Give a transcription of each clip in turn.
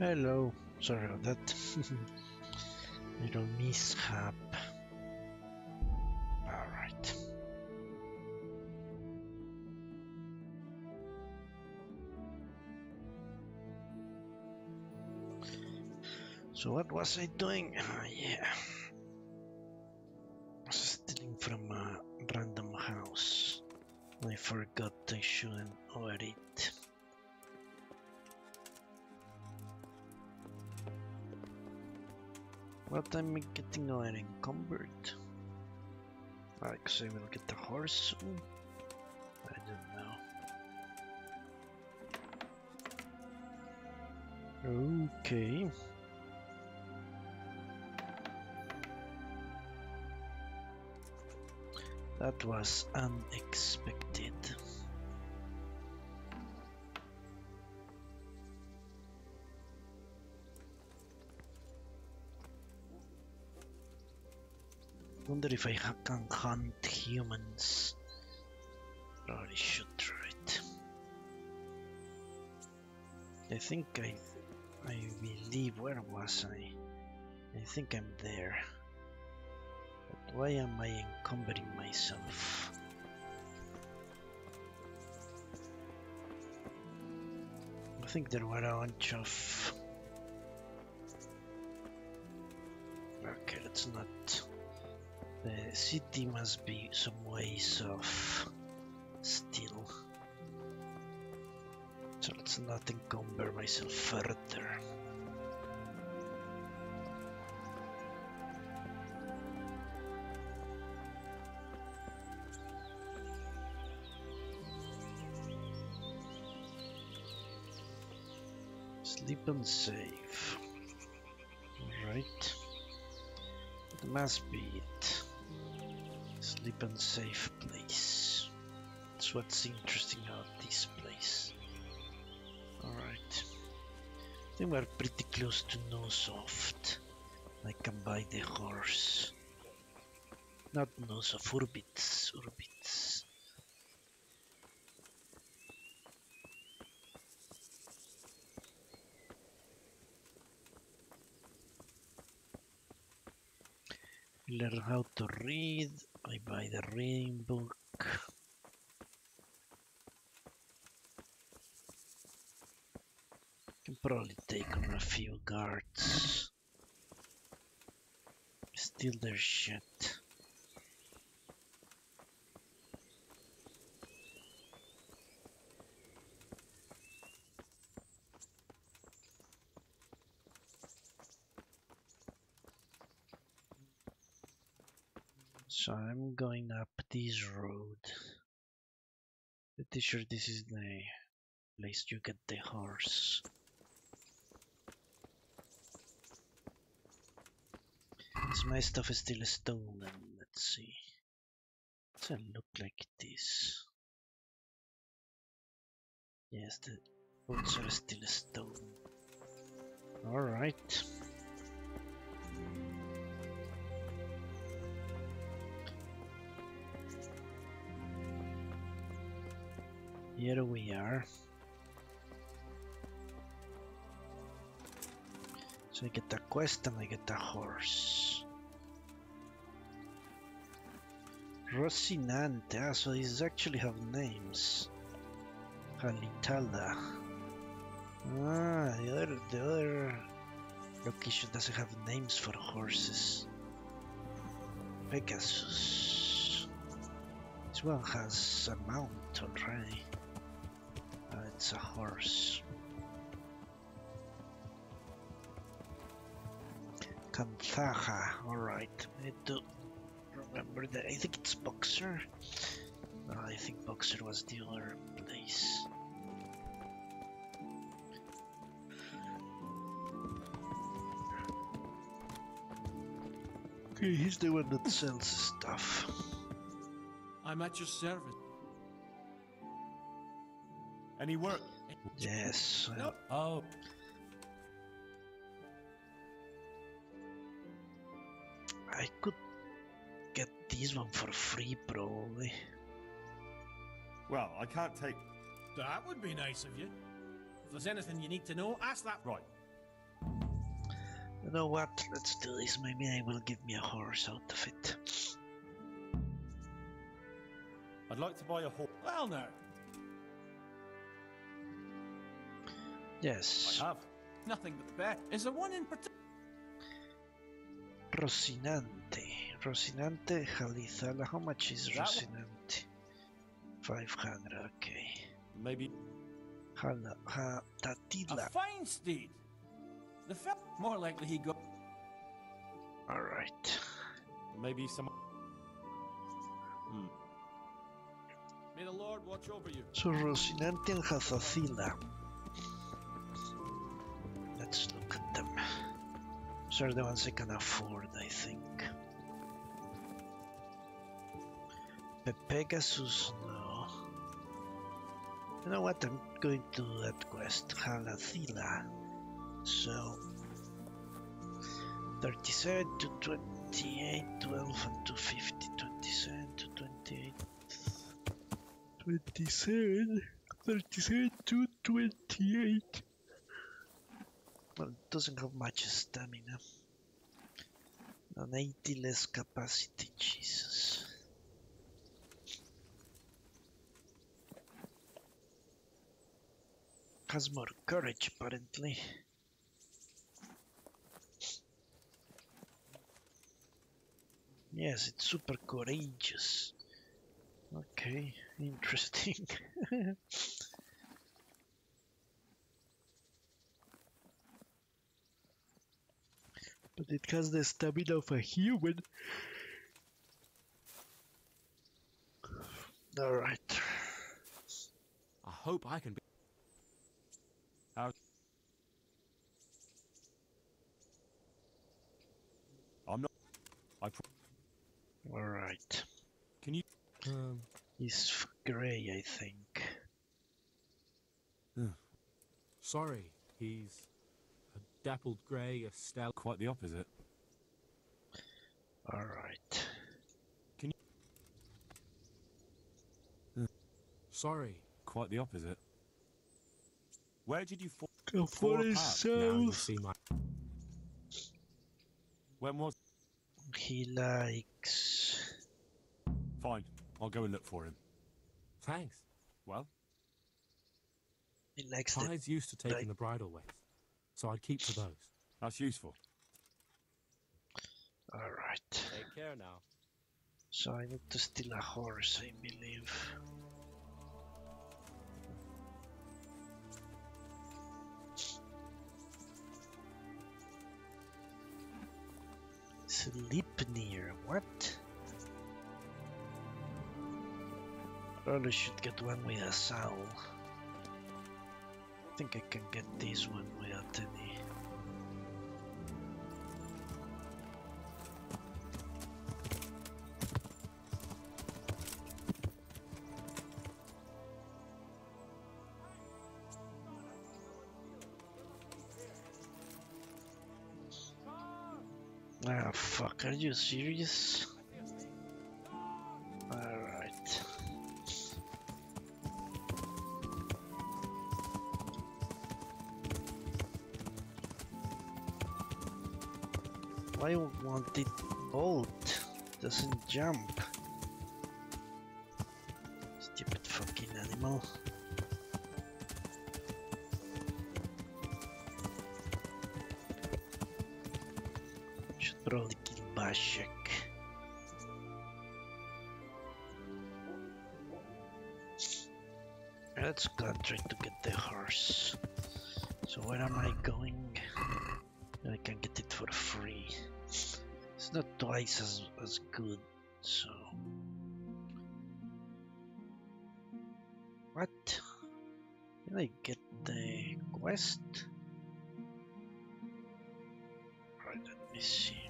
Hello. Sorry about that. Little mishap. Alright. So what was I doing? Uh, yeah. I was stealing from a random house. I forgot I shouldn't wear it. What am I getting all encumbered? Because I will get the horse soon? I don't know. Okay. That was unexpected. Wonder if I can hunt humans. Probably should try it. I think I, I believe where was I? I think I'm there. But why am I encumbering myself? I think there were a bunch of. The city must be some ways off still. So let's not encumber myself further. Sleep and save. Alright. It must be it. Sleep and safe place. That's what's interesting about this place. Alright. I think we're pretty close to Nosoft. I can buy the horse. Not Nosoft, Urbits. Urbits. learn how to read. I buy the reading book. Can probably take on a few guards. Steal their shit. So I'm going up this road. Pretty sure this is the place you get the horse. Is my stuff is still stolen? Let's see. Does it look like this? Yes, the boots are still stolen. Alright. Here we are. So I get the quest and I get the horse. Rocinante, ah, so these actually have names. Halitada. Ah, the other, the other location doesn't have names for horses. Pegasus. This one has a mount already. Uh, it's a horse. Kanthaka, alright. I need to remember that. I think it's Boxer. Uh, I think Boxer was the other place. Okay, he's the one that sells stuff. I'm at your service. Any work? Yes. uh, No. Oh, I could get this one for free, probably. Well, I can't take. That would be nice of you. If there's anything you need to know, ask that. Right. You know what? Let's do this. Maybe I will give me a horse out of it. I'd like to buy a horse. Well, now, Yes. I have. nothing but the best. Is there one in particular? Rocinante. Rocinante Jalizala. How much is That one. Rocinante? 500, okay. Maybe. Hala, ha, A fine steed. The fel- more likely he go. Alright. Maybe some. Hmm. May the Lord watch over you. So Rocinante and Hazazila. Let's look at them. These are the ones I can afford, I think. The Pegasus, no. You know what? I'm going to do that quest. Halazila. So. 37 to 28, 12 and 250, 27 to 28. 27, 37 to 28. Well, it doesn't have much stamina. An 80 less capacity, Jesus. Has more courage, apparently. Yes, it's super courageous. Okay, interesting. but it has the stamina of a human. Alright. I hope I can be. How? I'm not. I. Alright. can you? Um. He's grey, I think. Sorry, he's a dappled grey, a stout. Quite the opposite. Alright. Can you? Sorry. Quite the opposite. Where did you fall? Go for for his his Now you south. see my. When was? He likes. Fine. I'll go and look for him. Thanks. Well, He likes the. Tide's used to taking Right. the bridle ways, so I'd keep to those. that's useful. Alright. Take care now. So I need to steal a horse, I believe. Sleipnir, what? Probably should get one with a sow. I think I can get this one without any. Ah, fuck, are you serious? Won't bolt? Doesn't jump. Stupid fucking animal. Should probably kill Bashek. Let's go try to get the horse. So where am I going? I can get it for free. It's not twice as, as good, so... What? Can I get the quest? Right, let me see.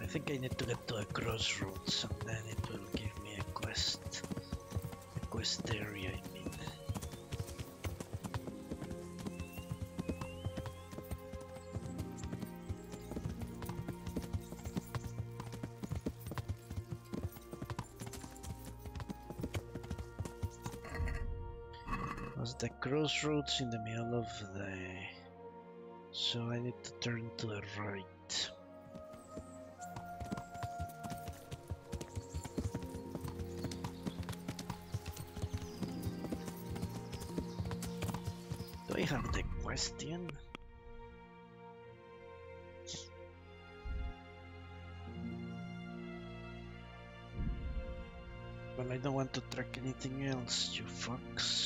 I think I need to get to a crossroads and then it will give me a quest. A quest area, crossroads in the middle of the So I need to turn to the right. Do I have the question? But I don't want to track anything else, you fucks.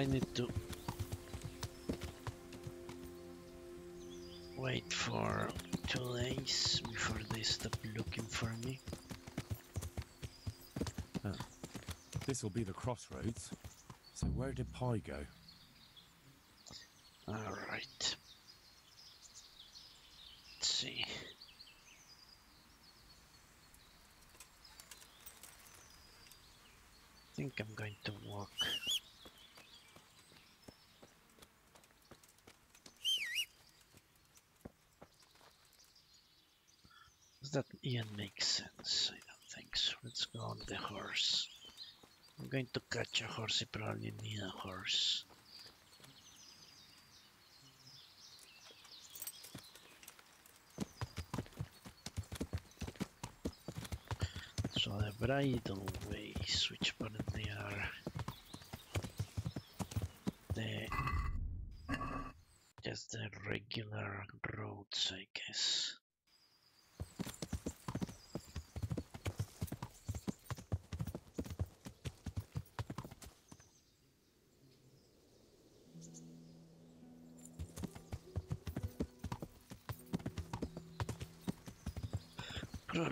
I need to wait for two days before they stop looking for me. Ah. This will be the crossroads. So where did Pi go? Alright. Let's see. I think I'm going to walk. Does that even I don't think so. Let's go on the horse. I'm going to catch a horse, I probably need a horse. So the bridle ways, which they are? The just the regular roads, I guess.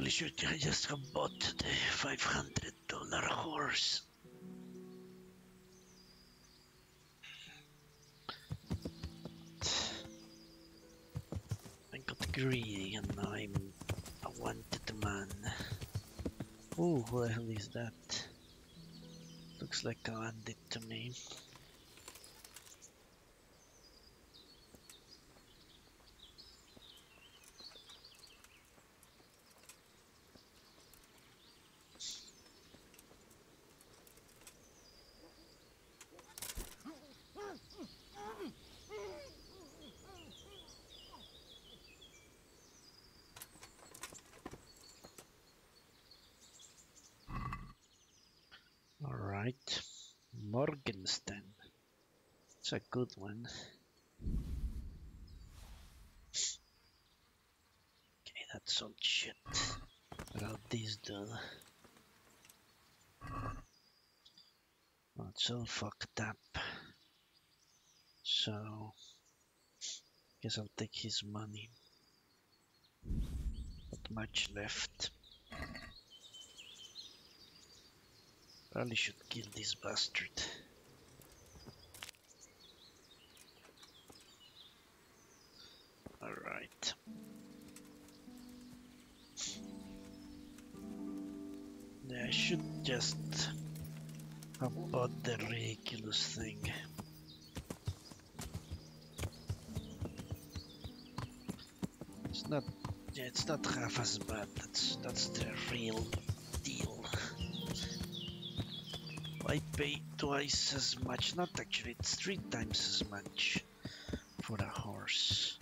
Probably should I just have bought the five hundred dollar horse. I got greedy and now I'm a wanted man. Oh, who the hell is that? Looks like a bandit to me. Alright. Morgenstern. It's a good one. Okay, that's all shit. About this do? Oh, it's all fucked up. So, guess I'll take his money. Not much left. Probably should kill this bastard. Not half as bad. That's that's the real deal. I pay twice as much, not actually, it's three times as much for a horse.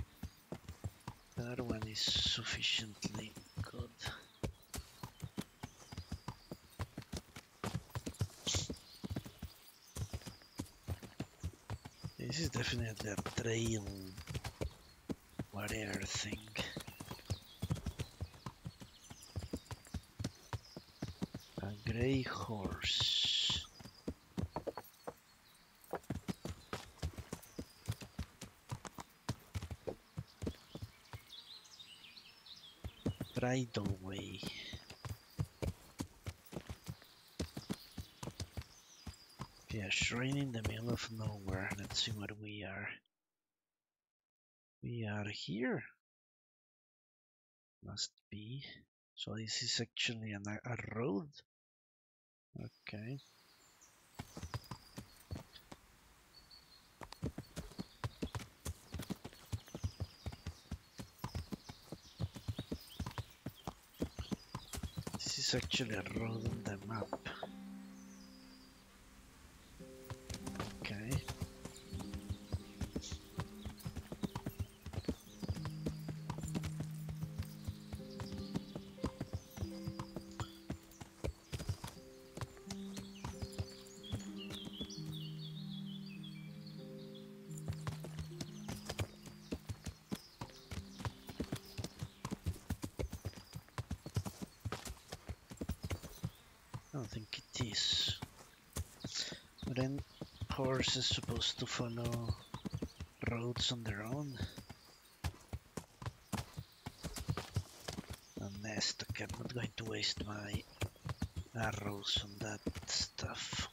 Other one is sufficiently good. This is definitely a trail warrior thing. Grey horse. Bridle way. A shrine in the middle of nowhere. Let's see what we are. We are here. Must be. So this is actually an, a road. Okay. This is actually a road on the map. I don't think it is. But then horse is supposed to follow roads on their own. A nest, okay, I'm not going to waste my arrows on that stuff.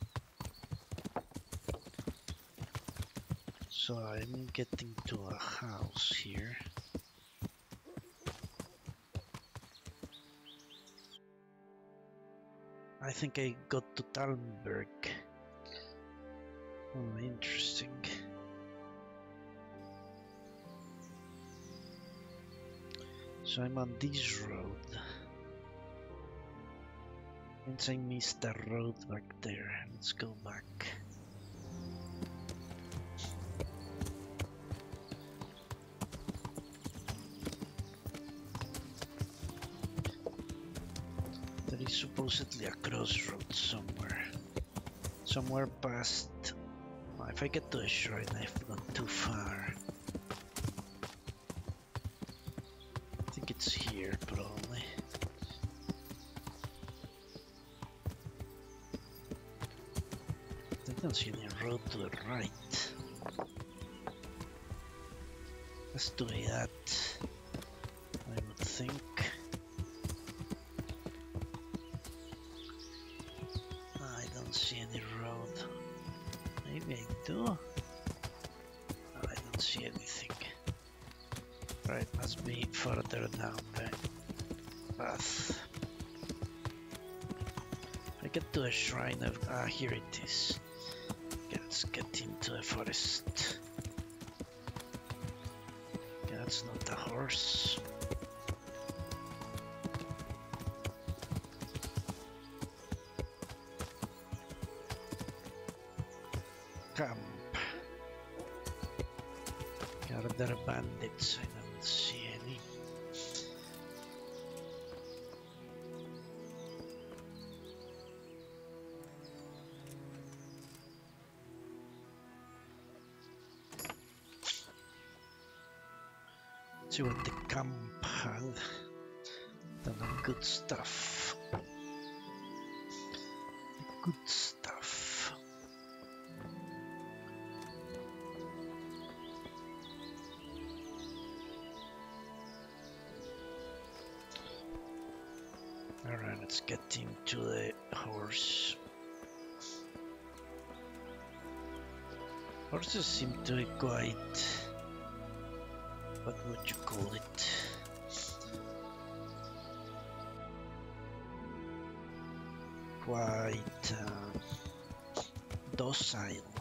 So I'm getting to a house here. I think I got to Talmberg. Oh, hmm, interesting. So I'm on this road. Means I missed the road back there. Let's go back. Oh, if I get to shrine, I've gone too far. I think it's here, probably. I don't see any road to the right. Let's do that, ah here it is. Let's get into the forest. That's not a horse. camp. Gather bandits, I don't Horses seem to be quite. What would you call it? Quite uh, docile.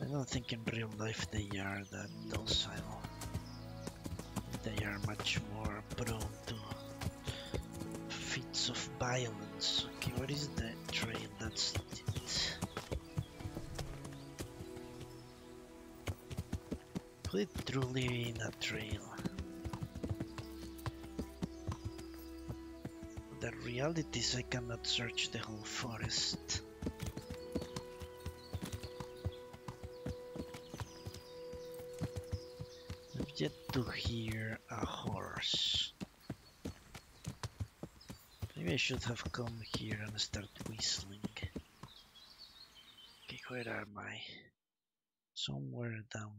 I don't think in real life they are that docile. They are much more prone to fits of violence. Okay, what is that trail? That's Truly be a trail? The reality is I cannot search the whole forest. I've yet to hear a horse. Maybe I should have come here and start whistling. Okay, where am I? Somewhere down.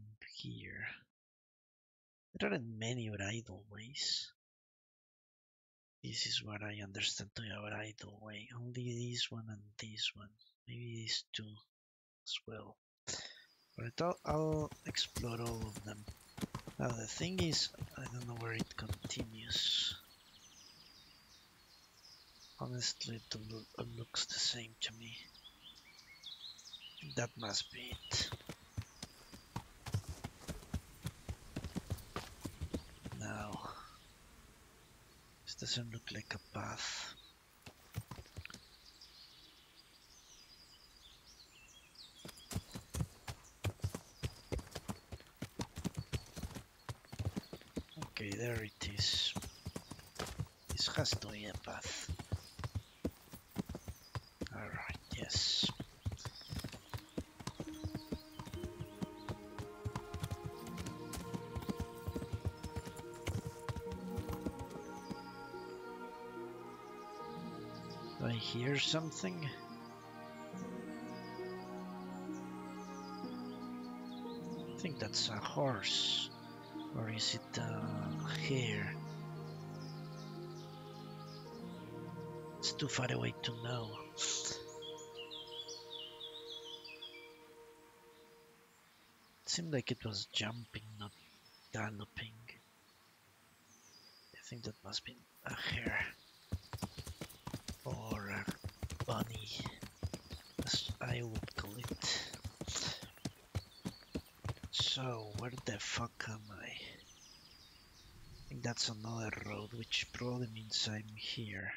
There aren't many bridleways. This is what I understand to be a bridleway. Only this one and this one. Maybe these two as well. But I'll, I'll explore all of them. Now the thing is, I don't know where it continues. Honestly, it looks the same to me. That must be it. Now, this doesn't look like a path. Something? I think that's a horse. Or is it uh, a hare? It's too far away to know. It seemed like it was jumping, not galloping. I think that must be uh, a hare. Or a bunny, as I would call it. So, where the fuck am I? I think that's another road, which probably means I'm here.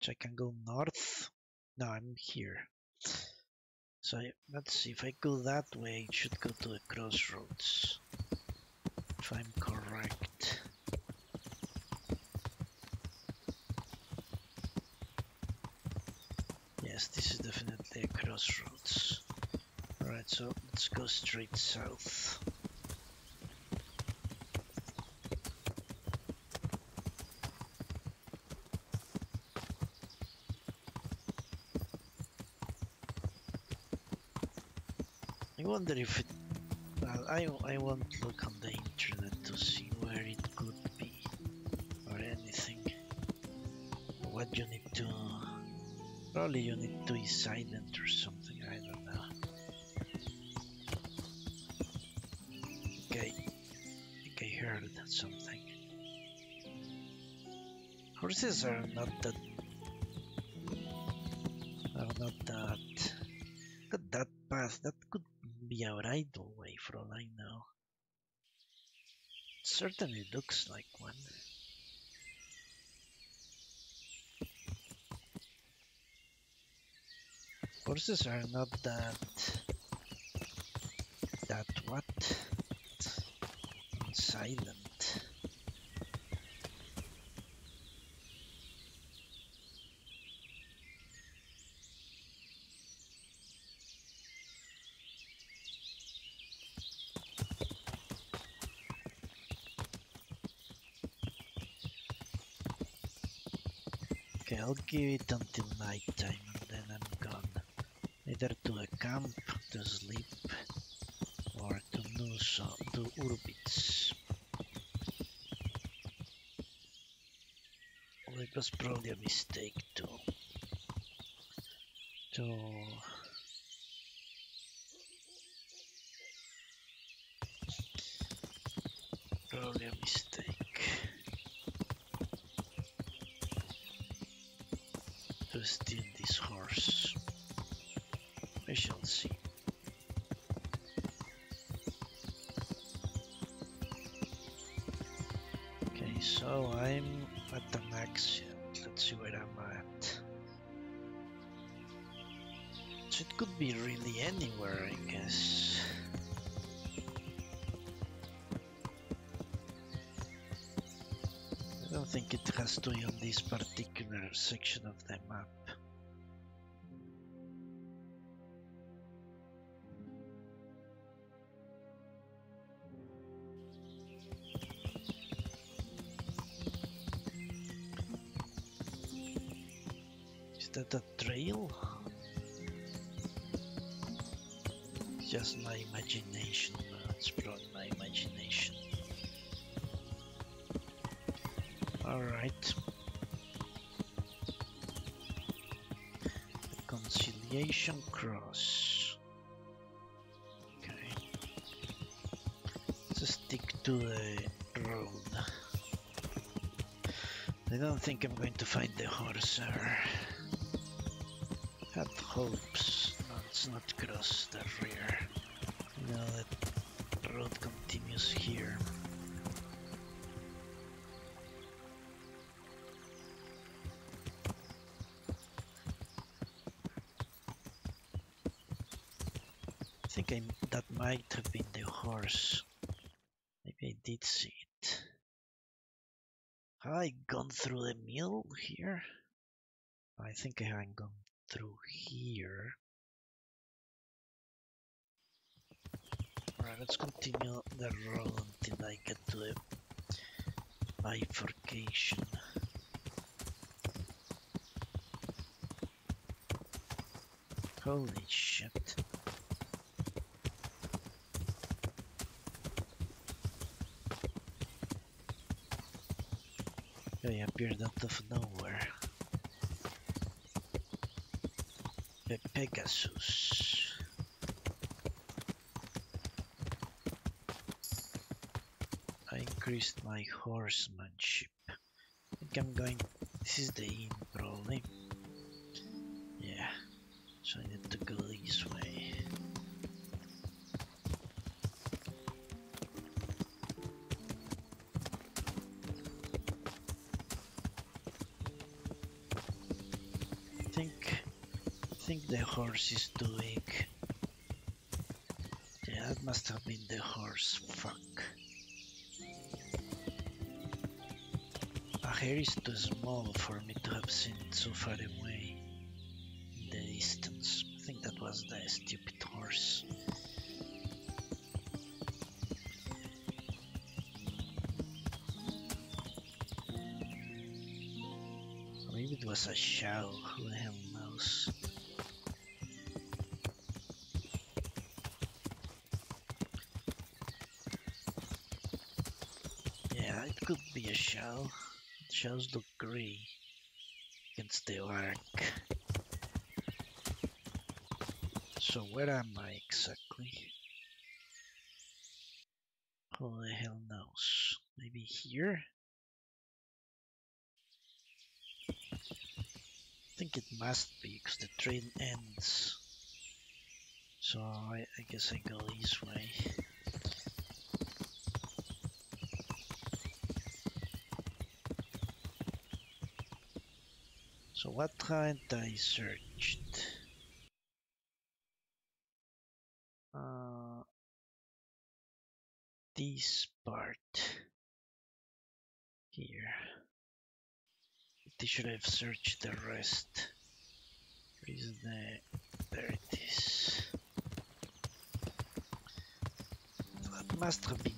So I can go north. No, I'm here. So I, let's see, if I go that way, it should go to the crossroads. If I'm correct. Yes, this is definitely a crossroads. Alright, so let's go straight south. I wonder if it. Well, I, I won't look on the internet to see where it could be or anything. What you need to. Probably you need to be silent or something, I don't know. Okay, I think I heard something. Horses are not that. are not that. Look at that path, that could be a bridle way for all I know. Certainly looks like one. Are not that that what? Silent. Okay, I'll give it until night time and then I'm gone. Either to a camp to sleep or to do so do urbits. Well, it was probably a mistake to to max. Let's see where I'm at. So it could be really anywhere, I guess. I don't think it has to be on this particular section of the map. A trail? Just my imagination. It's probably my imagination. Alright. The Conciliation Cross. Okay. Let's stick to the road. I don't think I'm going to find the horse ever. Hopes. No, not cross the rear. Know that road continues here. I think I, that might have been the horse. Maybe I did see it. Have I gone through the mill here? I think I haven't gone through here. Alright, let's continue the road until I get to the bifurcation. Holy shit. I appeared out of nowhere. The Pegasus. I increased my horsemanship. I think I'm going. This is the inn, probably. Horse is doing. Yeah, that must have been the horse. Fuck. A hare is too small for me to have seen so far away in the distance. I think that was the stupid horse. Maybe it was a show, who the Shells look grey against the arc. So where am I exactly? Who the hell knows? Maybe here? I think it must be because the train ends. So I, I guess I go this way. What haven't I searched? Uh, this part here. I should have searched the rest. Where is the? There it is. That must have been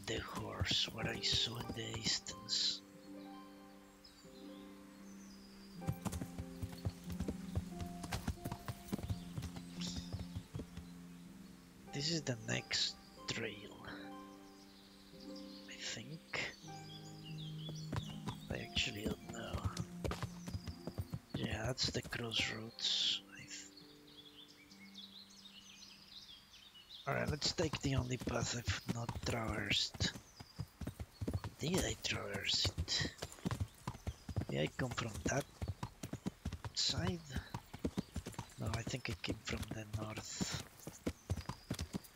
only path I've not traversed. Did I traverse it? Did I come from that side? No, I think I came from the north.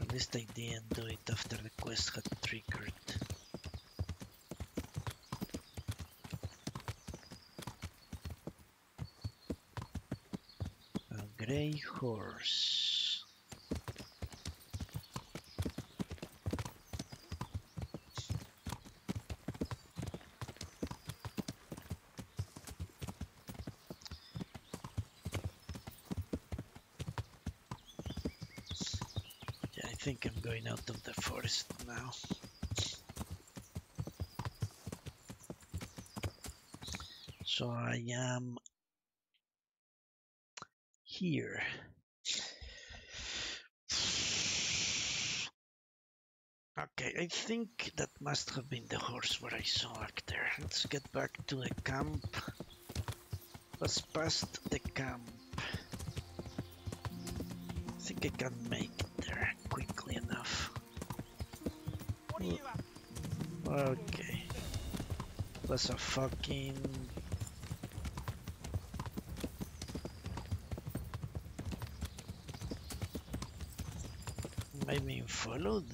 At least I didn't do it after the quest had triggered. A grey horse. think that must have been the horse where I saw back there. Let's get back to the camp. Let's past the camp. I think I can make it there quickly enough. Okay. That's a fucking I mean followed.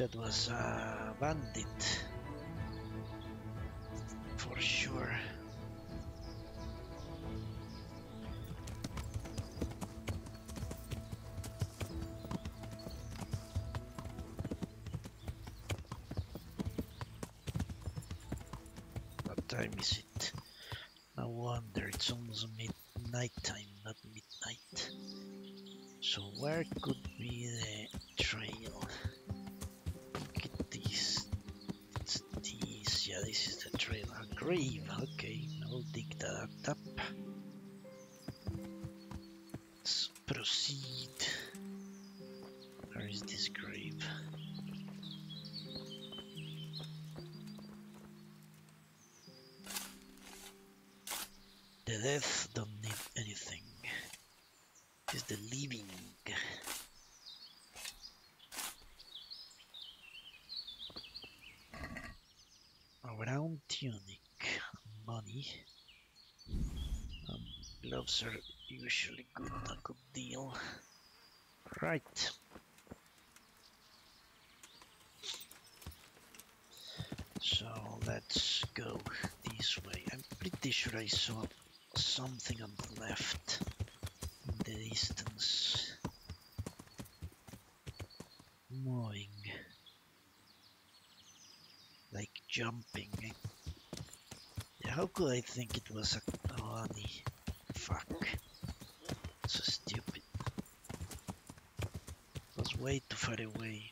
That was a bandit. Right. So let's go this way. I'm pretty sure I saw something on the left in the distance. Moving. Like jumping. How could I think it was a honey? Fuck. So stupid. It was way too far away.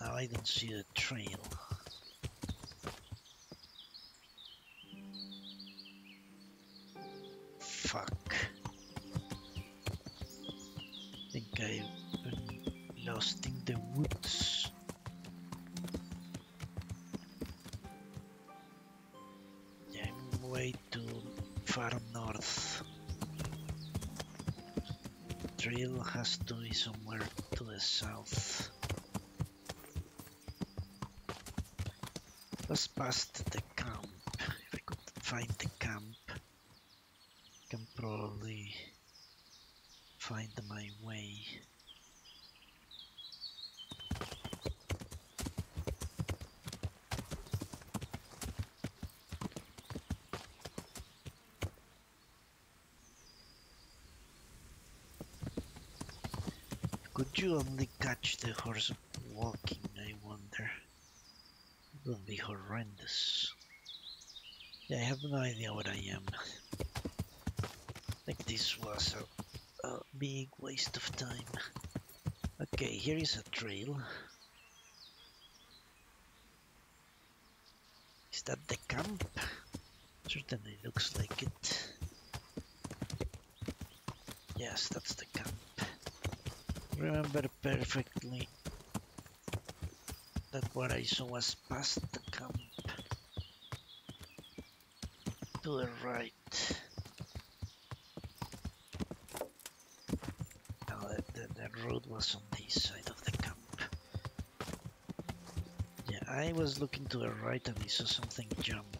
Now I don't see the trail. Fuck. think I've been uh, lost in the woods. Trail has to be somewhere to the south. Let's past the camp. If I could find the camp, I can probably find my way. Could you only catch the horse walking, I wonder? It would be horrendous. Yeah, I have no idea what I am. Think this was a, a big waste of time. Okay, here is a trail. Is that the camp? Certainly looks like it. Yes, that's the camp. Remember perfectly that what I saw was past the camp. To the right. Now the, the, the road was on this side of the camp. Yeah, I was looking to the right and I saw something jump.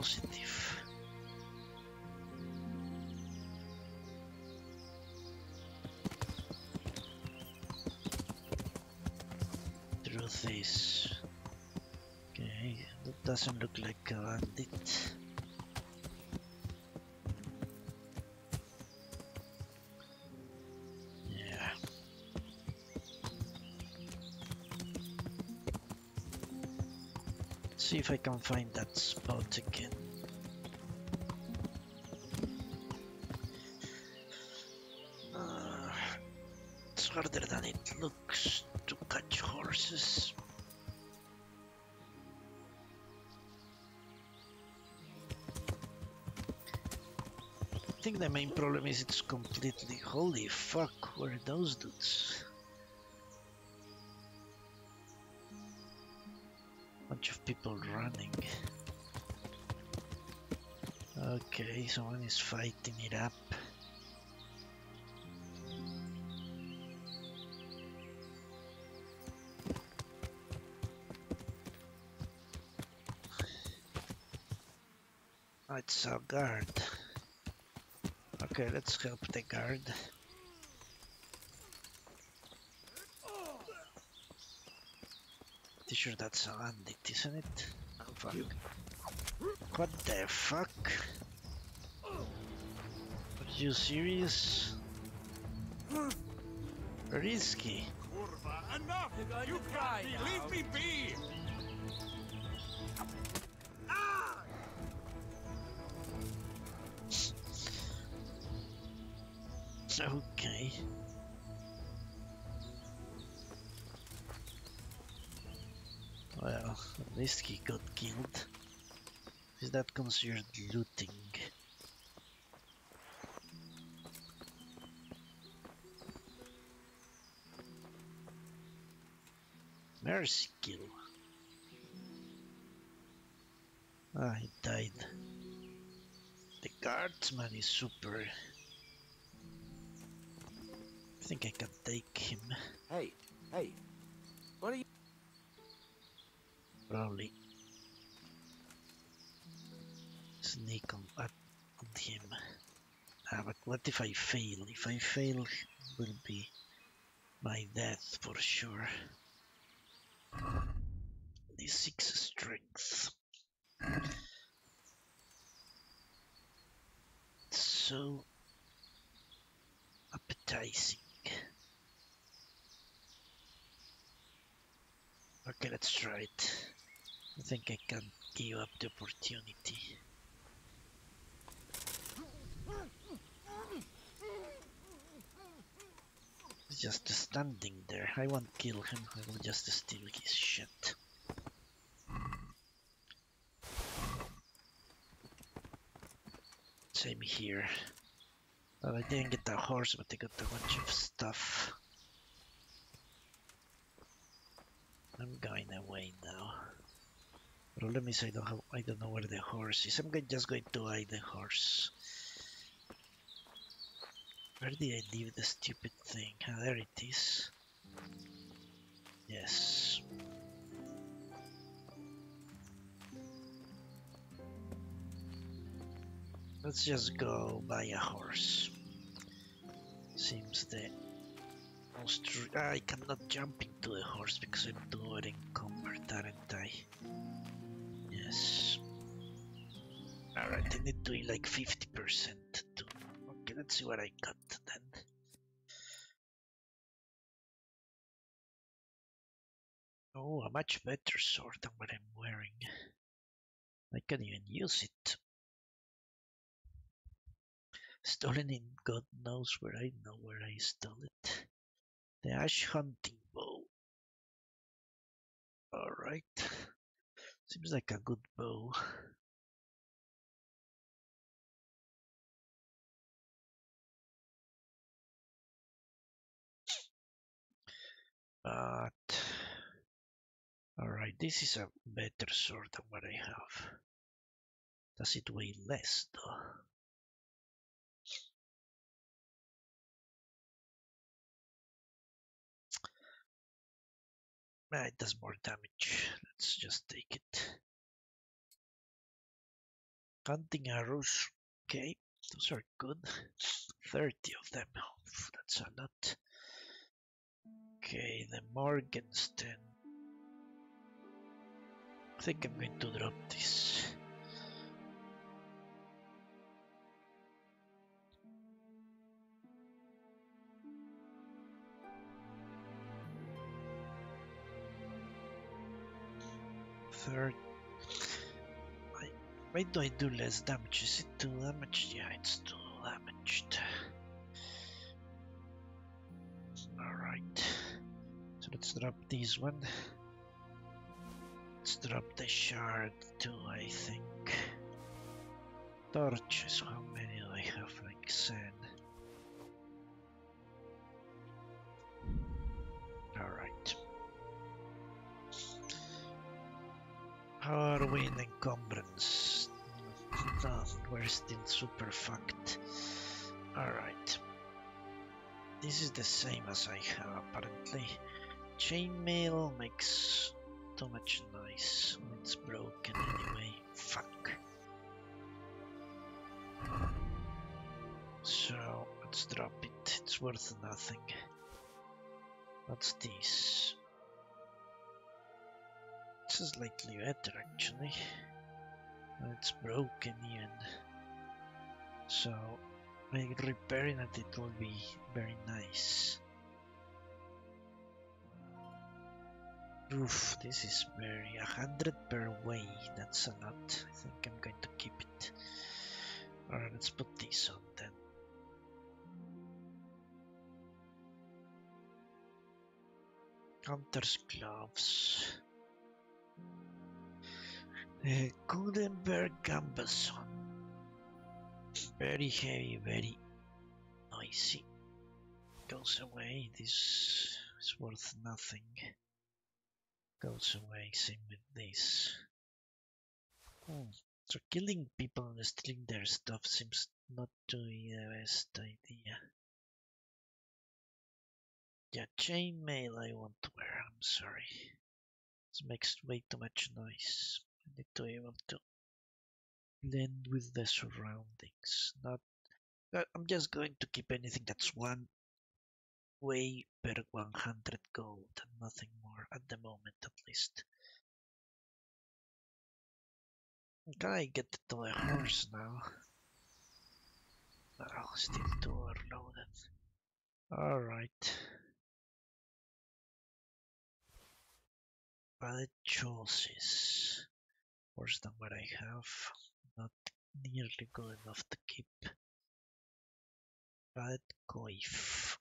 Positive. Truth is, okay, that doesn't look like a bandit. If I can find that spot again. Uh, it's harder than it looks to catch horses. I think the main problem is it's completely holy fuck, where are those dudes? Okay, someone is fighting it up. Oh, it's a guard. Okay, let's help the guard. Pretty sure that's a bandit, isn't it? Oh, fuck. What the fuck? You serious? Risky. Enough! You me! Leave me be! Okay. Well, at least he got killed. Is that considered looting? Mercy kill. Ah, he died. The guardsman is super. I think I can take him. Hey, hey. What are you? Probably sneak on, at, on him. Ah, but what if I fail? If I fail, will be my death for sure. Six strength. So appetizing. Okay, let's try it. I think I can give up the opportunity. Just standing there. I won't kill him, I will just steal his shit. Same here. Well, I didn't get the horse, but I got a bunch of stuff. I'm going away now. Problem is I don't have I don't know where the horse is. I'm just going to hide the horse. Where did I leave the stupid thing? Ah, there it is. Yes. Let's just go buy a horse. Seems the most. I cannot jump into the horse because I'm too encumbered, aren't I? Yes. Alright, I need to be like 50% to. Okay, let's see what I got then. Oh, a much better sword than what I'm wearing. I can even use it. Stolen in God knows where I know where I stole it. The ash hunting bow. Alright. Seems like a good bow. But alright, this is a better sword than what I have. Does it weigh less though? Ah, it does more damage. Let's just take it. Hunting arrows. Okay, those are good. 30 of them. That's a lot. Okay, the Morgenstern. I think I'm going to drop this. Third. Why, do I do less damage? Is it too damaged? Yeah, it's too damaged. Alright. So let's drop this one. Let's drop the shard too, I think. Torches, how many do I have? Like seven. How are in encumbrance? We're still super fucked. Alright. This is the same as I have apparently. Chainmail makes too much noise it's broken anyway. Fuck. So let's drop it. It's worth nothing. What's this? This is slightly better actually. It's broken even. So by repairing it it will be very nice. Oof, this is very a hundred per way. That's a lot. I think I'm going to keep it. Alright, let's put this on then. Hunter's gloves. Uh, Gutenberg Gambeson. Very heavy, very noisy. Goes away. This is worth nothing. Goes away. Same with this. Hmm. So killing people and stealing their stuff seems not to be the best idea. Yeah, chainmail I want to wear, I'm sorry. This makes way too much noise. I need to be able to blend with the surroundings. Not uh, I'm just going to keep anything that's one way per 100 gold and nothing more at the moment at least. Can I get to the horse now? No, still too overloaded. Alright. Bad choices. Worse than what I have. Not nearly good enough to keep. Bad coif.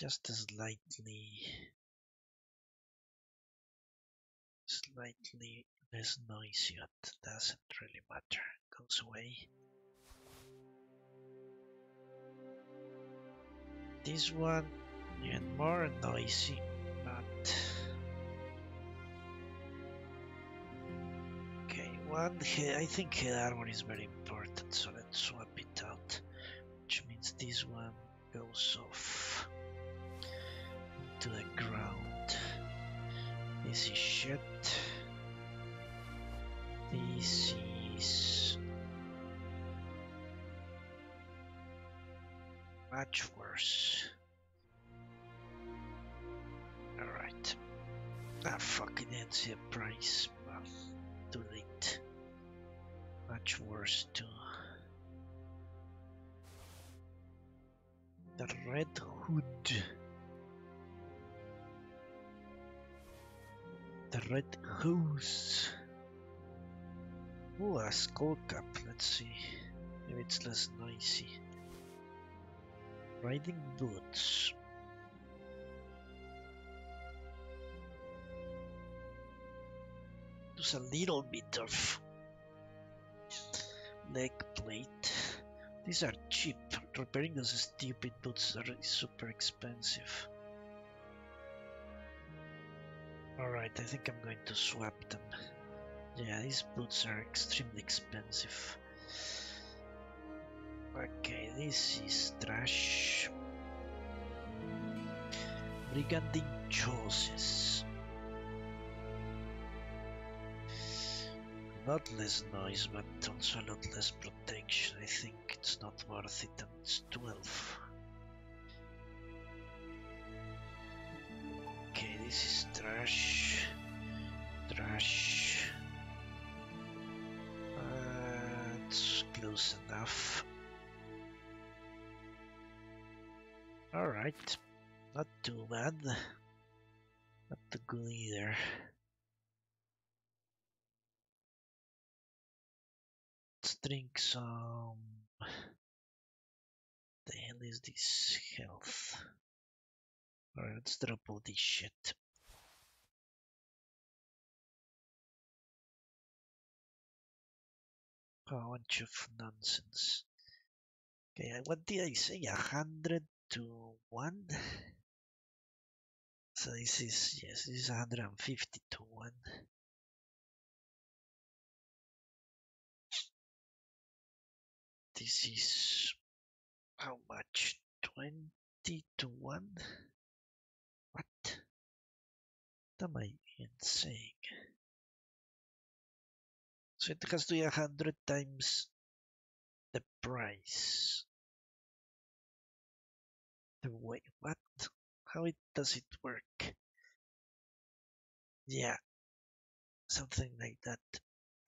Just slightly. Slightly less noisy, but doesn't really matter. Goes away. This one, even more noisy, but One, I think head armor is very important, so let's swap it out. Which means this one goes off to the ground. This is shit. This is much worse. Alright. Ah, fuck, I didn't a price. Much worse too. The Red Hood. The Red Hose. Ooh, a skull cap. Let's see. Maybe it's less noisy. Riding boots. There's a little bit of leg plate. These are cheap. Repairing those stupid boots are super expensive. Alright, I think I'm going to swap them. Yeah, these boots are extremely expensive. Okay, this is trash. Brigandine choices. Not less noise, but also a lot less protection. I think it's not worth it, and it's 12. Okay, this is trash. Trash. Uh, it's close enough. Alright, not too bad. Not too good either. Drink some. The hell is this health? Alright, let's drop all this shit. A bunch of nonsense. Okay, what did I say? A hundred to one? So this is, yes, this is 150 to one. This is how much? 20 to 1? What? What am I saying? So it has to be a 100 times the price. The way what? How it does it work? Yeah, something like that.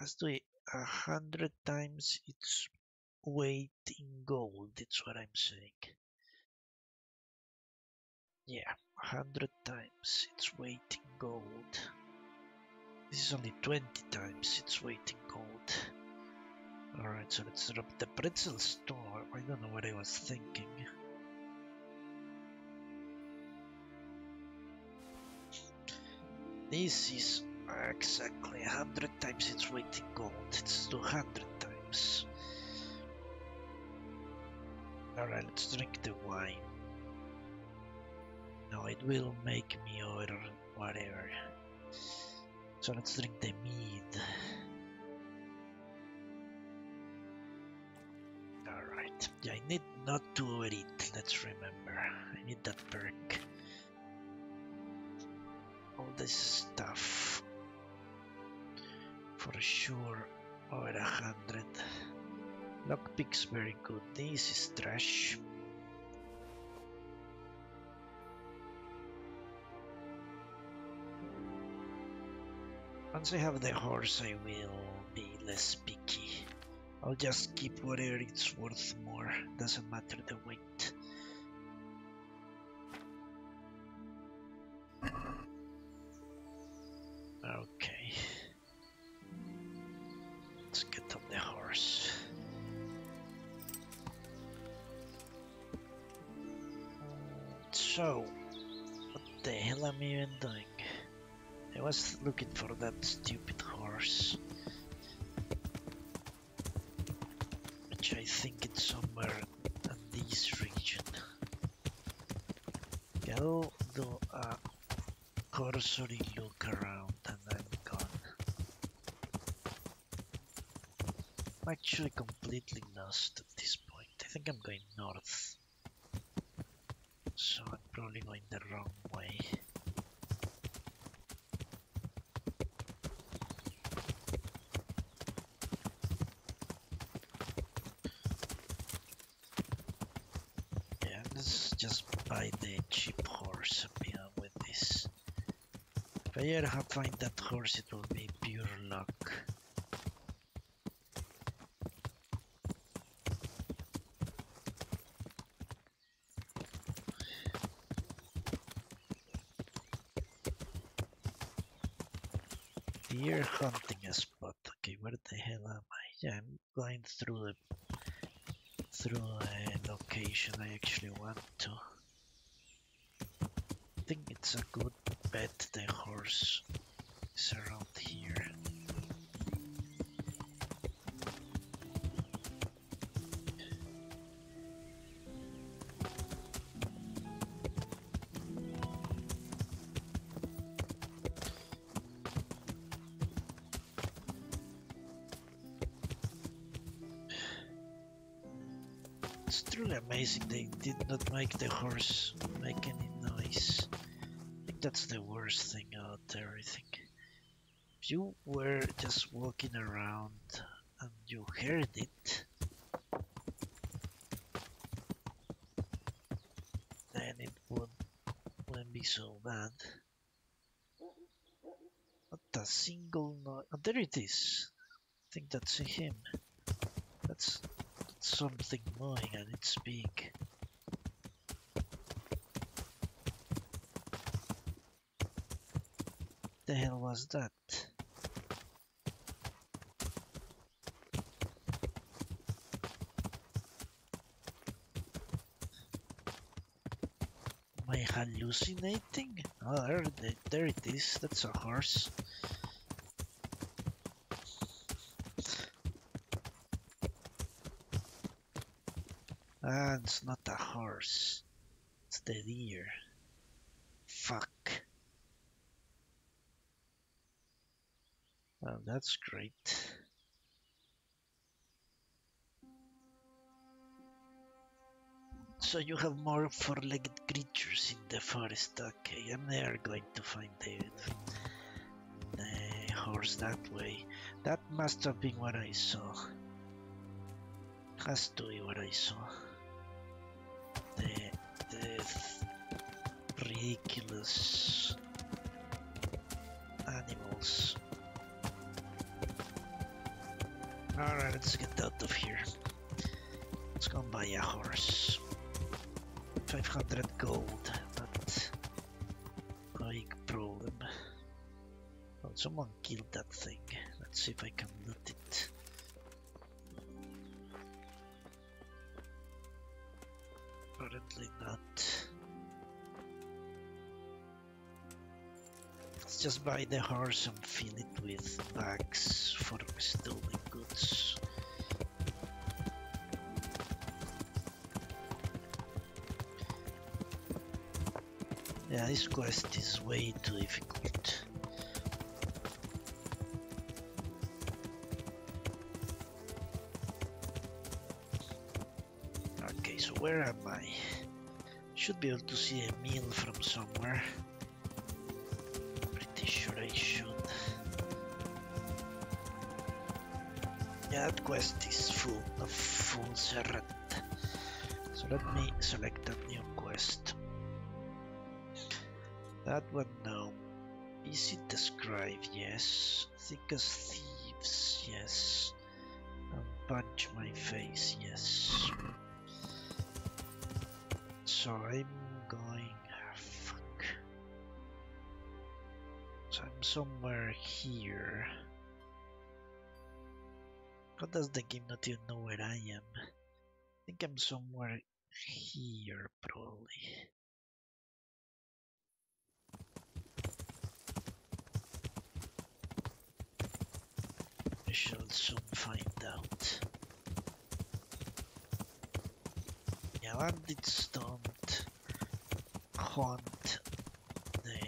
Has to be a hundred times its weight in gold. That's what I'm saying. Yeah, hundred times its weight in gold. This is only 20 times its weight in gold. Alright, so let's drop the pretzel store. I don't know what I was thinking. This is exactly 100 times its weight in gold. It's 200 times. Alright, let's drink the wine. No, it will make me order whatever. So let's drink the mead. Alright, yeah, I need not to overeat, let's remember. I need that perk. All this stuff. For sure, over a hundred. Lockpick's very good. This is trash. Once I have the horse, I will be less picky. I'll just keep whatever it's worth more. Doesn't matter the weight. Okay. Was looking for that stupid horse. Which I think it's somewhere in this region. Go do a cursory look around and I'm gone. I'm actually completely lost at this point. I think I'm going north. So I'm probably going the wrong way. Yeah, let's just buy the cheap horse and be on with this. Have find that horse, it will be pure luck. Deer hunting spot. Okay, where the hell am I? Yeah, I'm going through the through a location I actually want to. I think it's a good horse is around here. It's truly amazing they did not make the horse make any noise. Think that's the worst thing out there, I think. If you were just walking around and you heard it, then it would, wouldn't be so bad. Not a single noise. Oh, there it is. I think that's him. That's that's something moving and it's big. The hell was that? Am I hallucinating? Oh, there, there it is. That's a horse. Ah, it's not a horse. It's the deer. Fuck. Well, that's great. So you have more four-legged creatures in the forest. Okay, I'm never going to find the, the horse that way. That must have been what I saw. Has to be what I saw. The, the ridiculous animals. Alright, let's get out of here. Let's go and buy a horse. 500 gold, a big problem. Oh, someone killed that thing. Let's see if I can loot it. Just buy the horse and fill it with bags for stolen goods. Yeah, this quest is way too difficult. Okay, so where am I? Should be able to see a meal from somewhere. Quest is full of full serrat. So let me select that new quest. That one no. Easy to describe, yes. Thick as thieves, yes. And punch my face, yes. So I'm going. ah, fuck. So I'm somewhere here. How does the game not even know where I am? I think I'm somewhere here, probably. We shall soon find out. Yeah, bandits don't haunt the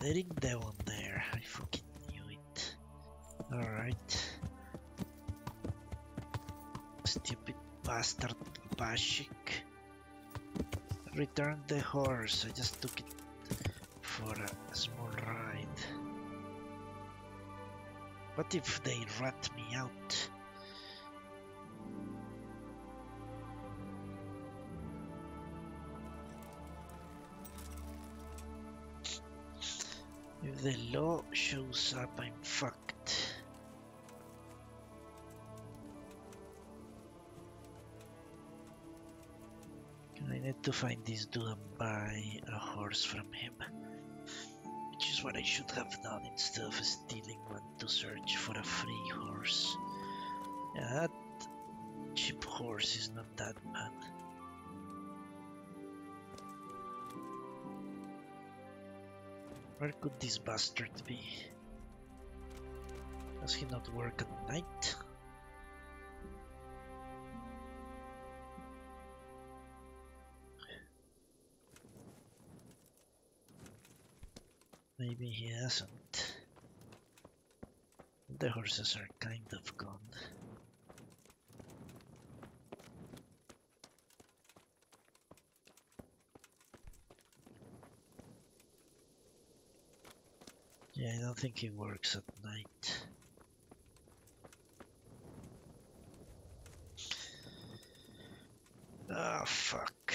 the ring down there. I it. Alright. Stupid bastard Bashik. Return the horse. I just took it for a small ride. What if they rat me out? If the law shows up, I'm fucked. To find this dude and buy a horse from him. Which is what I should have done instead of stealing one to search for a free horse. Yeah, that cheap horse is not that bad. Where could this bastard be? Does he not work at night? Maybe he hasn't. The horses are kind of gone. Yeah, I don't think he works at night. Ah, fuck.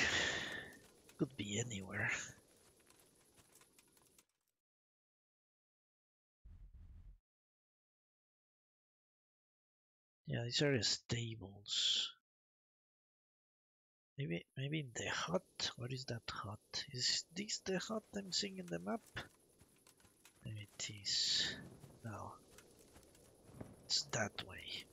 Could be anywhere. Yeah, these are stables. Maybe, maybe in the hut. What is that hut? Is this the hut I'm seeing in the map? Maybe it is. No. It's that way.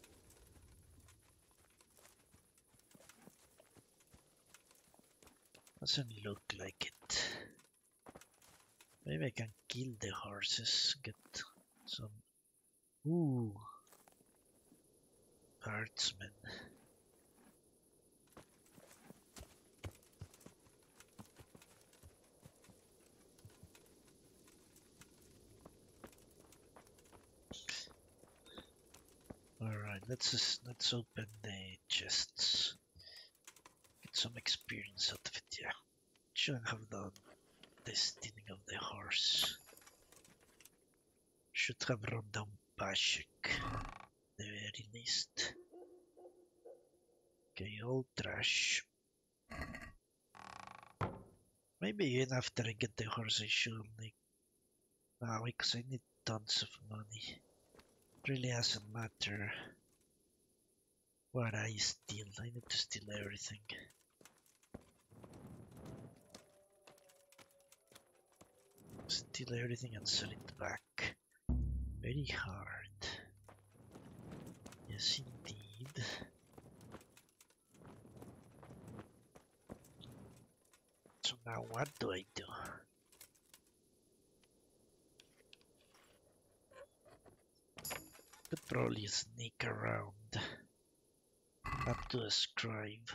Doesn't look like it. Maybe I can kill the horses, get some. Ooh. Herdsman. Alright, let's just, let's open the chests. Get some experience out of it, yeah. Shouldn't have done the stealing of the horse. Should have run down Bashik. The very least. Okay, all trash. Maybe even after I get the horse I should like now because I need tons of money. Really doesn't matter what I steal. I need to steal everything. Steal everything and sell it back. Very hard. Yes, indeed. So now what do I do? Could probably sneak around up to a scribe.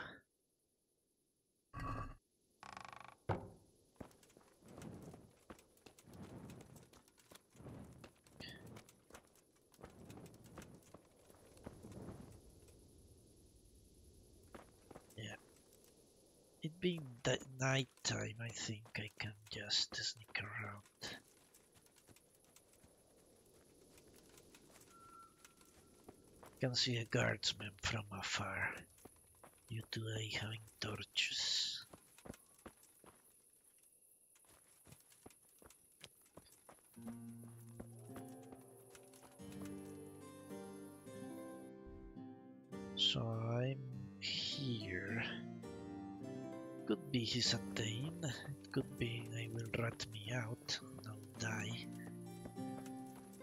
Being that night time, I think I can just sneak around. can see a guardsman from afar. You two are having torches. So I'm Could be he's a It could be they will rat me out and I'll die.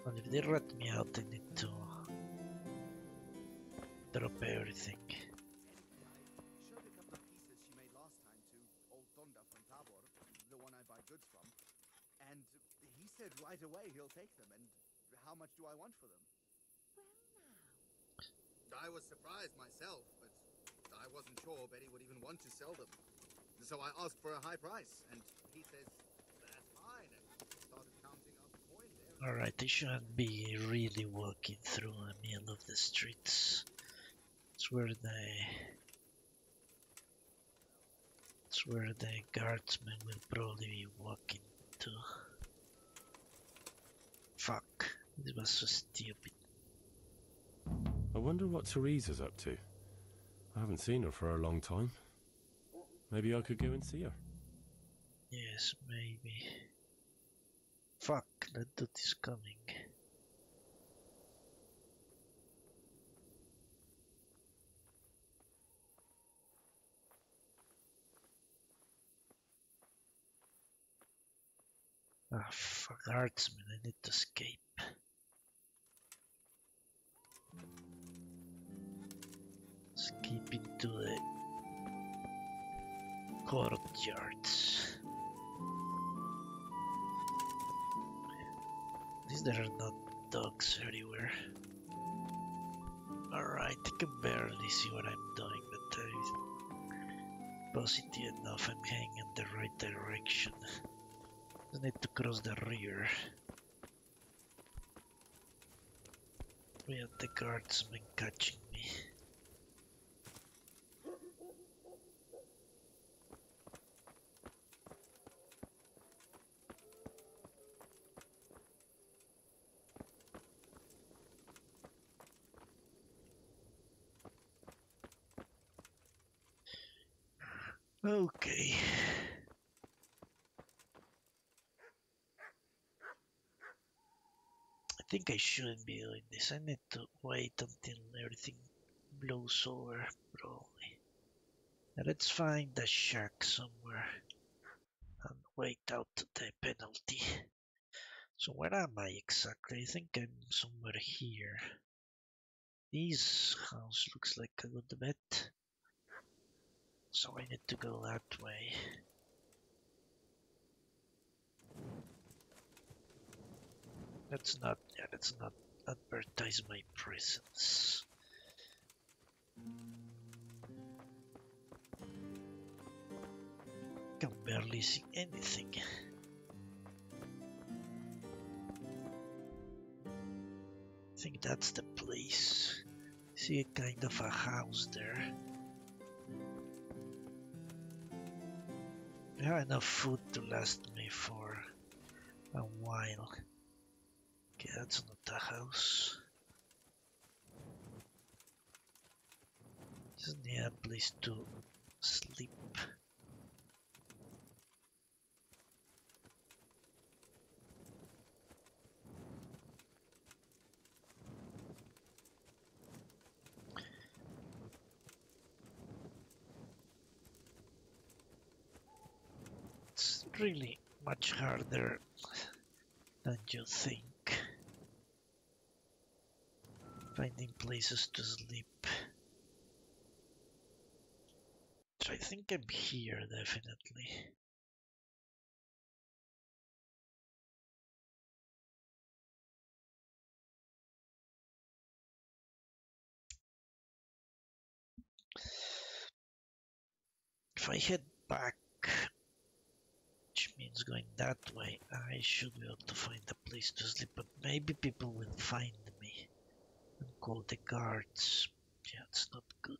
But if they rat me out, I need to drop everything. And said right away he'll take them. And how much do I want for them? Well, I was surprised myself, but I wasn't sure Betty would even want to sell them. So I asked for a high price, and he says, that's fine, and started counting up coin there. Alright, they shouldn't be really walking through the middle of the streets. It's where the it's where the guardsmen will probably be walking to. Fuck, this was so stupid. I wonder what Theresa's up to. I haven't seen her for a long time. Maybe I could go and see her. Yes, maybe. Fuck, that dude is coming. Ah, fuck, guardsman, I need to escape. Escape into the courtyards. At least there are not dogs everywhere. Alright, I can barely see what I'm doing, but I'm positive enough I'm heading in the right direction. Just need to cross the rear. Without the guardsmen catching me. Okay. I think I shouldn't be doing this. I need to wait until everything blows over, probably. Let's find the shark somewhere and wait out the penalty. So where am I exactly? I think I'm somewhere here. This house looks like a good bet. So I need to go that way. Let's not, yeah, let's not advertise my presence. Can barely see anything. I think that's the place. See a kind of a house there. I have enough food to last me for a while. That's not a house. Just need a place to sleep. It's really much harder than you think. Finding places to sleep. So I think I'm here definitely. If I head back, which means going that way, I should be able to find a place to sleep, but maybe people will find and call the guards. Yeah, it's not good.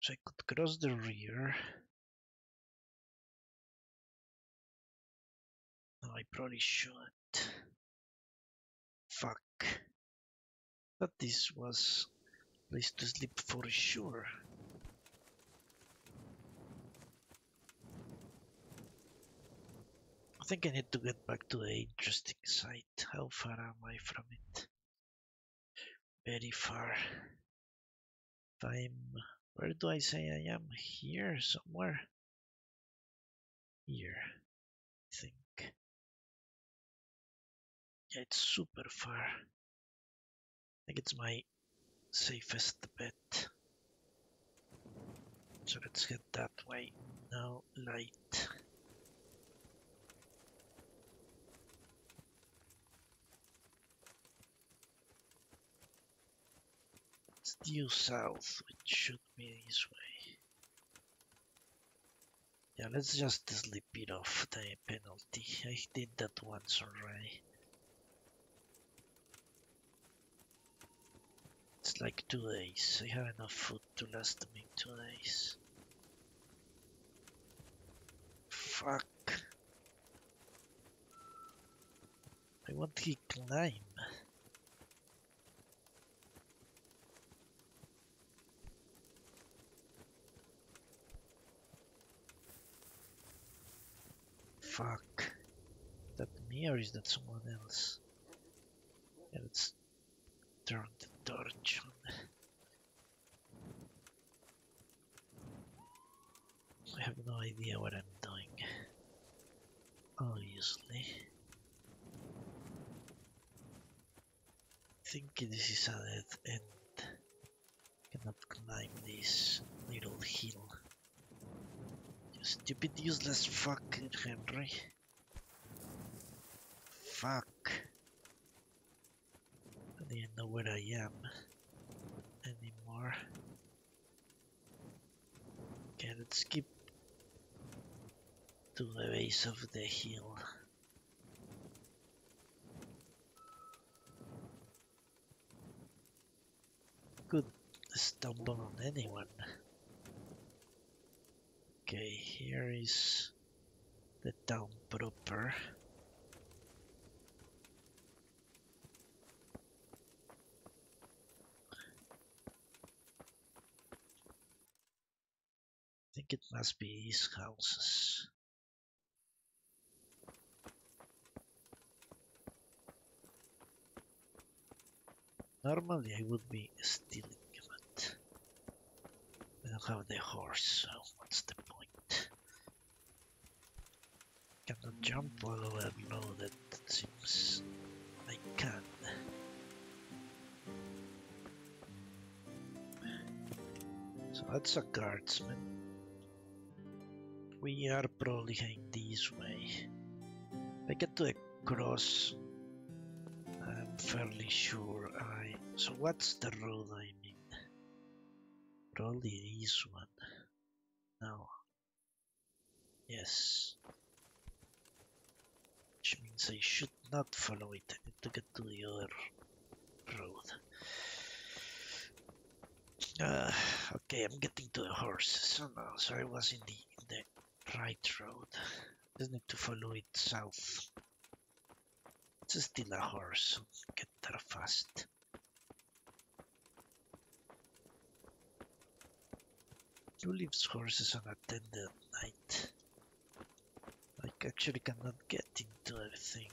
So I could cross the rear. No, I probably should. Fuck. But this was place to sleep for sure. Think I need to get back to the interesting site. How far am I from it? Very far. If I'm where do I say I am? Here somewhere? Here, I think. Yeah, it's super far. I think it's my safest bet. So let's head that way. Now light. Due south, which should be this way. Yeah, let's just slip it off the penalty. I did that once already. It's like two days. I have enough food to last me two days. Fuck. I want to climb. Fuck. That me or is that someone else? Yeah, let's turn the torch on. I have no idea what I'm doing. Obviously. I think this is a dead end. Cannot climb this little hill. Stupid useless fucking Henry. Fuck. I don't know where I am anymore. Okay, let's skip to the base of the hill. Could stumble on anyone. Okay, here is the town proper. I think it must be these houses. Normally I would be stealing, but I don't have the horse, so what's the point? Cannot jump while overloaded, it seems I can. So that's a guardsman. We are probably heading this way. If I get to the cross, I'm fairly sure I. So what's the road I mean? Probably this one. No. Yes. I should not follow it. I need to get to the other road. Uh, okay, I'm getting to the horse. Oh, so now, so I was in the, in the right road. Just need to follow it south. It's still a horse. Get there fast. Who leaves horses unattended at night? Actually cannot get into everything.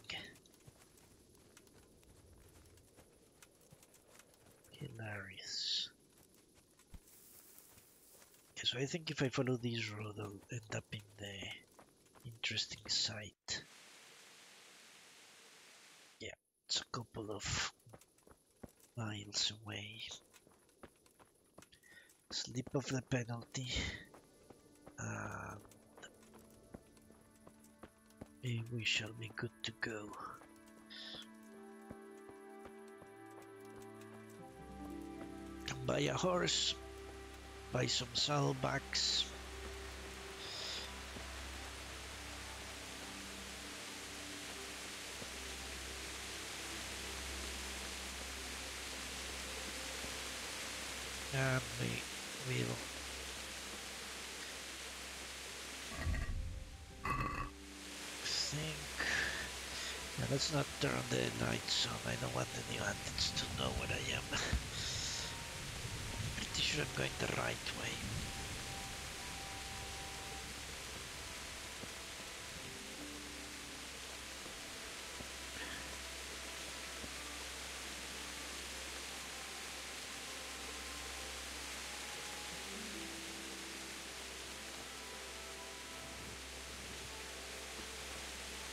Hilarious. Okay, so I think if I follow this road, I'll end up in the interesting site. Yeah, it's a couple of miles away. Slip of the penalty. Uh, And we shall be good to go. Buy a horse, buy some saddlebags. And we will let's not turn the lights on. I don't want any bandits to know where I am. Pretty sure I'm going the right way.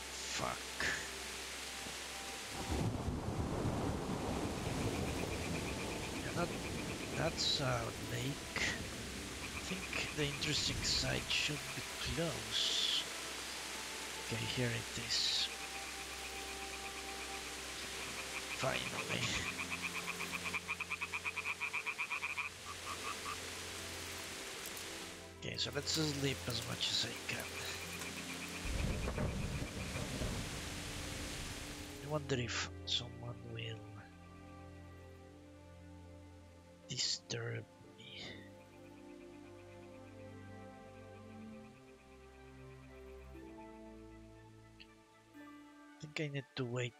Fuck. Yeah, that, that's a lake. I think the interesting site should be close. Okay, here it is. Finally. Okay, so let's sleep as much as I can. I wonder if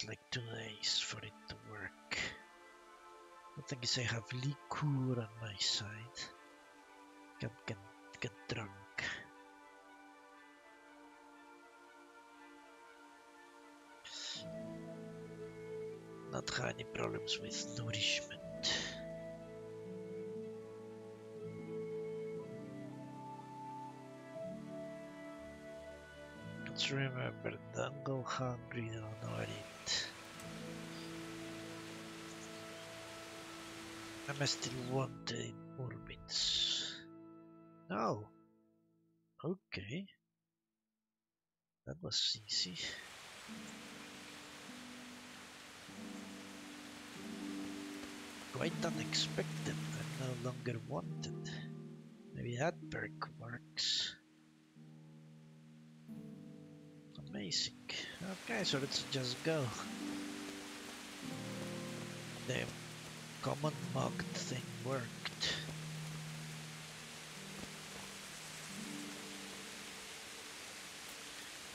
like two days for it to work. The thing is I have liquor on my side. Can can get drunk. not have any problems with nourishment. Let's remember, don't go hungry, don't overeat. Am I still wanted in Urbits? No. Oh, okay. That was easy. quite unexpected. I'm no longer wanted. Maybe that perk works. Amazing. Okay, so let's just go. The common mugged thing worked.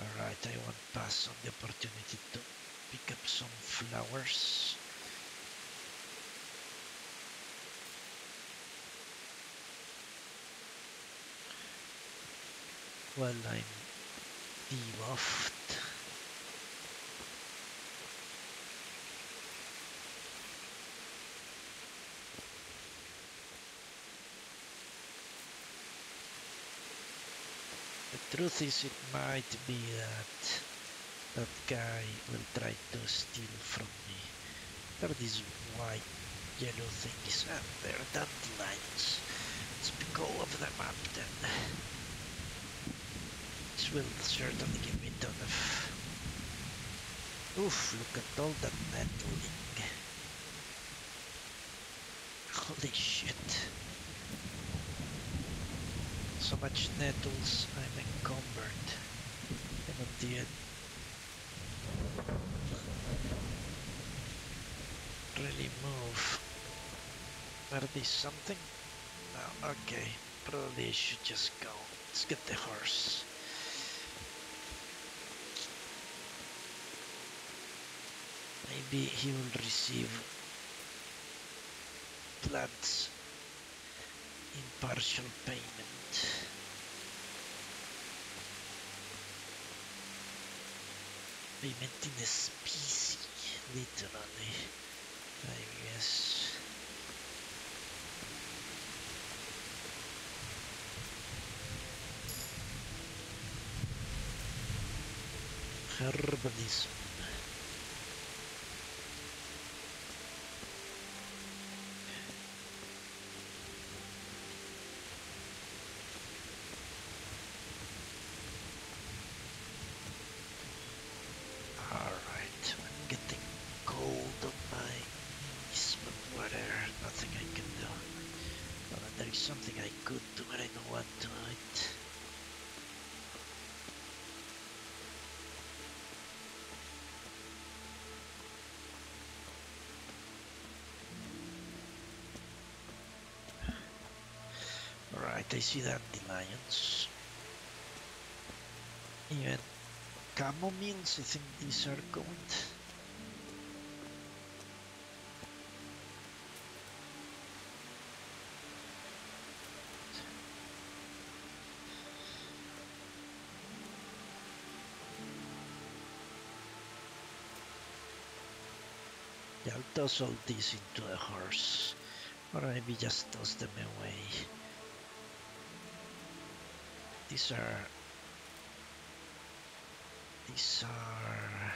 Alright, I won't pass on the opportunity to pick up some flowers. while I'm debuffed. The truth is it might be that that guy will try to steal from me. There these white yellow things and they're dandelions. Let's pick all of them up then. This will certainly give me a ton of... Oof, look at all that nettling. Holy shit. So much nettles, I'm encumbered. Cannot do it. Really move. Are something? No, okay. Probably I should just go. Let's get the horse. Maybe he will receive plants in partial payment. In a species, literally, I guess. Herbalism. See dandelions. Even camomiles, I think these are gold. Yeah, I'll toss all these into the horse. Or maybe just toss them away. These are these are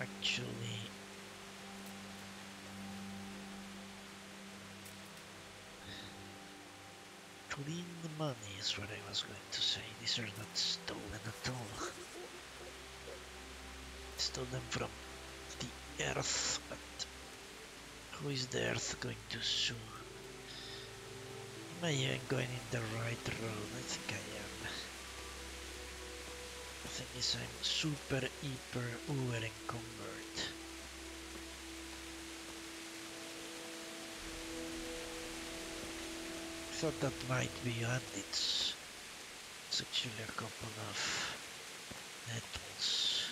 actually clean money is what I was going to say. These are not stolen at all. Stole them from the earth, but who is the earth going to sue? I even going in the right road? I think I am. The thing is I'm super, hyper, uber encumbered. Thought that might be bandits. It's actually a couple of nettles.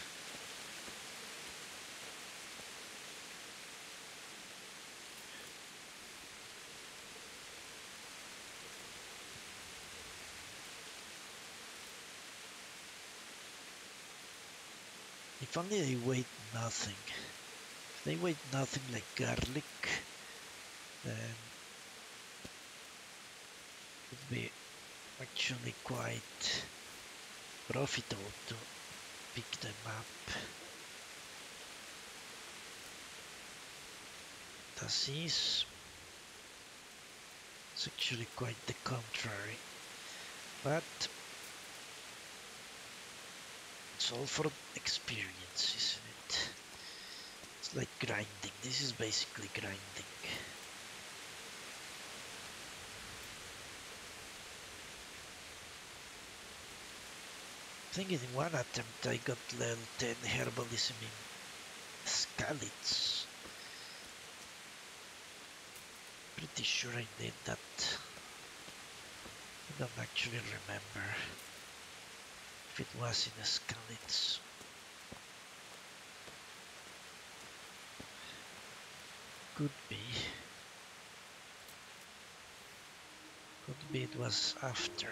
If only they weigh nothing. If they weigh nothing like garlic, then it would be actually quite profitable to pick them up. This is it's actually quite the contrary. But all for experience, isn't it? It's like grinding. This is basically grinding. I think in one attempt I got level 10 herbalism in Skalitz. Pretty sure I did that. I don't actually remember if it was in Skalitz. Could be. Could be it was after.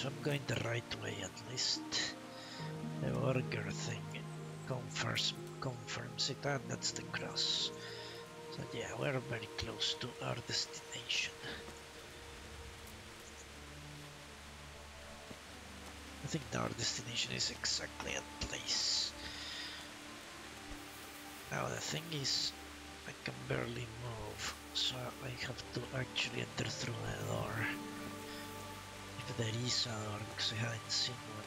So I'm going the right way at least. The Orger thing confirms, confirms it, and that's the cross. So yeah, we're very close to our destination. I think our destination is exactly at place. Now the thing is, I can barely move, so I have to actually enter through the door. If there is a door, because I haven't seen one.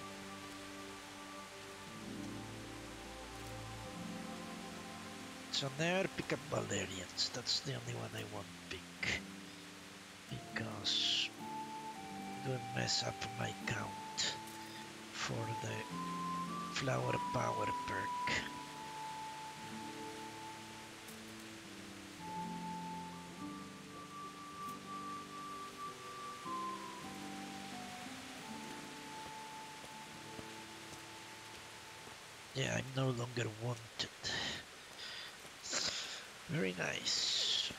So never pick up Valerians, that's the only one I won't pick. Because it will mess up my count for the flower power perk. Yeah, I'm no longer wanted. Very nice.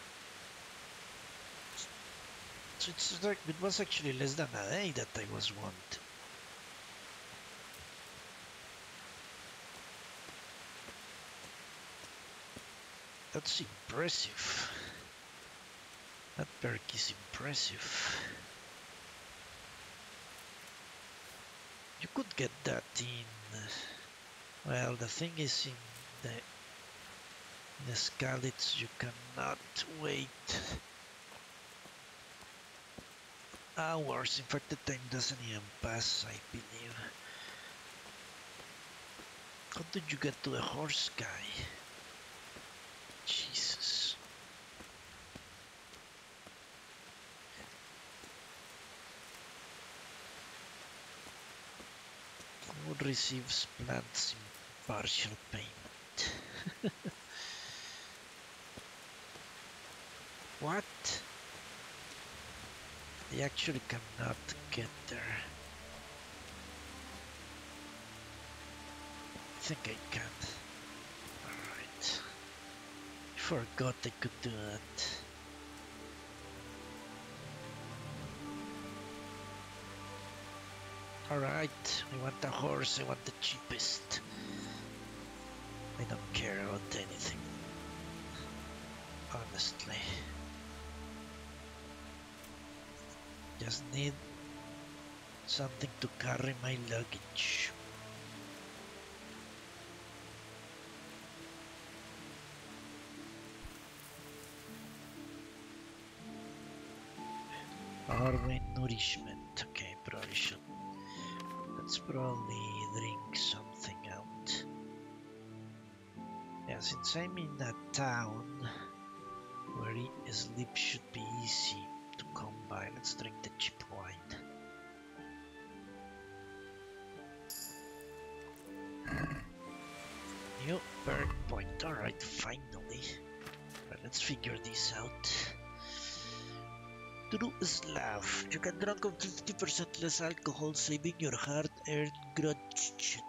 So it's like it was actually less than a day that I was wanted. That's impressive. That perk is impressive. You could get that in. Well, the thing is, in the in the Skalitz, you cannot wait hours. In fact, the time doesn't even pass, I believe. How did you get to the horse guy? Jesus. Wood receives plants in partial payment. what? They actually cannot get there. I think I can. Alright. Forgot I could do that. Alright, I want the horse, I want the cheapest. I don't care about anything. Honestly. Just need something to carry my luggage. Army nourishment. Okay, probably should. Let's probably drink something since I'm in a town where sleep should be easy to come by, let's drink the cheap wine. New perk point. Alright, finally. Right, let's figure this out. True Slav. You can drink on 50% less alcohol, saving your hard-earned groschen.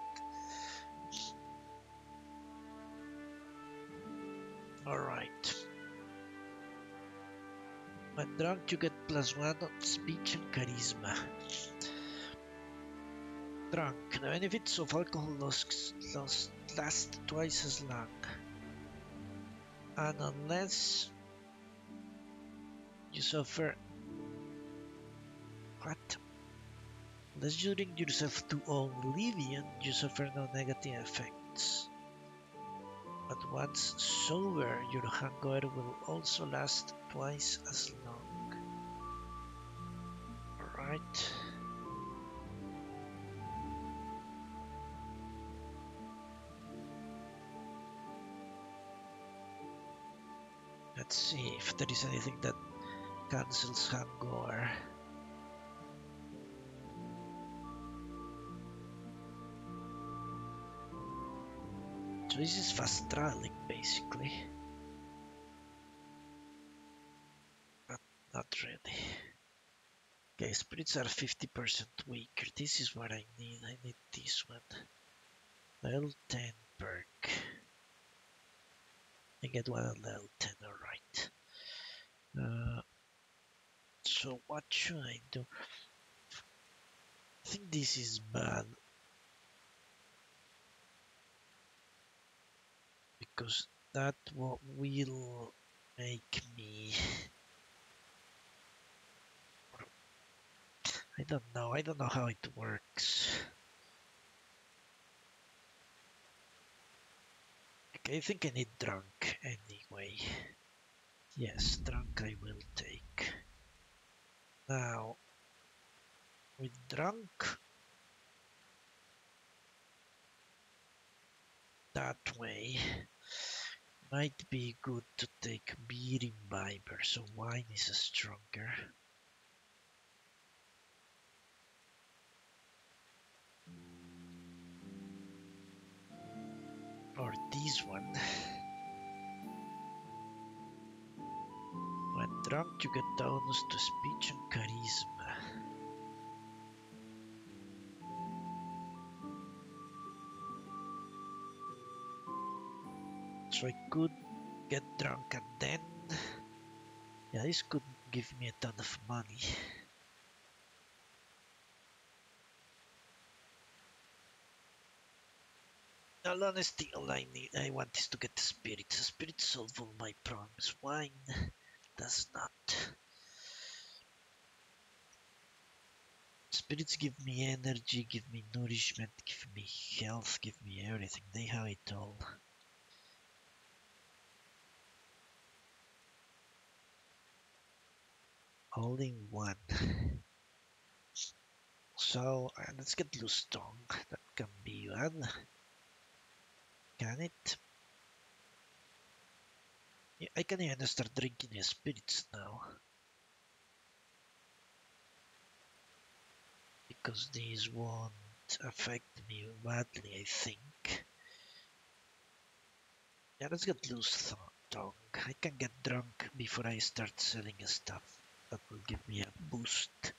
Drunk, you get plus one on speech and charisma. Drunk. The benefits of alcohol loss, loss last twice as long. And unless you suffer. What? Unless you drink yourself to oblivion, you suffer no negative effects. But once sober, your hangover will also last twice as long. Alright. Let's see if there is anything that cancels hangover. So this is fast traveling basically. But not really. Okay, spirits are 50% weaker. This is what I need. I need this one. Level 10 perk. I get one at level 10, alright. Uh, so what should I do? I think this is bad. Because that will make me I don't know, I don't know how it works. Okay, I think I need drunk anyway. Yes, drunk I will take. Now, with drunk, that way, might be good to take beer imbiber, so wine is stronger. This one. When drunk, you get bonus to speech and charisma. So I could get drunk and then... Yeah, this could give me a ton of money. All honesty, all I need, I want is to get the spirits. The spirits solve all my problems. Wine does not. Spirits give me energy, give me nourishment, give me health, give me everything. They have it all. All in one. So uh, let's get loose tongue. That can be bad. Can it? Yeah, I can even start drinking the spirits now. Because these won't affect me badly, I think. Yeah, let's get loose tongue. I can get drunk before I start selling stuff. That will give me a boost.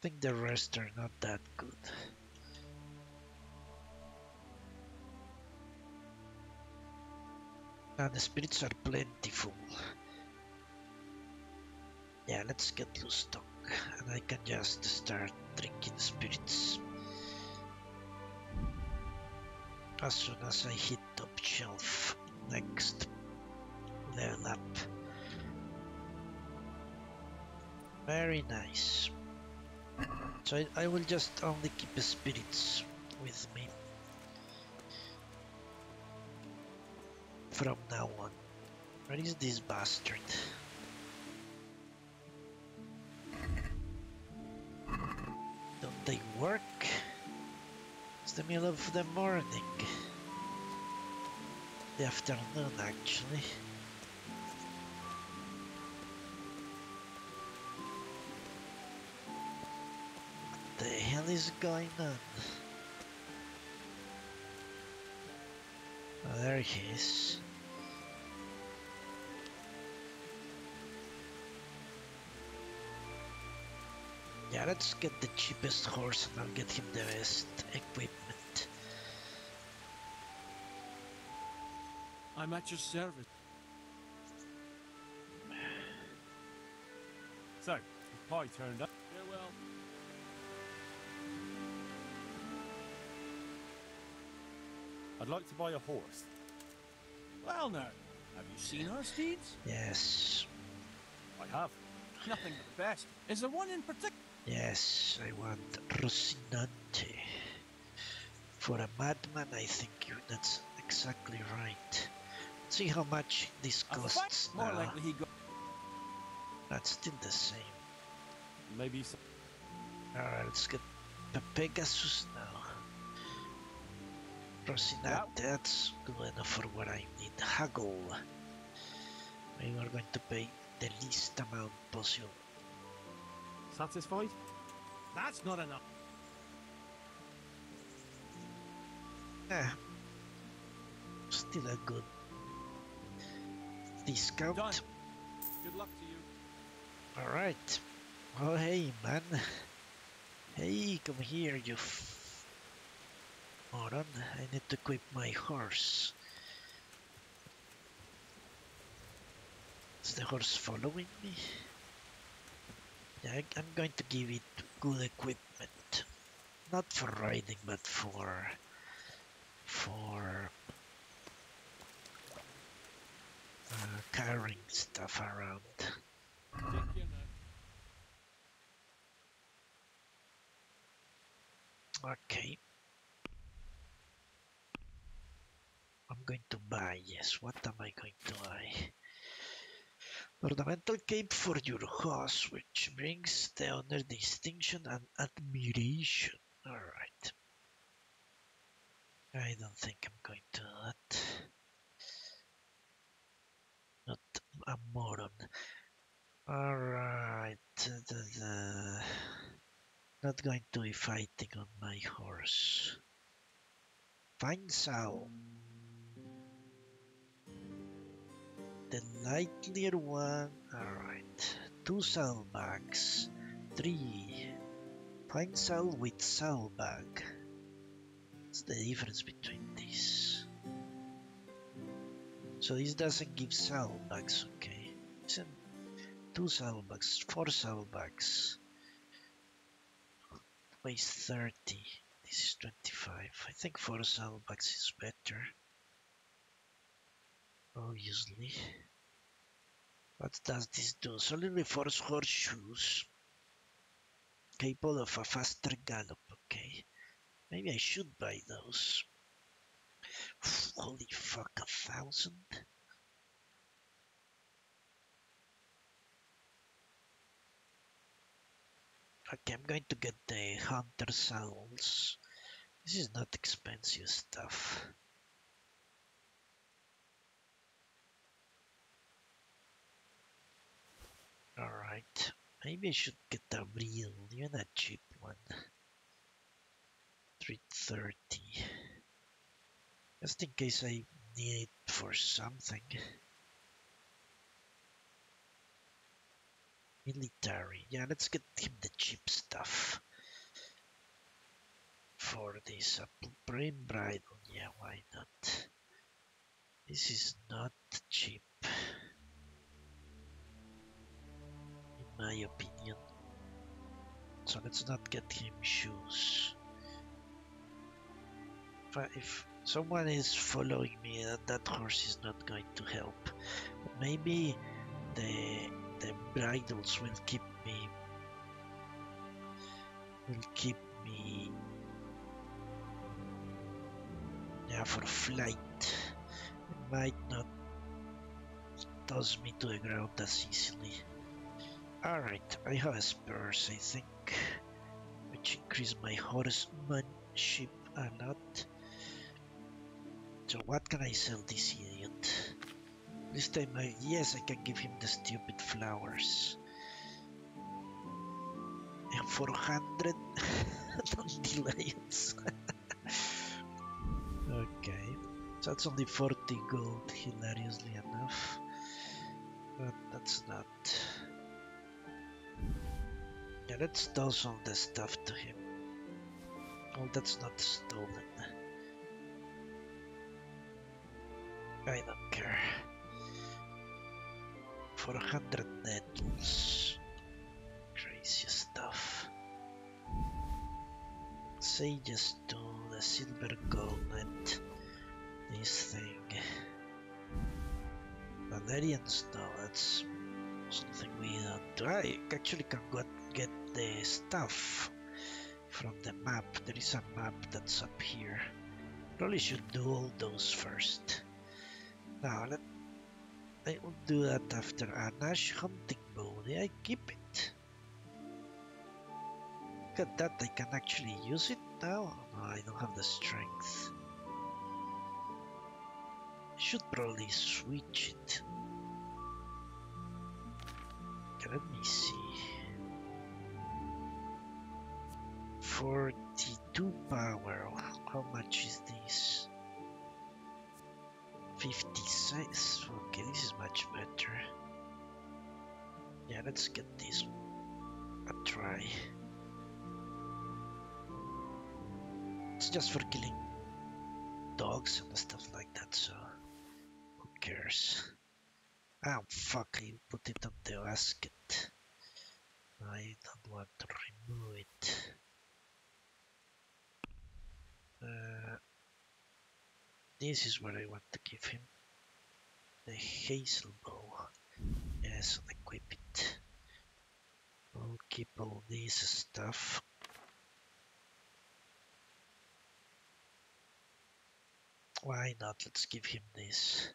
Think the rest are not that good. And the spirits are plentiful. Yeah, let's get loose tongue. And I can just start drinking spirits. As soon as I hit top shelf. Next. Level up. Very nice. So I, I will just only keep spirits with me. From now on. Where is this bastard? Don't they work? It's the middle of the morning. The afternoon, actually. Hell is going on? Oh, there he is. Yeah, let's get the cheapest horse and I'll get him the best equipment. I'm at your service. So, the pie turned up. Like to buy a horse. Well now, have you seen our steeds? Yes, I have. Nothing but the best. Is there one in particular? yes, I want Rocinante. For a madman, I think you, that's exactly right. See how much this costs fight? More now. likely he go. That's still the same. Maybe some... Alright, let's get Pe- Pegasus now. That's good enough for what I need. Haggle. We are going to pay the least amount possible. Satisfied? That's not enough. Eh, still a good discount. Done. Good luck to you. Alright. Oh, hey, man. Hey, come here, you f- moron. I need to equip my horse. Is the horse following me? Yeah, I'm going to give it good equipment. Not for riding, but for... for... Uh, carrying stuff around. Okay. I'm going to buy, yes. What am I going to buy? Ornamental cape for your horse, which brings the honor, distinction, and admiration. Alright. I don't think I'm going to do that. Not a moron. Alright. Not going to be fighting on my horse. Fine sow. The lightlier one. Alright. Two saddlebags. Three. Fine sow with saddlebag. What's the difference between these? So this doesn't give saddlebags, okay. Isn't two saddlebags, four saddlebags. Weighs 30. This is 25. I think four saddlebags is better. Obviously. What does this do? Solid reinforced horseshoes. Capable of a faster gallop, okay. Maybe I should buy those. Holy fuck, a thousand? Okay, I'm going to get the hunter saddles. This is not expensive stuff. Alright, maybe I should get a real, even a cheap one. 330. Just in case I need it for something. Military. Yeah, let's get him the cheap stuff. For this brain bridle. Yeah, why not? This is not cheap. My opinion. So let's not get him shoes. If, I, if someone is following me, that, that horse is not going to help. Maybe the the bridles will keep me will keep me yeah for flight. It might not toss me to the ground as easily. Alright, I have a spurs I think which increase my horsemanship a lot. So what can I sell this idiot? This time, I, yes, I can give him the stupid flowers. And 400 dandelions. okay, so that's only 40 gold, hilariously enough. But that's not. Yeah, let's toss all the stuff to him. Oh, that's not stolen. I don't care. 400 nettles. Crazy stuff. Sages to the silver gauntlet. This thing. Valerians, no, that's something we don't do. I actually can get the stuff from the map. There is a map that's up here. Probably should do all those first. Now let I will do that after a Nash hunting bow. I keep it? Look at that, I can actually use it now? No, I don't have the strength. Should probably switch it. Let me see. 42 power. How much is this? 56. Okay, this is much better. Yeah, let's get this a try. It's just for killing dogs and stuff like that, so who cares? Ah, fuck, I put it on the basket. I don't want to remove it. Uh, this is what I want to give him. The hazel bow. Yes, I'll equip it. We'll keep all this stuff. Why not? Let's give him this.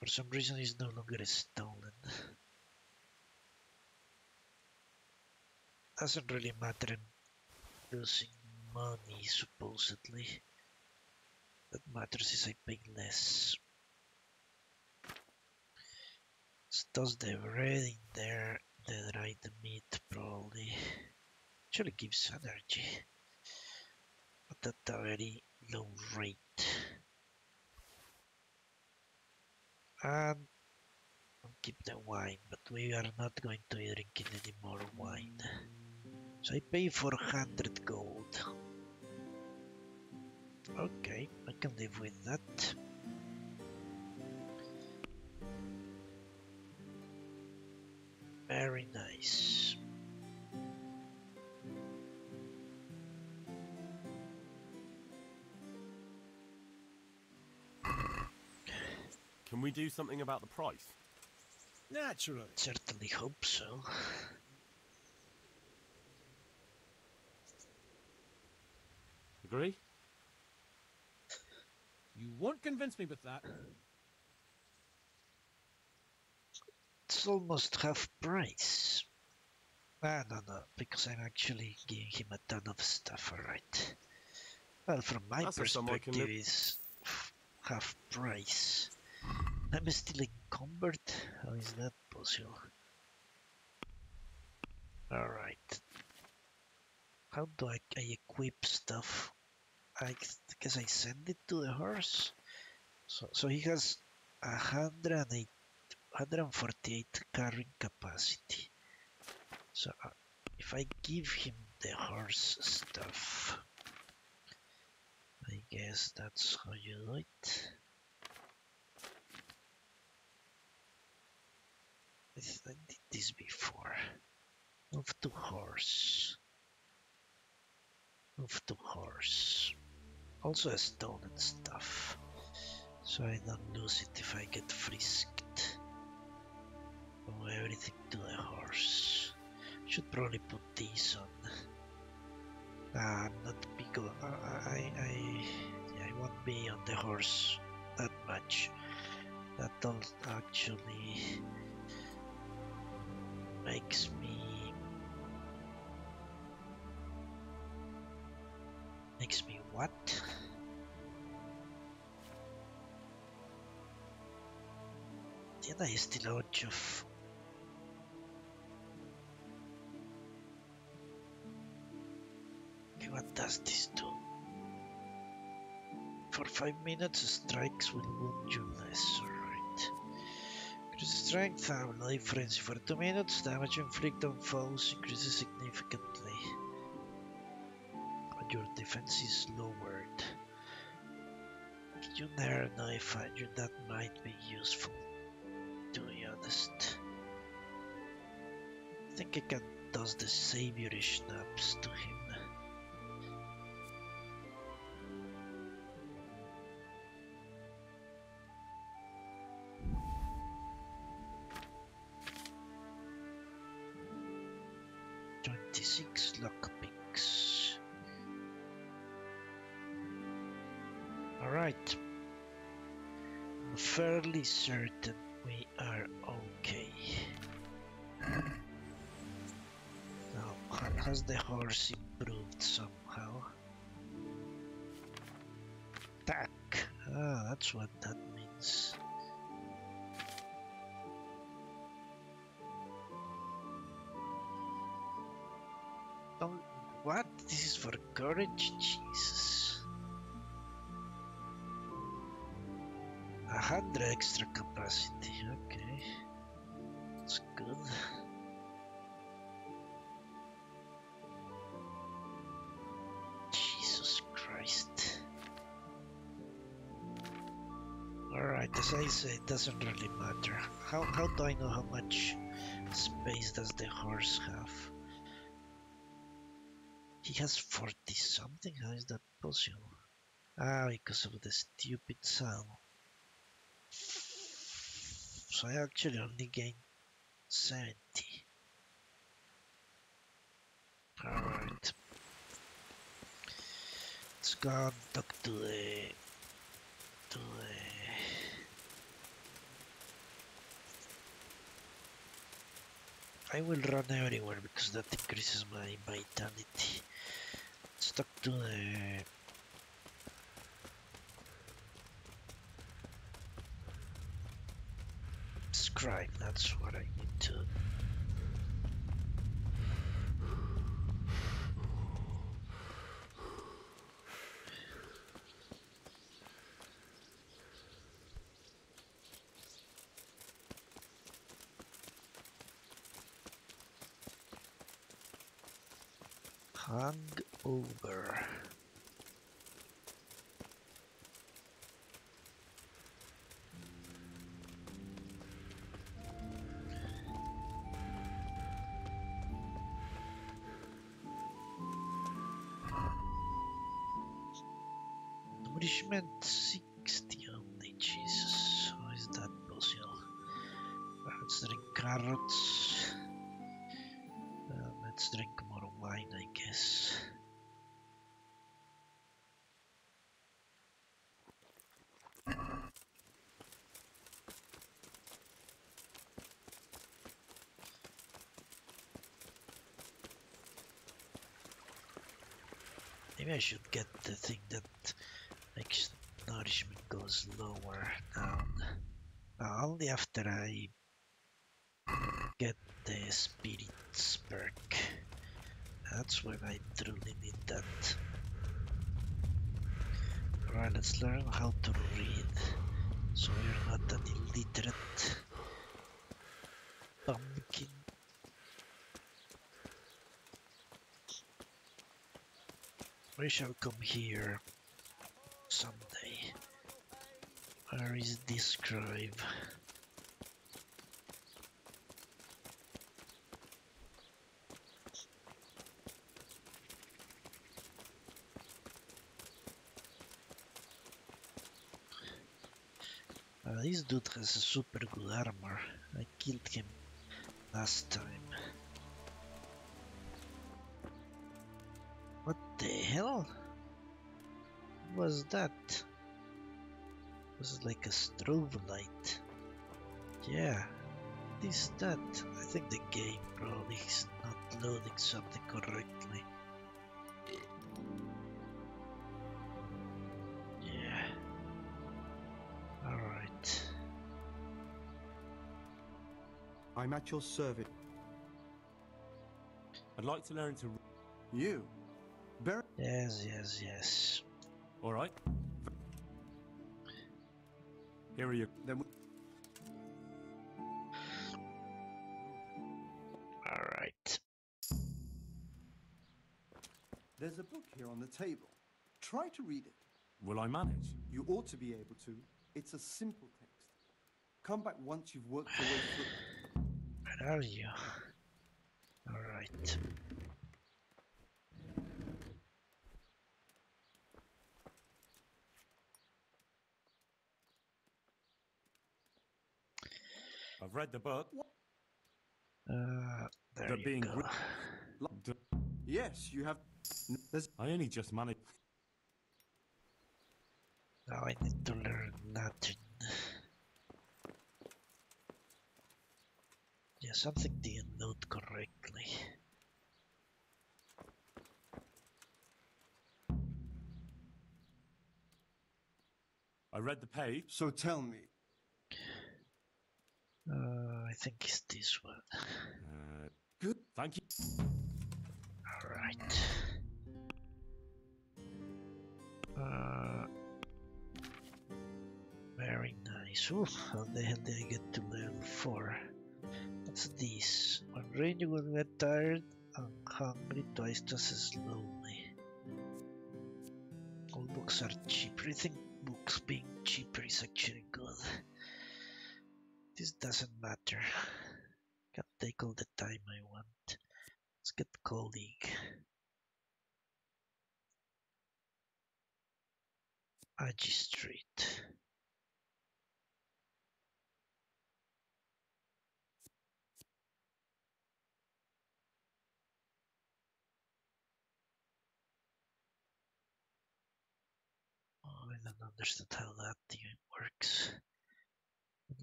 For some reason he's no longer stolen. Doesn't really matter in losing money supposedly. What matters is I pay less. Toss the bread in there, the dried meat probably. Actually gives energy. But at a very low rate. And I'll keep the wine, but we are not going to be drinking any more wine. So I pay 400 gold. Okay, I can live with that. Very nice. Can we do something about the price? Naturally. Certainly hope so. Agree? You won't convince me with that. It's almost half price. Ah, no, no, because I'm actually giving him a ton of stuff, alright. Well, from my That's a sum I can perspective, live- is half price. I'm still encumbered? How is that possible? Alright. How do I, I equip stuff? I guess I send it to the horse. So, so he has a hundred and eight 148 carrying capacity. So uh, if I give him the horse stuff, I guess that's how you do it. I did this before. Move to horse. Move to horse. Also a stone and stuff. So I don't lose it if I get frisked. Move everything to the horse. Should probably put these on. Nah, I'm not big on. I, I, I, I won't be on the horse that much. That'll actually makes me makes me what? Tiene estilo 8 Okay, what does this do? For 5 minutes, strikes will wound you less, alright. Increase strength, ah, have life frenzy for 2 minutes, damage inflicted on foes increases significantly. But your defense is lowered. You never know if I, do that might be useful, to be honest. I think I can toss the Saviour Schnapps to him. Has the horse improved somehow? Attack. Ah, that's what that means. Oh, what? This is for courage? Jesus. A hundred extra capacity, okay. That's good. Doesn't really matter. How, how do I know how much space does the horse have? He has 40 something? How is that possible? Ah, because of the stupid sound. So I actually only gained 70. Alright. Let's go talk to the... to the... I will run everywhere because that increases my vitality. Let's talk to the scribe, that's what I need to hang Maybe I should get the thing that makes nourishment goes lower down. Uh, only after I get the spirits perk. That's when I truly need that. Alright, let's learn how to read. So you're not an illiterate pumpkin. We shall come here someday. Where is this scribe? Uh, this dude has a super good armor. I killed him last time. Hell? Was that? Was it like a strobe light? Yeah, what is that? I think the game probably is not loading something correctly. Yeah. Alright. I'm at your service. I'd like to learn to. You? Very Yes, yes, yes. All right. Here are your. then. we- Alright. There's a book here on the table. Try to read it. Will I manage? You ought to be able to. It's a simple text. Come back once you've worked your way through. Where are you? Alright. I've read the book. Uh, there The you being go. gr- D- Yes, you have. n- There's I only just managed. Now I need to learn Latin. Yeah, something didn't note correctly. I read the page. so. Tell me. Uh, I think it's this one. Uh, Good. thank you. Alright. Uh, very nice. Oof, how the hell did I get to level 4? What's this? When rain you will get tired and hungry twice just as slowly. All books are cheaper. I think books being cheaper is actually good. This doesn't matter. Can take all the time I want. Let's get colleague. Magistrate. Oh, I don't understand how that even works.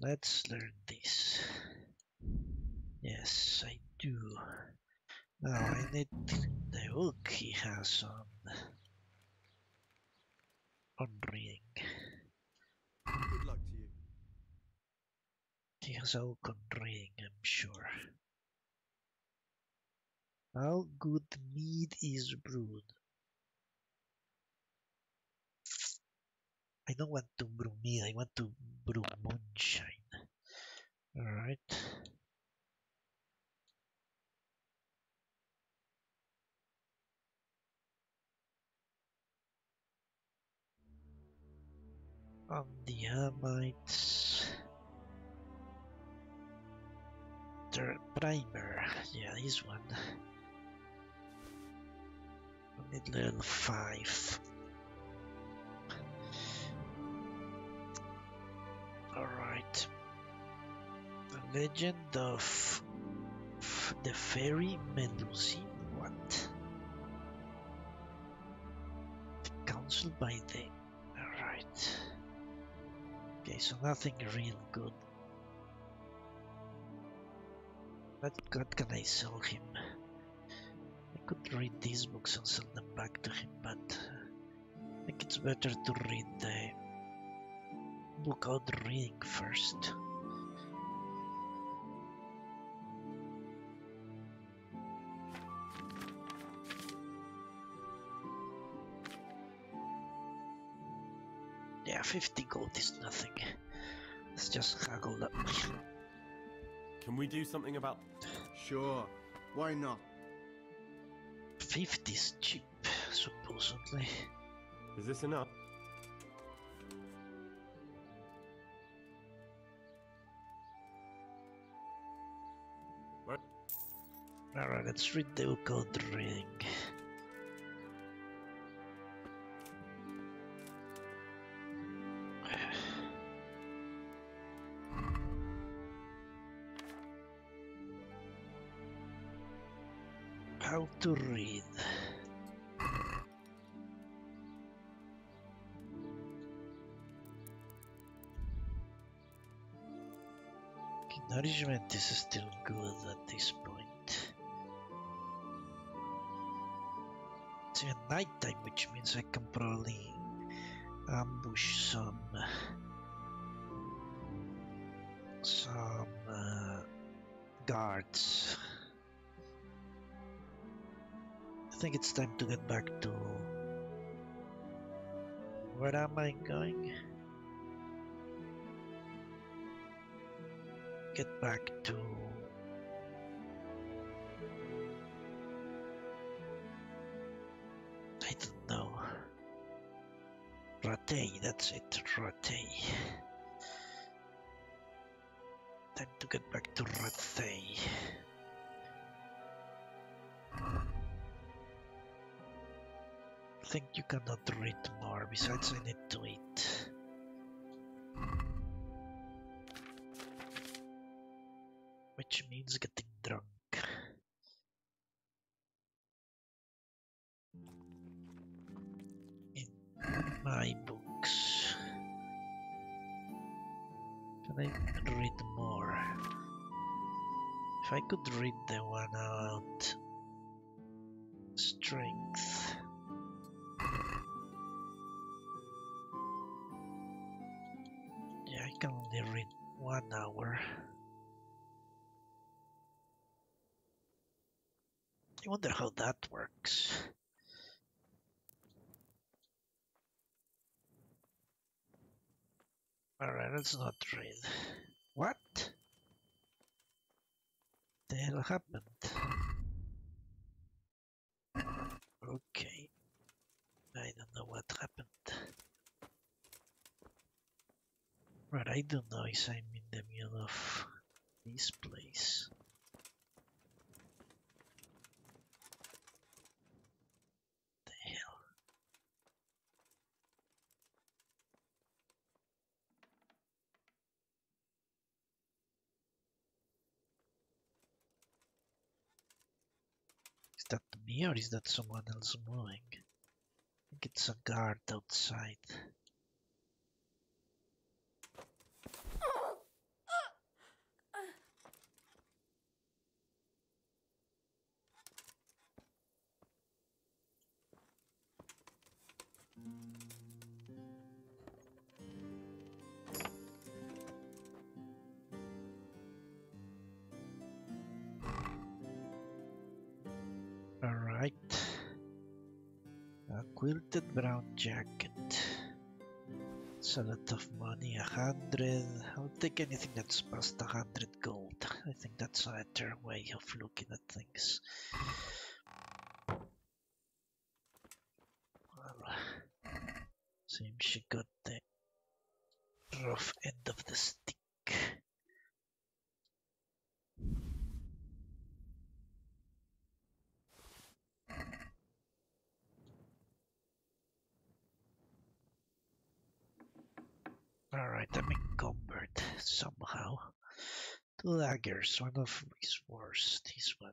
Let's learn this. Yes, I do. Now I need the hook he has on on reading. Good luck to you. He has a hook on reading, I'm sure. How good mead is brewed. I don't want to brew mead, I want to brew moonshine. Alright. On the Hamites. Primer, yeah, this one. Level 5. Legend of the Fairy Melusi. What? Council by the. Alright. Okay, so nothing real good. What, what can I sell him? I could read these books and sell them back to him, but uh, I think it's better to read the book out the reading first. Yeah, 50 gold is nothing. Let's just haggle up. Can we do something about. Sure. Why not? 50 is cheap, supposedly. Is this enough? Alright, let's read the out reading. How to read. Nourishment is still good at this point. It's even nighttime, which means I can probably ambush some some uh, guards. I think it's time to get back to where am I going? Get back to Ratay, that's it, Ratay. Time to get back to Ratay. I think you cannot read more, besides I need to eat. Which means getting drunk. My books. Can I read more? If I could read the one out. Strength. Yeah, I can only read one hour. I wonder how that works. Alright, let's not read. What? The hell happened? Okay. I don't know what happened. What I don't know is I'm in the middle of this place. The hell? Or is that someone else moving? I think it's a guard outside. Quilted brown jacket. It's a lot of money, a hundred. I'll take anything that's past a hundred gold. I think that's a better way of looking at things. Well, seems she got the rough end of the stick. Alright, I'm encumbered somehow. Two daggers, one of is worse. This one.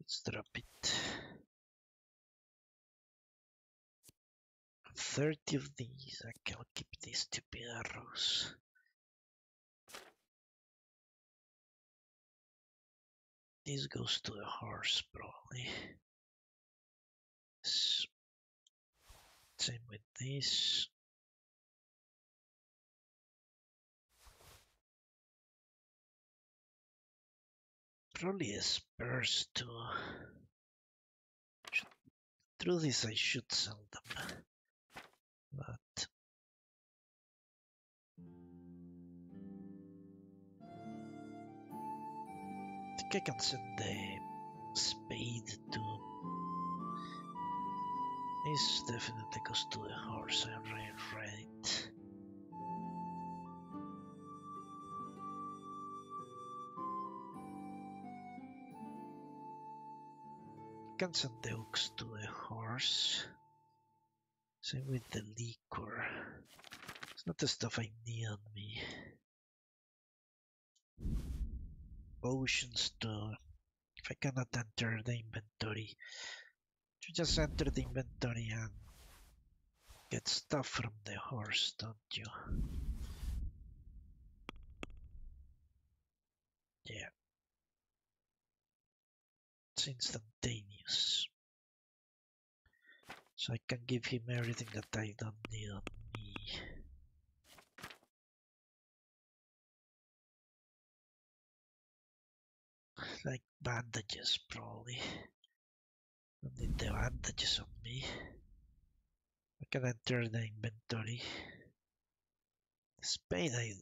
Let's drop it. 30 of these. Okay, I'll keep these stupid arrows. This goes to the horse, probably. Same with this. Probably spurs too. Should- Truth is, I should sell them, but I think I can send the spade to. This definitely goes to the horse. I already read Can send the ox to the horse. Same with the liquor. It's not the stuff I need on me. Potions too. If I cannot enter the inventory, you just enter the inventory and get stuff from the horse, don't you? Yeah. Instantaneous. So I can give him everything that I don't need on me. Like bandages, probably. Don't need the bandages on me. I can enter the inventory. The spade, I,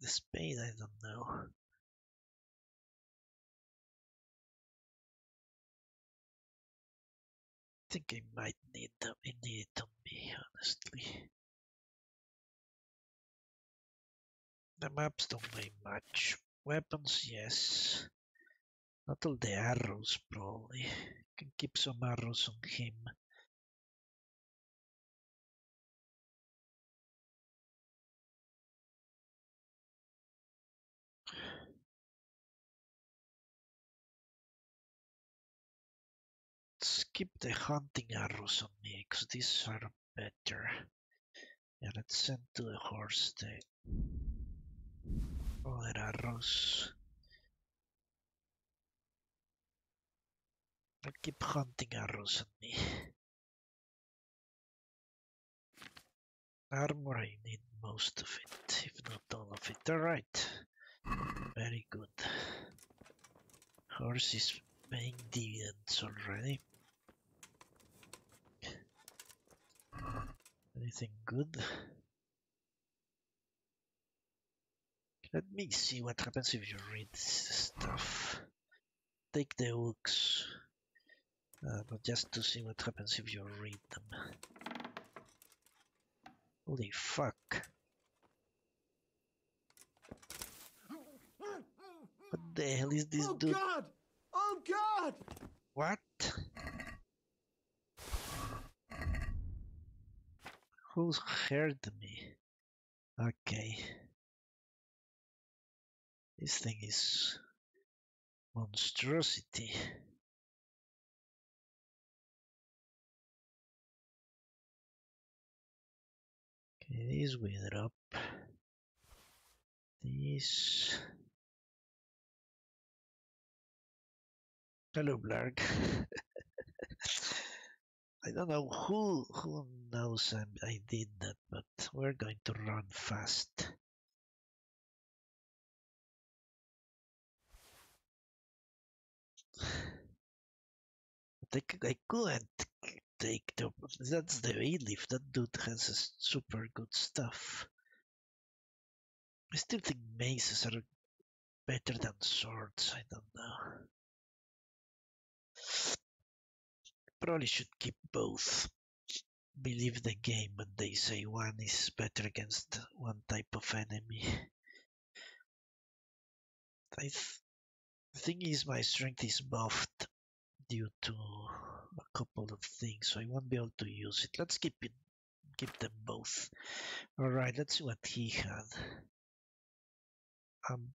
the spade, I don't know. Think I might need them. I need on me, honestly. The maps don't mean much. Weapons, yes. Not all the arrows, probably. Can keep some arrows on him. Skip the hunting arrows on me, because these are better. Yeah, let's send to the horse the other arrows. I'll keep hunting arrows on me. Armor, I need most of it, if not all of it. Alright. Very good. Horse is paying dividends already. Anything good? Let me see what happens if you read this stuff. Take the hooks. Uh, but just to see what happens if you read them. Holy fuck. What the hell is this oh dude? God! Oh God! What? Who's heard me? Okay. This thing is monstrosity. Okay, these wither up. These. Hello, Blarg. I don't know who who knows I, I did that, but we're going to run fast. I, I couldn't take the. That's the relief. That dude has super good stuff. I still think maces are better than swords. I don't know. Probably should keep both. Believe the game when they say one is better against one type of enemy. I th- the thing is, my strength is buffed due to a couple of things, so I won't be able to use it. Let's keep it, keep them both. All right, let's see what he had. Um,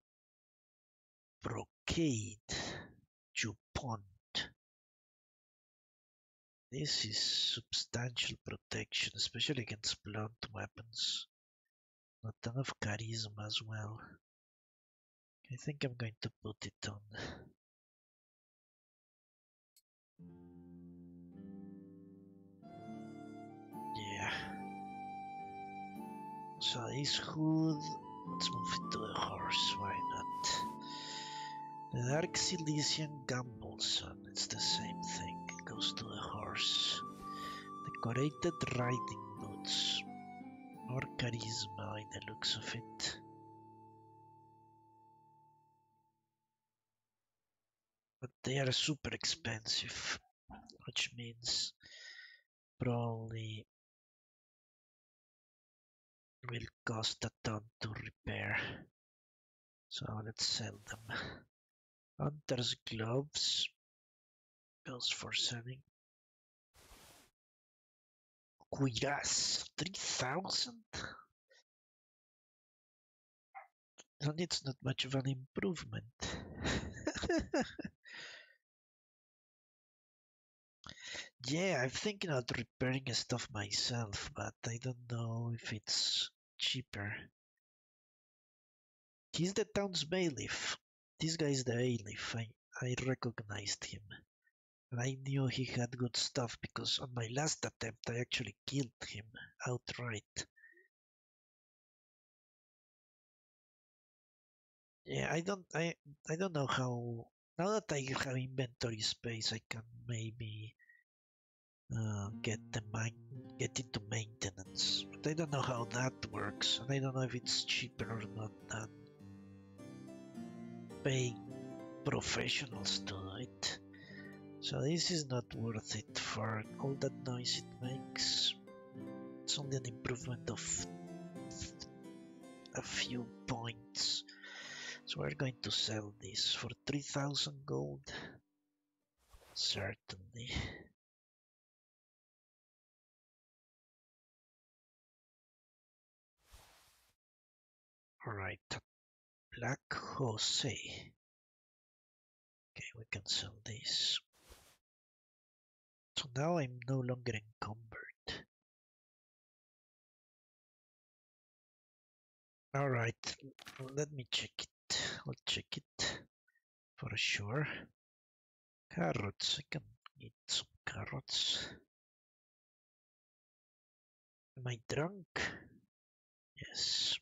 brocade, Dupont. This is substantial protection, especially against blunt weapons. Not enough charisma as well. I think I'm going to put it on. Yeah. So this hood, let's move it to the horse, why not? The Dark Silesian Gambeson, it's the same thing, goes to the horse. Decorated riding boots, more charisma in the looks of it. But they are super expensive, which means probably will cost a ton to repair. So let's sell them. Hunter's gloves goes for selling. Cuirass, 3000? And it's not much of an improvement. yeah, I'm thinking of repairing stuff myself, but I don't know if it's cheaper. He's the town's bailiff. This guy is the bailiff. I, I recognized him. And I knew he had good stuff because on my last attempt I actually killed him outright. Yeah, I don't I I don't know how now that I have inventory space I can maybe uh, get the main, get into maintenance. But I don't know how that works and I don't know if it's cheaper or not than paying professionals to do it. So this is not worth it for all that noise it makes. It's only an improvement of a few points. So we're going to sell this for 3000 gold. Certainly. Alright, Black Jose. Okay, we can sell this. So now I'm no longer encumbered. Alright, let me check it. I'll check it for sure. Carrots, I can eat some carrots. Am I drunk? Yes.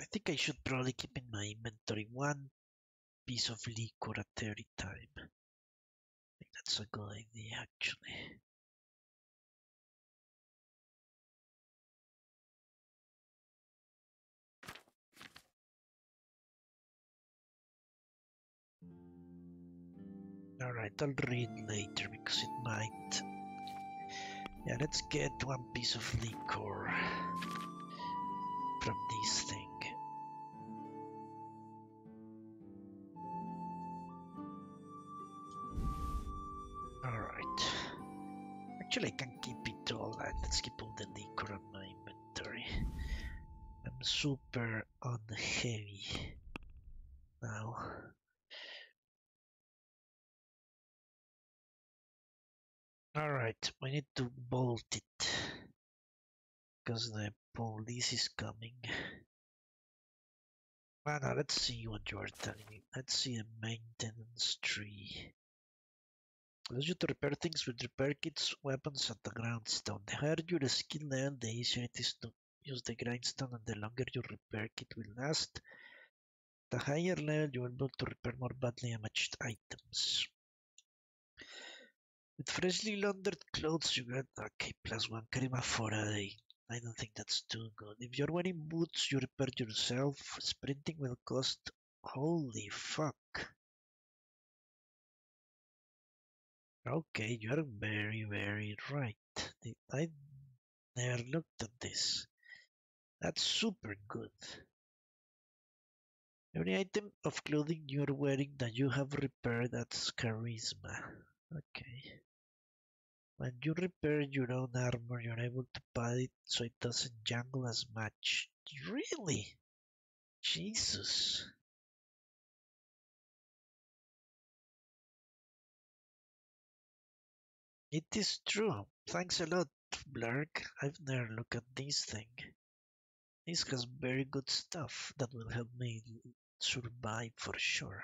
I think I should probably keep in my inventory one piece of liquor at every time. I think that's a good idea actually. Alright, I'll read later because it might. Yeah, let's get one piece of liquor from this thing. Actually, I can keep it all. Let's keep all the liquor on my inventory. I'm super on heavy now. Alright, we need to bolt it because the police is coming. Ah, Mana, let's see what you are telling me. Let's see the maintenance tree. Allows you to repair things with repair kits, weapons, and the grindstone. The higher your skill level, the easier it is to use the grindstone and the longer your repair kit will last. The higher level, you will be able to repair more badly damaged items. With freshly laundered clothes, you get okay plus one charisma for a day. I don't think that's too good. If you're wearing boots, you repair yourself. Sprinting will cost. Holy fuck. Okay, you're very, very right. I never looked at this. That's super good. Every item of clothing you're wearing that you have repaired, that's charisma. Okay. When you repair your own armor, you're able to buy it so it doesn't jangle as much. Really? Jesus. It is true. Thanks a lot, Blark. I've never looked at this thing. This has very good stuff that will help me survive for sure.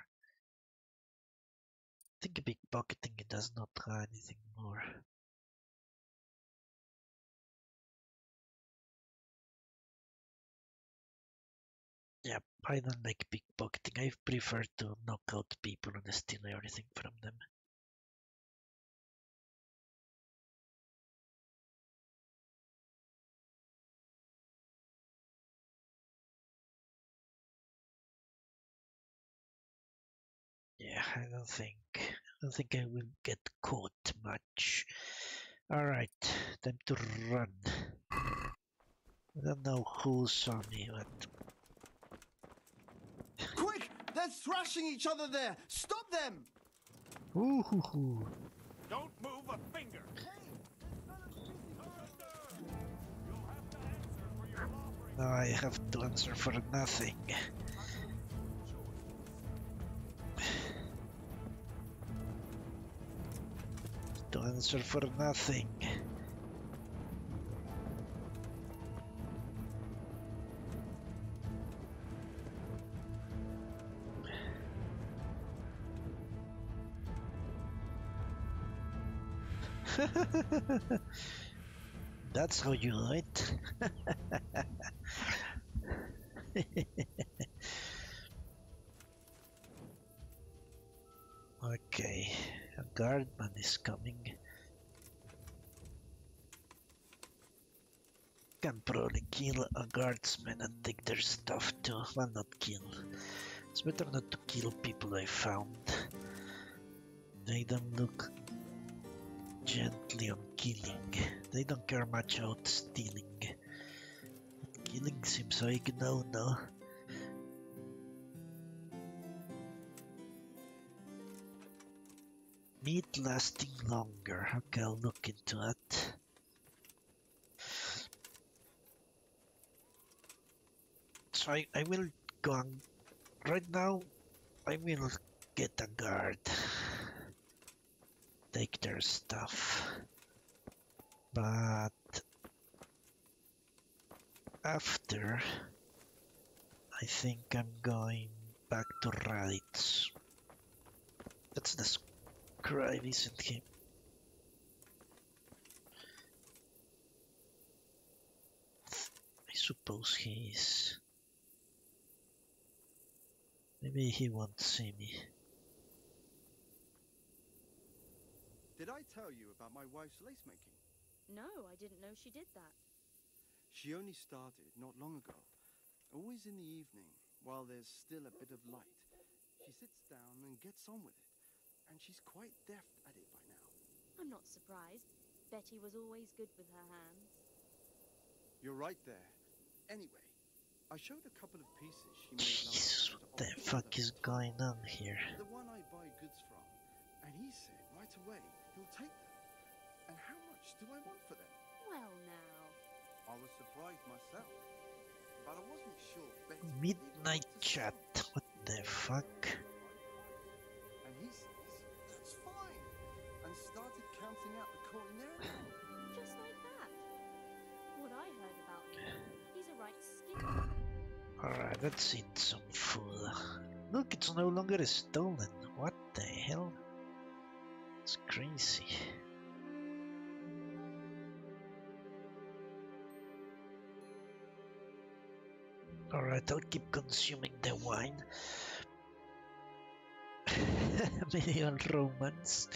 I think pickpocketing does not have anything more. Yep, I don't like pickpocketing. I prefer to knock out people and steal everything from them. Yeah, I don't think I don't think I will get caught much. Alright, time to run. I don't know who saw me, but Quick! They're thrashing each other there! Stop them! ooh hoo hoo. Don't move a finger! Now I have to answer for nothing. To answer for nothing. That's how you do guardman is coming. Can probably kill a guardsman and take their stuff too. Well, not kill. It's better not to kill people I found. They don't look gently on killing. They don't care much about stealing. But killing seems like no no. Meat lasting longer. Okay, I'll look into that. So I, I will go on. Right now, I will get a guard take their stuff. But after, I think I'm going back to Raditz. That's the scribe, isn't he? I suppose he is. Maybe he won't see me. Did I tell you about my wife's lace making? No, I didn't know she did that. She only started not long ago. Always in the evening, while there's still a bit of light. She sits down and gets on with it. And she's quite deft at it by now. I'm not surprised. Betty was always good with her hands. You're right there. Anyway, I showed a couple of pieces she made last Jesus, what the fuck is going on here? The one I buy goods from. And he said right away he'll take them. And how much do I want for them? Well, now. I was surprised myself. But I wasn't sure Betty Midnight want to sell chat. What the fuck? Started counting out the coin there. Just like that. What I heard about him, he's a right skin. Alright, let's eat some food. Look, it's no longer stolen. What the hell? It's crazy. Alright, I'll keep consuming the wine. Medieval romance.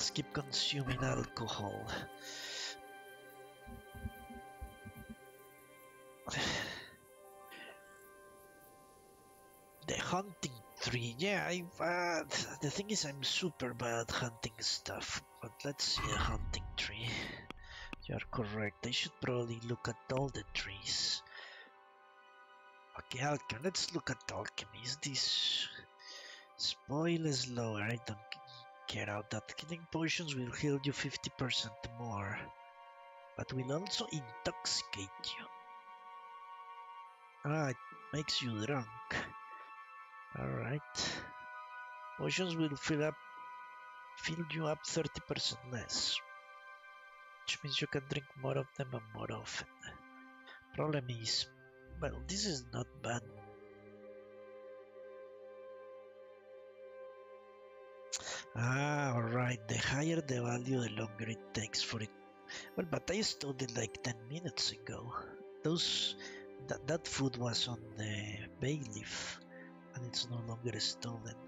Let's keep consuming alcohol. the hunting tree. Yeah, I. Uh, the thing is, I'm super bad hunting stuff. But let's see a hunting tree. You are correct. I should probably look at all the trees. Okay, alchemy. Let's look at alchemy. Is this spoil is lower? I don't care out that healing potions will heal you 50% more, but will also intoxicate you. Ah, it makes you drunk. Alright. Potions will fill up fill you up 30% less. Which means you can drink more of them and more often. Problem is, well, this is not bad. Ah, alright. The higher the value, the longer it takes for it. Well, but I stole it like 10 minutes ago. Those that that food was on the bay leaf, and it's no longer stolen.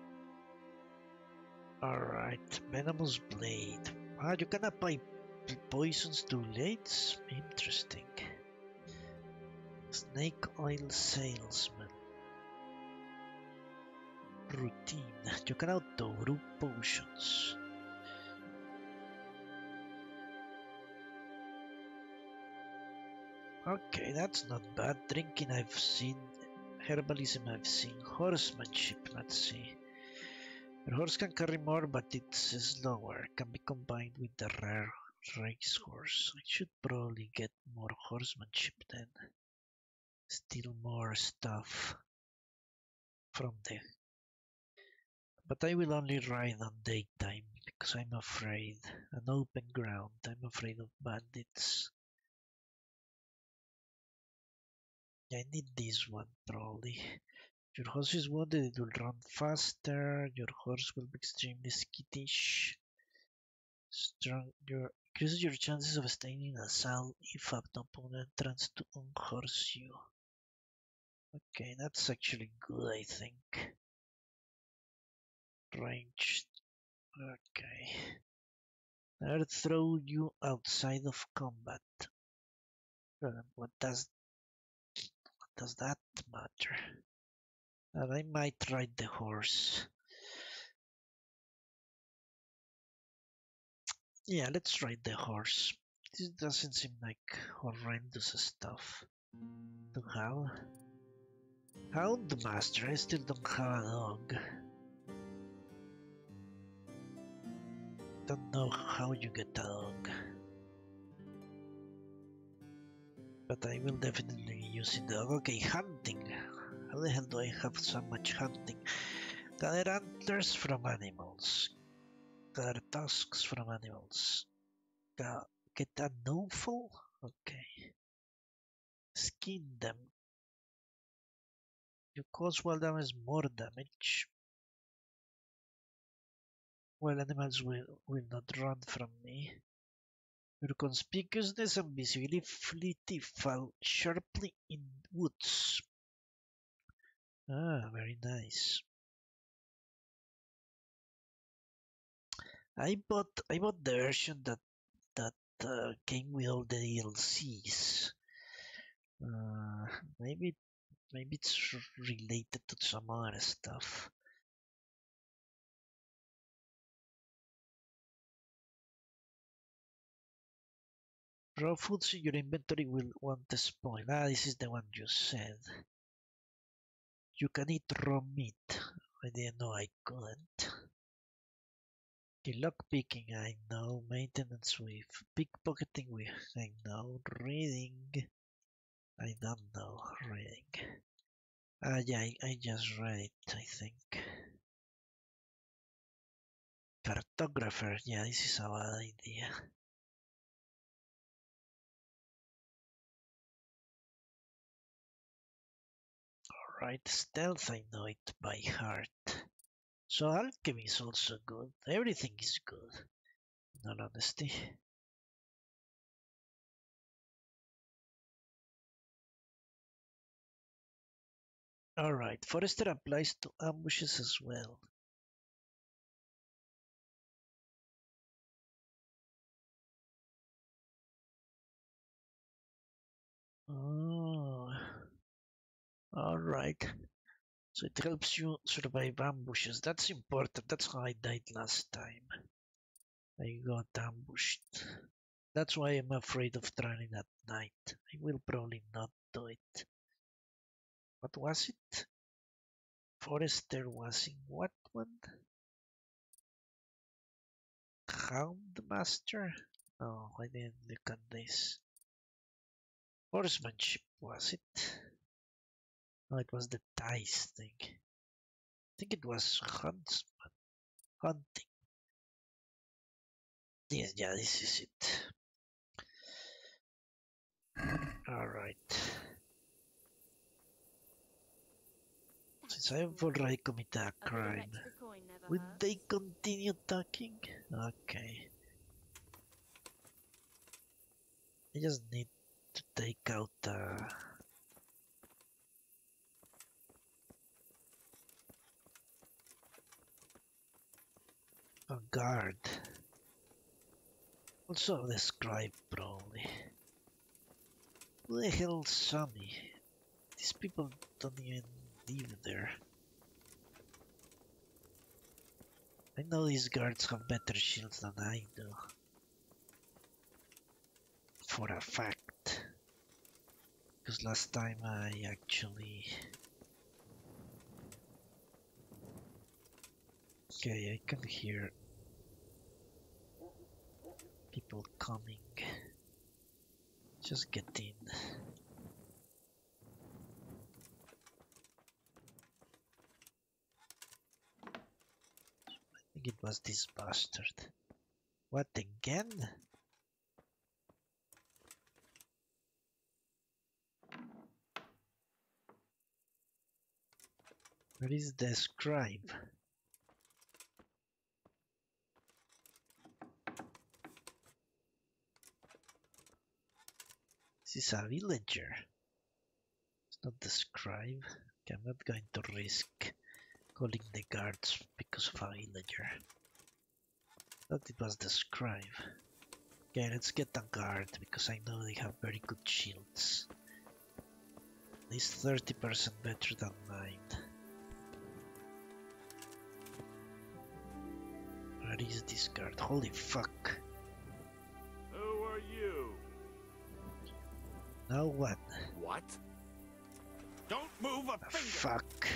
Alright, Venomous Blade. Ah, you can apply poisons to blades? Interesting. Snake Oil Salesman. Routine. You can auto brew potions. Okay, that's not bad. Drinking I've seen. Herbalism I've seen. Horsemanship, let's see. Your horse can carry more, but it's slower. Can be combined with the rare racehorse. I should probably get more horsemanship then. Steal more stuff from the. But I will only ride on daytime because I'm afraid. An open ground. I'm afraid of bandits. I need this one probably. Your horse is wounded, it will run faster. Your horse will be extremely skittish. Strong, your increases your chances of staying in a saddle if an opponent tries to unhorse you. Okay, that's actually good, I think. Ranged. Okay. Never throw you outside of combat. What does what does that matter? And I might ride the horse. Yeah, let's ride the horse. This doesn't seem like horrendous stuff to have. Houndmaster, I still don't have a dog. Don't know how you get along. But I will definitely use it. Okay, hunting. How the hell do I have so much hunting? Gather antlers from animals. Gather tusks from animals. Ga- Get a knowful? Okay. Skin them. You cause wild animals more damage. Wild animals will, will not run from me. Your conspicuousness and visibility fall sharply in woods. Ah, very nice. I bought I bought the version that that uh, came with all the DLCs. Uh, maybe maybe it's related to some other stuff. Raw foods in your inventory will want to spoil. Ah, this is the one you said. You can eat raw meat. I didn't know I couldn't. Okay, lockpicking, I know. Maintenance with pickpocketing, we I know. Reading, I don't know. Reading. Ah, yeah, I, I just read it, I think. Cartographer, yeah, this is a bad idea. Alright, stealth, I know it by heart. So alchemy is also good. Everything is good. In all honesty. Alright, Forester applies to ambushes as well. Oh, alright. So it helps you survive ambushes. That's important. That's how I died last time. I got ambushed. That's why I'm afraid of trying at night. I will probably not do it. What was it? Forester was in what one? Houndmaster? Oh, I didn't look at this. Horsemanship, was it? No, it was the dice thing. I think it was huntsman. Hunting. Yes, yeah, this is it. Alright. Since I have already committed a A crime, would they continue talking? Okay. I just need to take out uh, a guard. Also the scribe probably. Who the hell's Sammy? These people don't even live there. I know these guards have better shields than I do. For a fact. Because last time I actually... Okay, I can hear people coming. Just get in. I think it was this bastard. What again? Where is the scribe? This is a villager. It's not the scribe. Okay, I'm not going to risk calling the guards because of a villager. Thought it was the scribe. Okay, let's get a guard because I know they have very good shields. At least 30% better than mine. Where is this guard? Holy fuck. Now what? What? Don't move a finger. Fuck.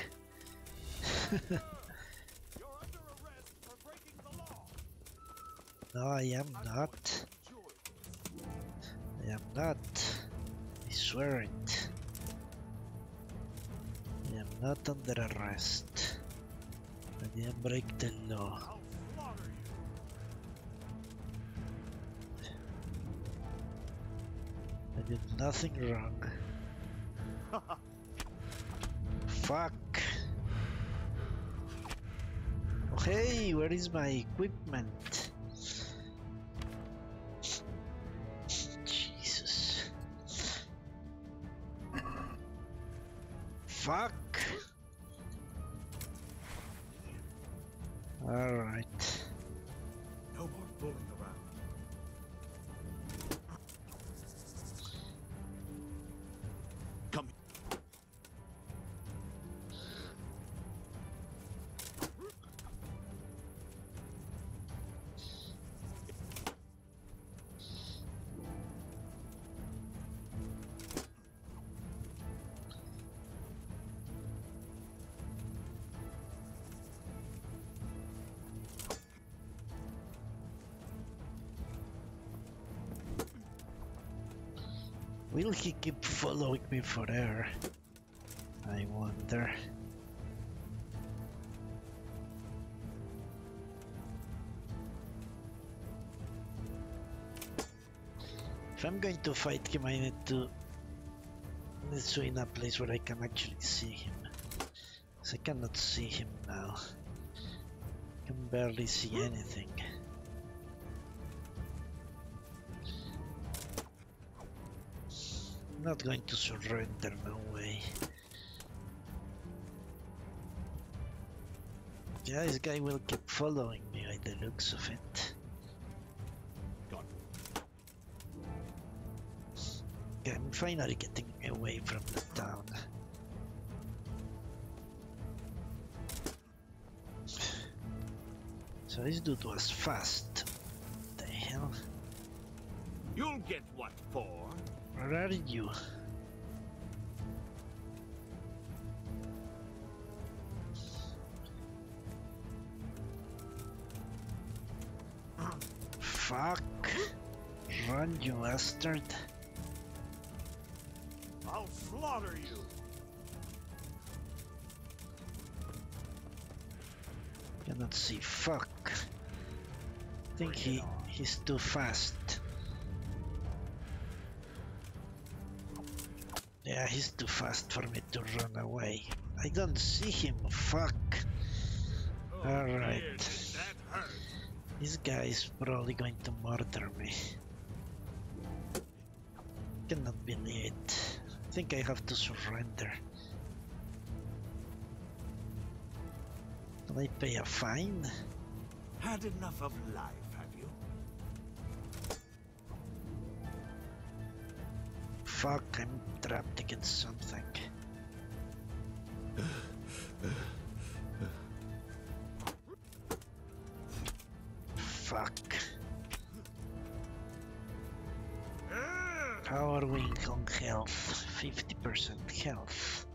You're under arrest for breaking the law. No, I am not. I am not. I swear it. I am not under arrest. I didn't break the law. Did nothing wrong. Fuck. Oh, hey, where is my equipment? Will he keep following me forever? I wonder. If I'm going to fight him, I need to need to in a place where I can actually see him. 'Cause I cannot see him now. I can barely see anything. Not going to surrender, no way. Yeah, this guy will keep following me by the looks of it. Gone. Okay, I'm finally getting away from the town. So this dude was fast. The hell? You'll get what for? Where are you? Fuck. Run, you bastard. I'll slaughter you. Cannot see. Fuck. think he he's too fast. Yeah, he's too fast for me to run away. I don't see him. Fuck. Oh, Alright. dear, did that hurt? This guy is probably going to murder me. Cannot believe it. I think I have to surrender. Can I pay a fine? Had enough of life, Fuck, I'm trapped against something. Fuck. Power wing on health, 50% health.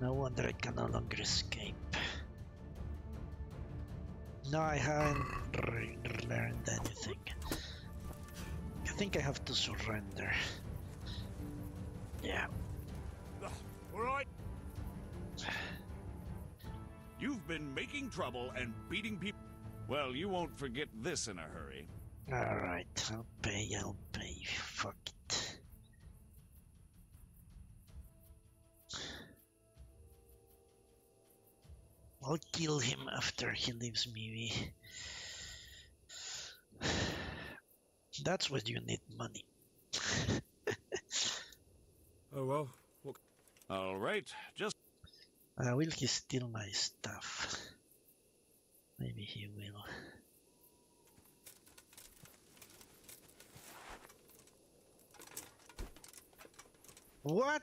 No wonder I can no longer escape. No, I haven't learned anything. I think I have to surrender. Yeah. All right. You've been making trouble and beating people. Well, you won't forget this in a hurry. Alright, I'll pay, I'll pay. Fuck it. I'll kill him after he leaves me. That's what you need money. Oh well, what All right, just Uh, will he steal my stuff? Maybe he will. What?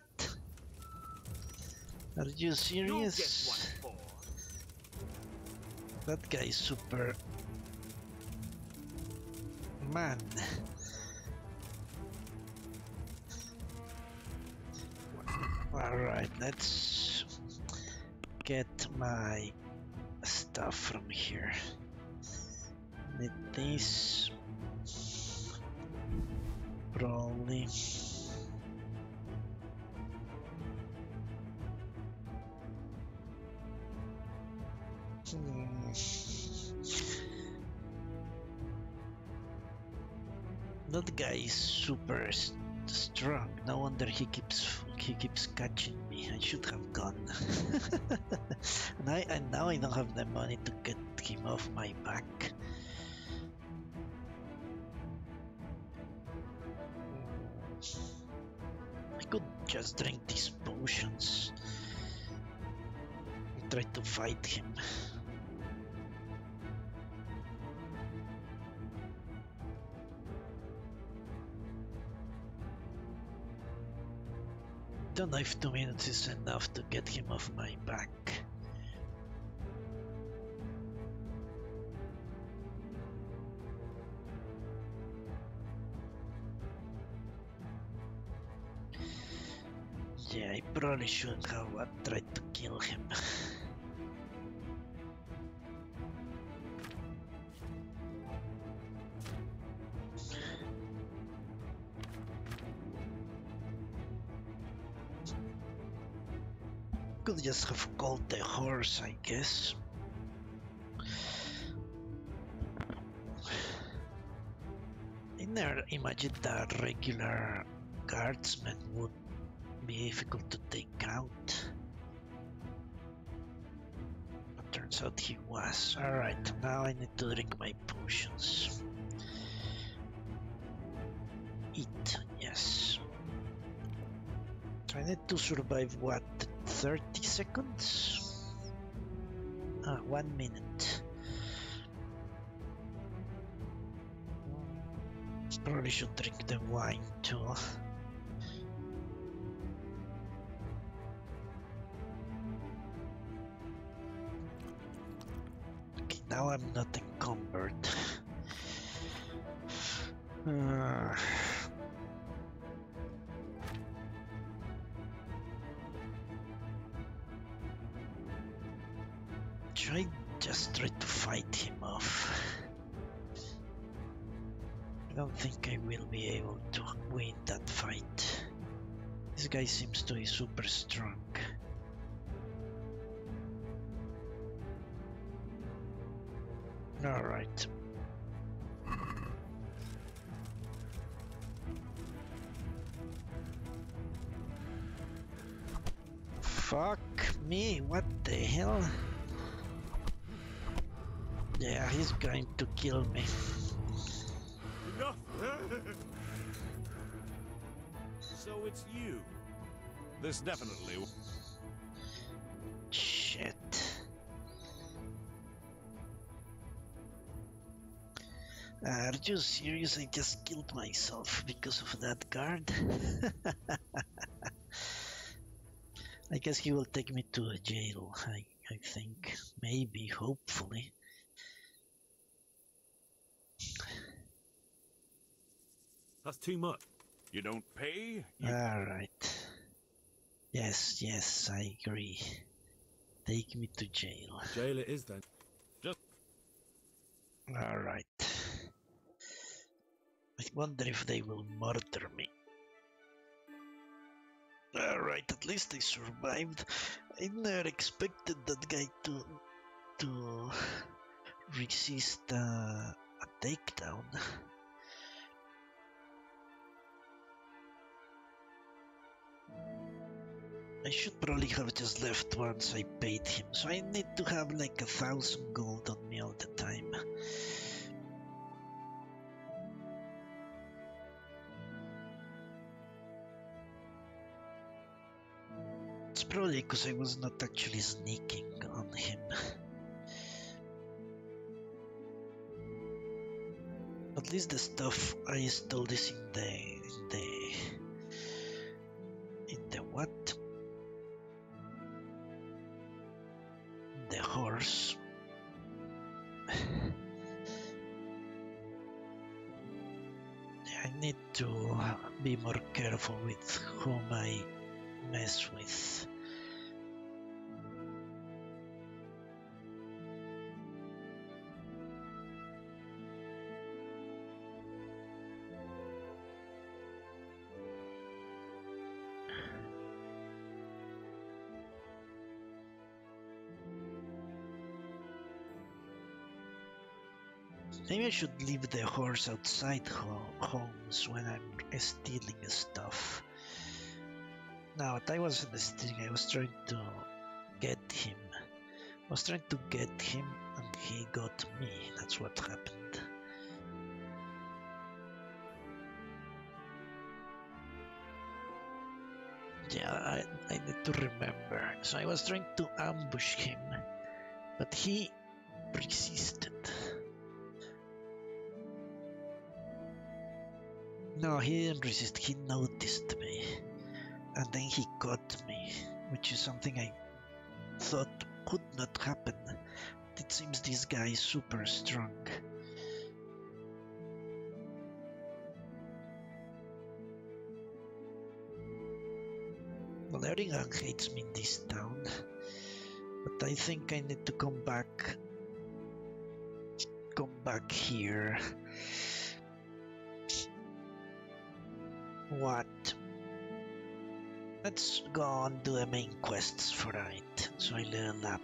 Are you serious? That guy is super. Man. Alright, let's get my stuff from here. Need this. Probably. Hmm. That guy is super s- strong. No wonder he keeps he keeps catching me. I should have gone. and I and now I don't have the money to get him off my back. Mm. I could just drink these potions. and Try to fight him. Don't if two minutes is enough to get him off my back. Yeah, I probably shouldn't have tried to kill him. the horse, I guess. I never imagined that regular guardsmen would be difficult to take out. But turns out he was. Alright, now I need to drink my potions. Eat, yes. I need to survive what, 30 seconds? Ah, one minute. Probably should drink the wine too. Okay, now I'm not encumbered. Uh, super strong. Alright. Fuck me, what the hell? Yeah, he's going to kill me. Enough! so it's you. This definitely. Shit. Are you serious? I just killed myself because of that guard? I guess he will take me to a jail, I, I think. Maybe, hopefully. That's too much. You don't pay? You Alright. Yes, yes, I agree. Take me to jail. Jail it is then. Alright. I wonder if they will murder me. Alright, at least I survived. I never expected that guy to to resist uh, a takedown. I should probably have just left once I paid him, so I need to have like a thousand gold on me all the time. It's probably because I was not actually sneaking on him. At least the stuff I stole is in the in the in the what? Horse. I need to be more careful with whom I mess with. I should leave the horse outside ho- homes when I'm stealing stuff. No, I wasn't stealing, I was trying to get him. I was trying to get him and he got me. That's what happened. Yeah, I, I need to remember. So I was trying to ambush him, but he resisted. No, he didn't resist, he noticed me. And then he got me, which is something I thought could not happen. It seems this guy is super strong. Well, everyone hates me in this town, but I think I need to come back. Come back here. What? Let's go on to the main quests for right. So I learn up,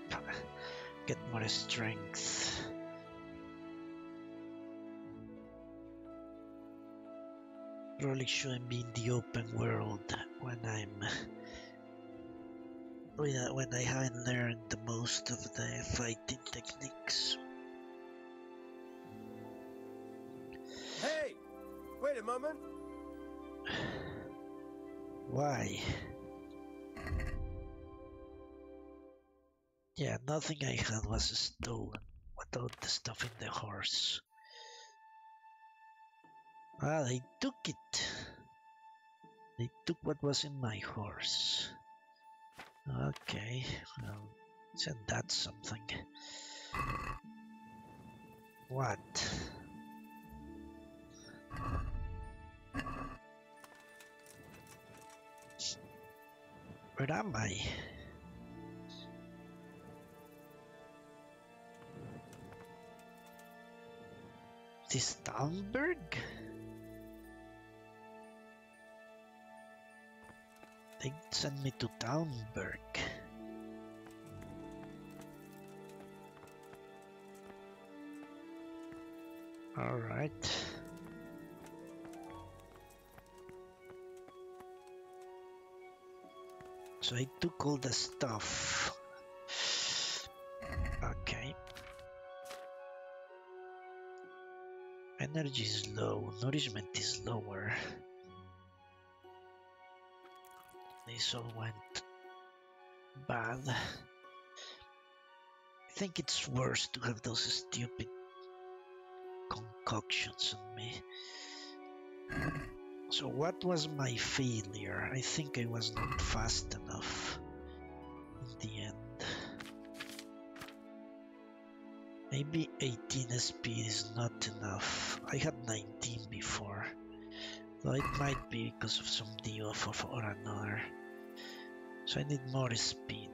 get more strength. Probably shouldn't be in the open world when I'm when I, when I haven't learned the most of the fighting techniques. Hey! Wait a moment. Why? Yeah, nothing I had was stolen. without the stuff in the horse? Ah, they took it. They took what was in my horse. Okay, well, isn't that something? What? Where am I? This Talmberg? They sent me to Talmberg. All right. So I took all the stuff. Okay. Energy is low, nourishment is lower. This all went bad. I think it's worse to have those stupid concoctions on me. So what was my failure? I think I was not fast enough in the end. Maybe 18 speed is not enough. I had 19 before. Though it might be because of some debuff or another. So I need more speed.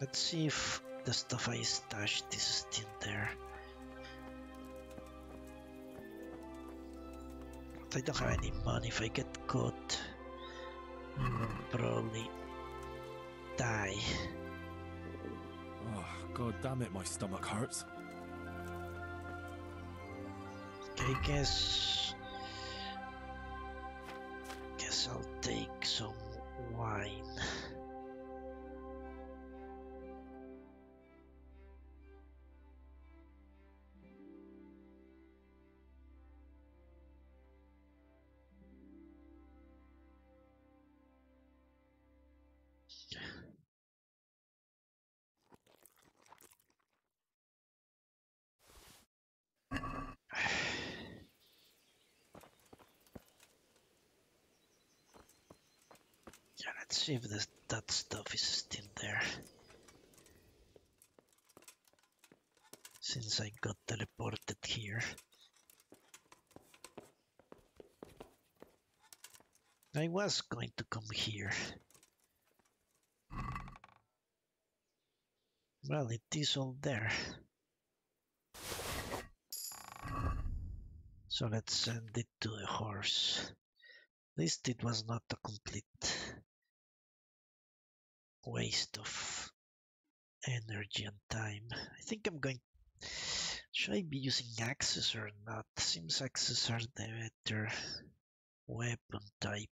Let's see if the stuff I stashed is still there. I don't have any money. If I get caught, probably die. Oh, god damn it, my stomach hurts. I guess. Guess I'll take some wine. Let's see if this, that stuff is still there. Since I got teleported here. I was going to come here. Well, it is all there. So let's send it to the horse. At least it was not a complete waste of energy and time. I think I'm going. Should I be using axes or not? Seems axes are the better weapon type.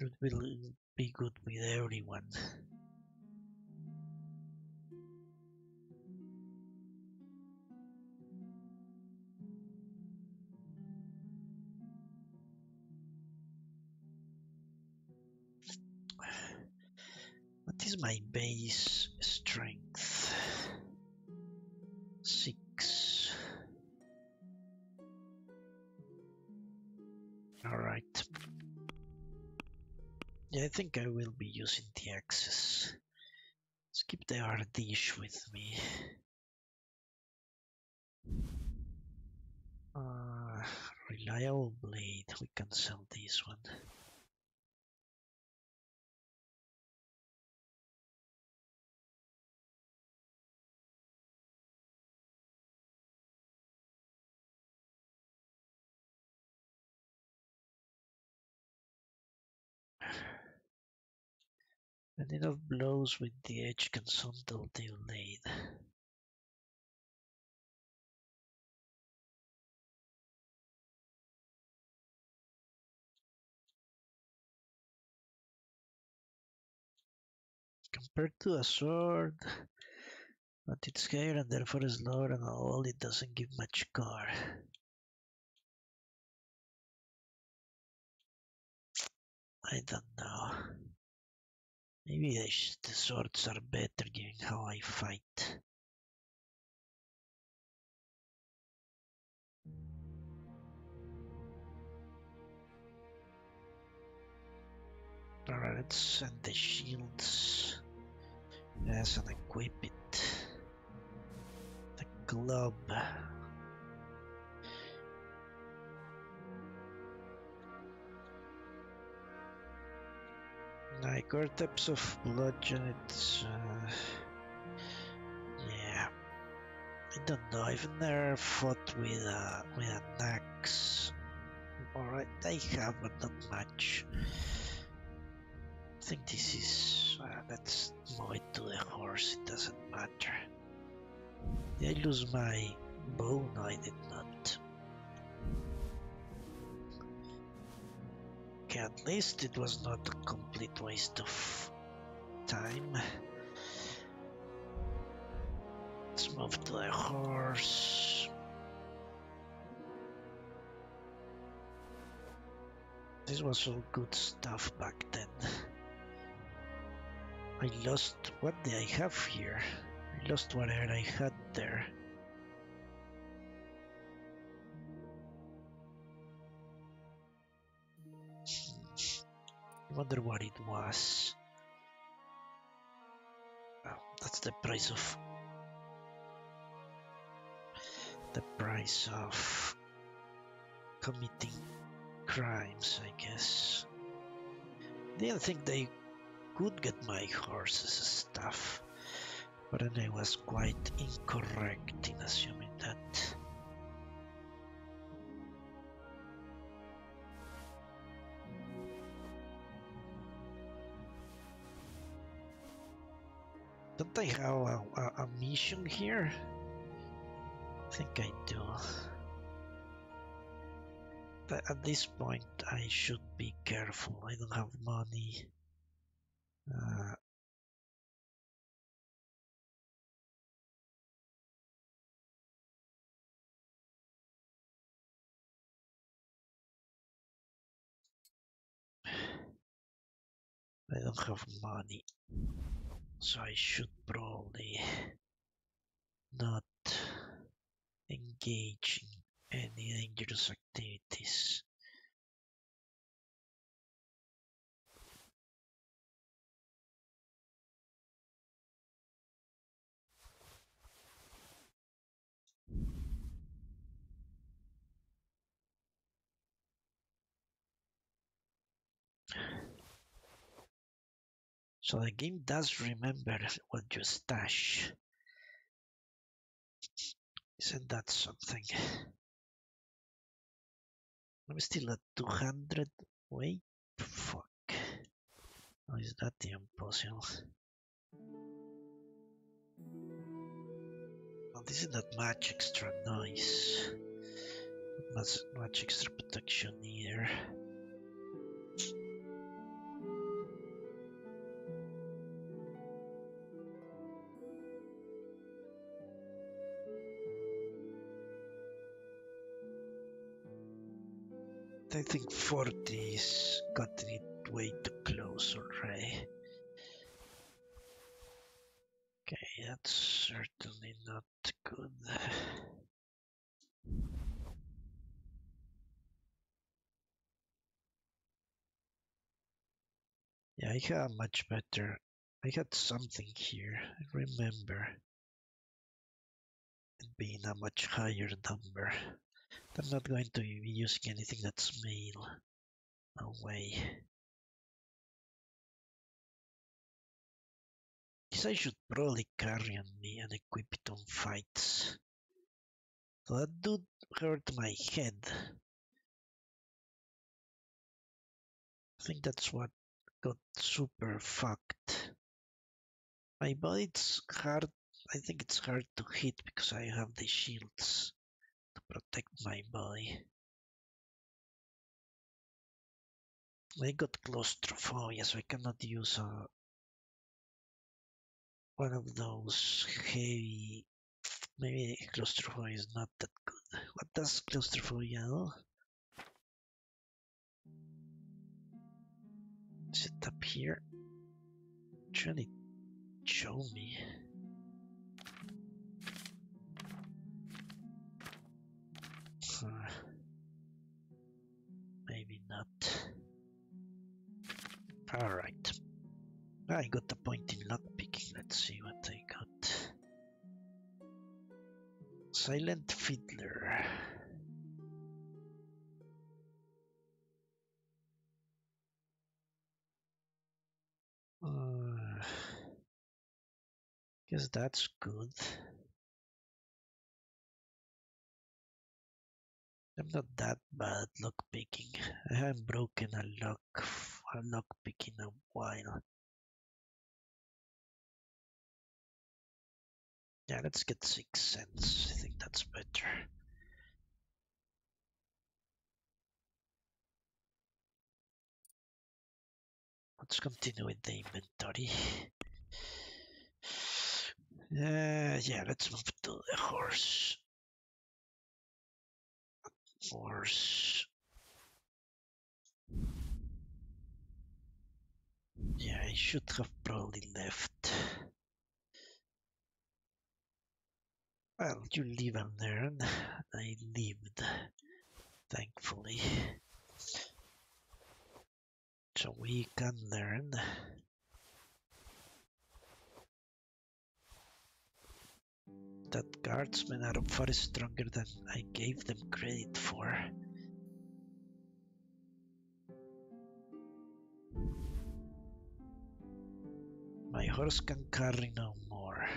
It will be good with everyone. What is my base strength? Six. Alright. Yeah, I think I will be using the axes. Let's keep the Ardish with me. Uh, reliable blade. We can sell this one. And enough blows with the edge can sondle the blade. Compared to a sword, but it's higher and therefore is lower and all it doesn't give much car. I don't know. Maybe the, the swords are better given how I fight. Alright, let's send the shields. Yes, and equip it. The club. All types of bludgeon, it's uh, yeah. I don't know. I've fought with a with an axe Alright, I have, but not much. I think this is. Uh, let's move it to the horse, it doesn't matter. Did I lose my bow? No, I did not. Okay, at least it was not a complete waste of time. Let's move to the horse. This was all good stuff back then. I lost. What did I have here? I lost whatever I had there. I wonder what it was. Oh, that's the price of the price of committing crimes, I guess. Didn't think they could get my horses stuff, but then I was quite incorrect in assuming that. Don't I have a, a, a mission here? I think I do. But at this point, I should be careful. I don't have money. Uh, I don't have money, so I should probably not engage in any dangerous activities. So the game does remember what you stash. Isn't that something? I'm still at 200. Wait, fuck. Is that even possible? Well, this is not much extra noise. Not much, extra protection either. I think 40 is cutting it way too close already. Okay, that's certainly not good. Yeah, I had much better. I got something here. I remember it being a much higher number. I'm not going to be using anything that's mail. No way. I should probably carry on me and equip it on fights. So that dude hurt my head. I think that's what got super fucked. My body's hard. I think it's hard to hit because I have the shields to protect my body. I got claustrophobia, so I cannot use a one of those heavy. Maybe claustrophobia is not that good. What does claustrophobia do? Is it up here? Actually, show me. Maybe not. Alright. I got the point in lockpicking. Let's see what I got. Silent Fiddler. Uh, guess that's good. I'm not that bad at lock picking. I haven't broken a lock a lock pick in a while. Yeah, let's get six cents. I think that's better. Let's continue with the inventory. Uh, yeah, let's move to the horse. Horse. Yeah, I should have probably left. Well, you live and learn. I lived, thankfully. So we can learn. That guardsmen are far stronger than I gave them credit for. My horse can carry no more.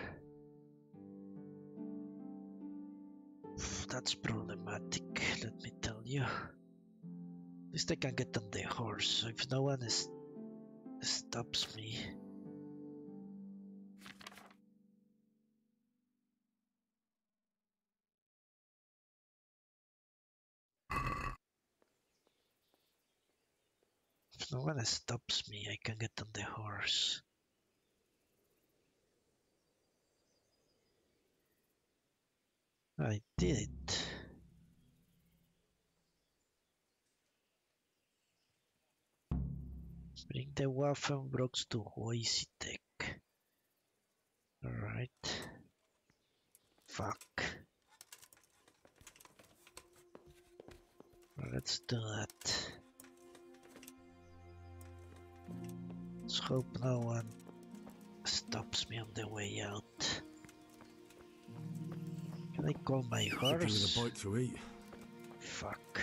That's problematic, let me tell you. At least I can get on the horse, so if no one is, stops me. No one stops me, I can get on the horse. I did it. Bring the Waffenbrocks to Hoisitek. Alright. Fuck. Let's do that. Let's hope no one stops me on the way out. Can I call my do with horse? a bite to eat. Fuck.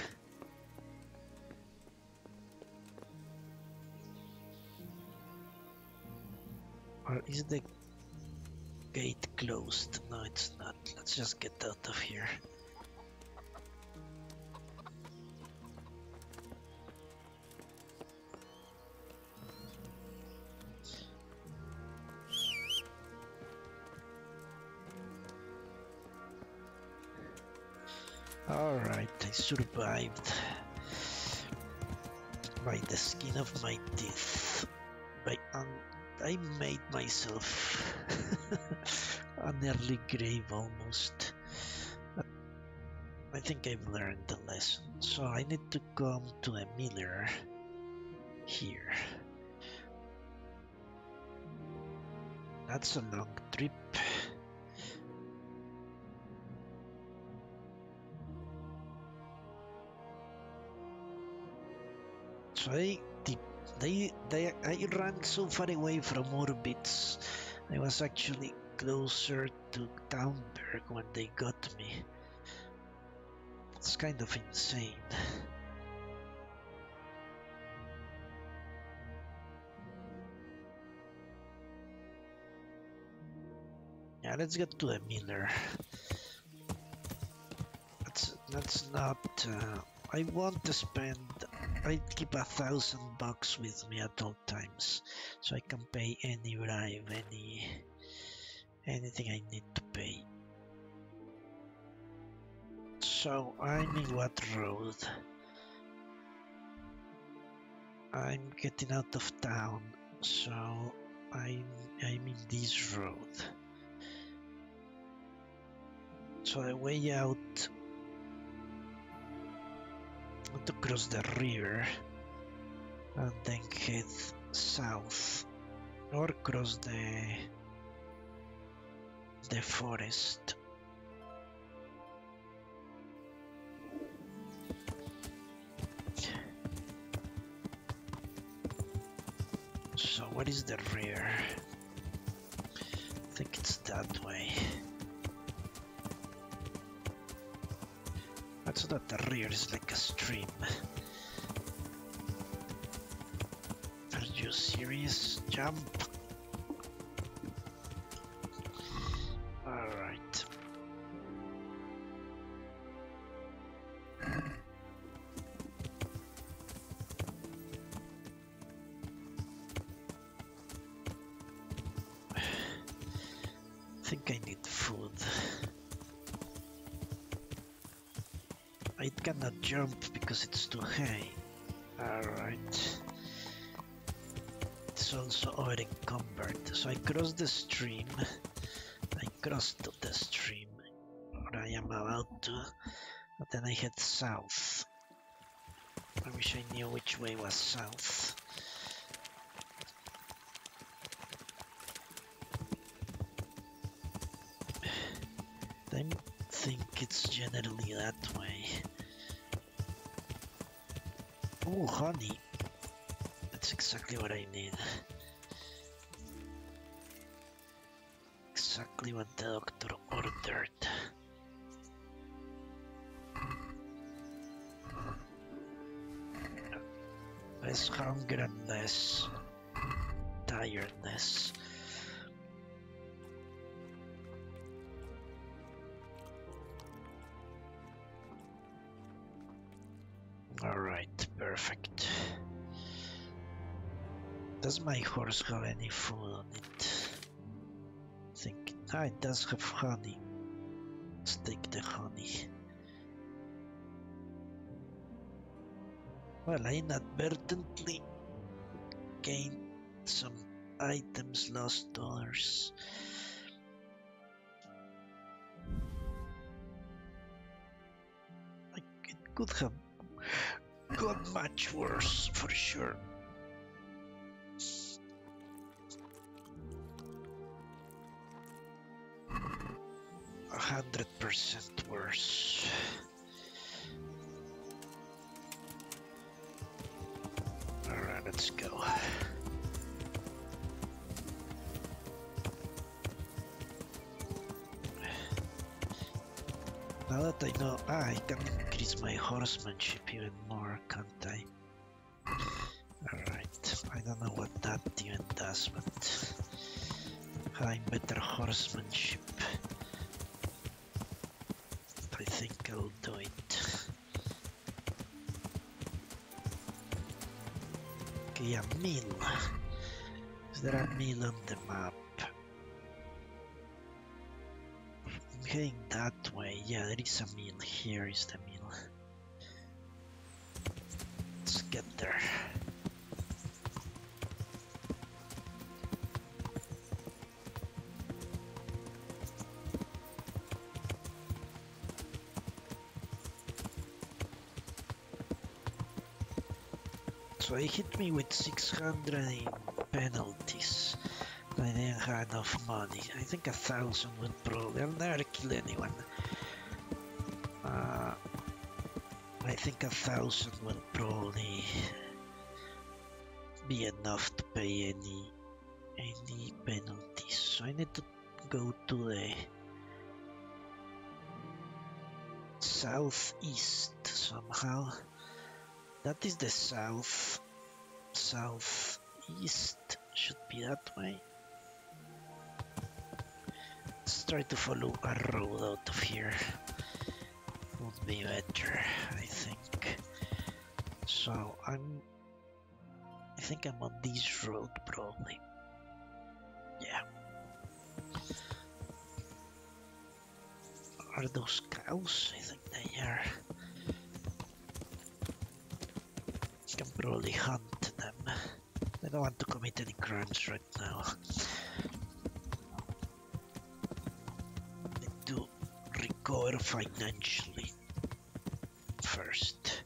Or is the gate closed? No, it's not. Let's just get out of here. Alright, I survived by the skin of my teeth. By I made myself an early grave almost. I think I've learned the lesson, so I need to come to a miller here. That's a long trip. I, they, they, I ran so far away from orbits. I was actually closer to Downberg when they got me. It's kind of insane. Yeah, let's get to the miller. Let's let's not. Uh, I want to spend. I keep a thousand bucks with me at all times, so I can pay any bribe, any anything I need to pay. So I'm in what road? I'm getting out of town, so I'm I'm in this road. So the way out to cross the river and then head south or cross the the forest. So what is the rear? I think it's that way. That's not the rear, is like a stream. Are you serious? Jump! Because it's too high. Alright. It's also already encumbered. So I cross the stream. I crossed the stream. Or I am about to. But then I head south. I wish I knew which way was south. I think it's generally that way. Oh, honey. That's exactly what I need. Exactly what the doctor ordered. Less hunger and tiredness. Does my horse have any food on it? I think ah, it does have honey. Let's take the honey. Well, I inadvertently gained some items lost. Like, it could have got much worse for sure. Hundred percent worse. Alright, let's go. Now that I know, ah, I can increase my horsemanship even more, can't I? Alright, I don't know what that even does, but I'm better horsemanship. It. Okay, mill. Is there a mill on the map? I'm heading that way. Yeah, there is a mill. Here is the mill. He hit me with 600 in penalties. I didn't have enough money. I think a thousand will probably. I'll never kill anyone. Uh, I think a thousand will probably be enough to pay any any penalties. So I need to go to the southeast somehow. That is the south. Southeast should be that way. Let's try to follow a road out of here. Would be better, I think. So I'm. I think I'm on this road probably. Yeah. Are those cows? I think they are. can probably hunt. I don't want to commit any crimes right now. Need to recover financially first.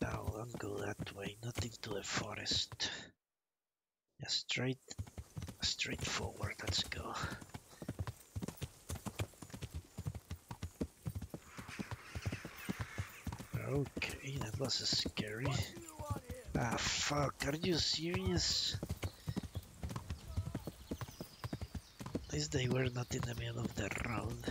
Now don't go that way, not into the forest. Yeah, straight, straight forward. Let's go. Okay, that was scary. Ah, fuck, are you serious? At least they were not in the middle of the road.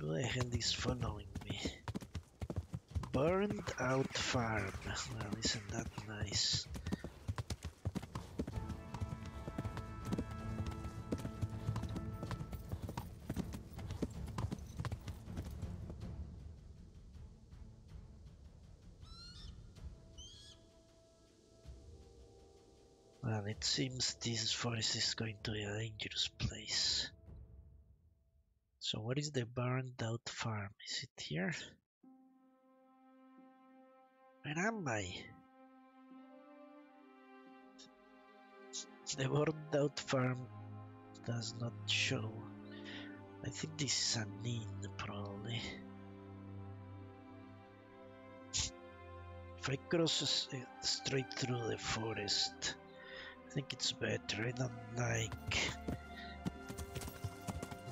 Who the hell is following me? Burned out farm. Well, isn't that nice? Seems this forest is going to be a dangerous place. So what is the burned out farm? Is it here? Where am I? The burned out farm does not show. I think this is an inn, probably. If I cross uh, straight through the forest, I think it's better. I don't like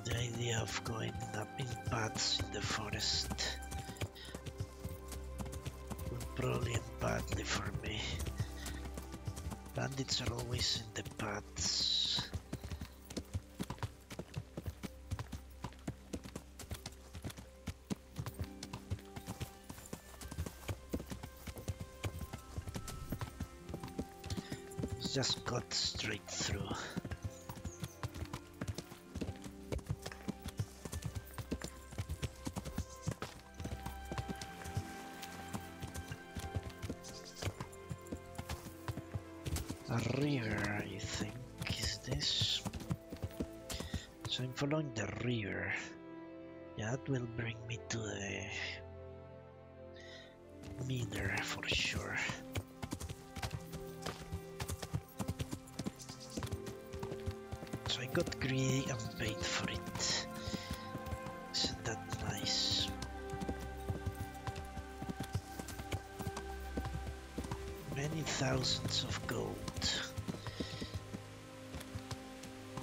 the idea of going up in paths in the forest. Probably badly for me. Bandits are always in the paths. Just cut straight through. A river, I think, is this? So I'm following the river. Yeah, that will bring me to the meter for sure. Got greedy and paid for it. Isn't that nice? Many thousands of gold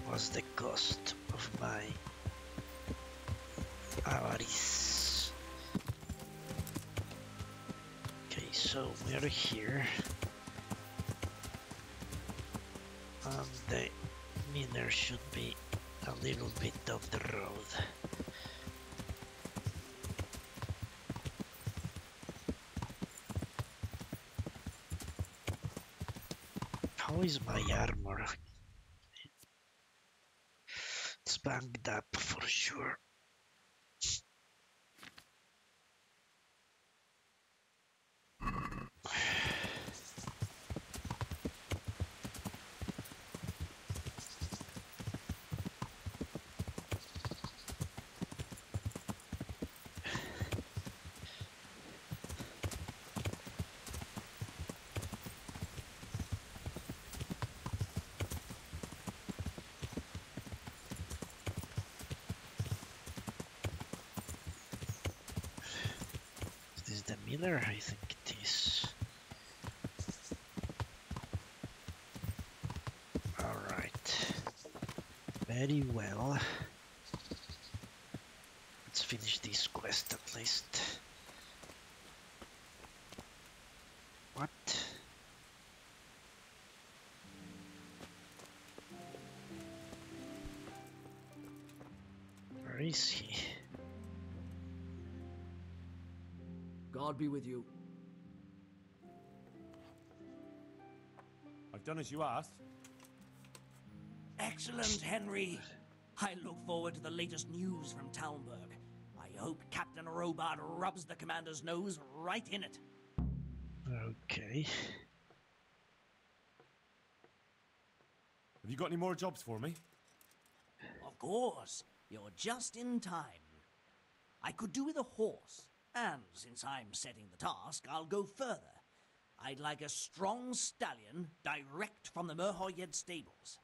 was the cost of my avarice. Okay, so we're here. Should be a little bit down the road. How is my armor? It's banged up for sure. Is this the miller? I think it is. Alright. Very well. Let's finish this quest at least. What? Where is he? God be with you. I've done as you asked. Excellent, Henry. I look forward to the latest news from Talmberg. I hope Captain Robard rubs the commander's nose right in it. Okay. Have you got any more jobs for me? Of course, you're just in time. I could do with a horse, and since I'm setting the task, I'll go further. I'd like a strong stallion direct from the Merhojed stables.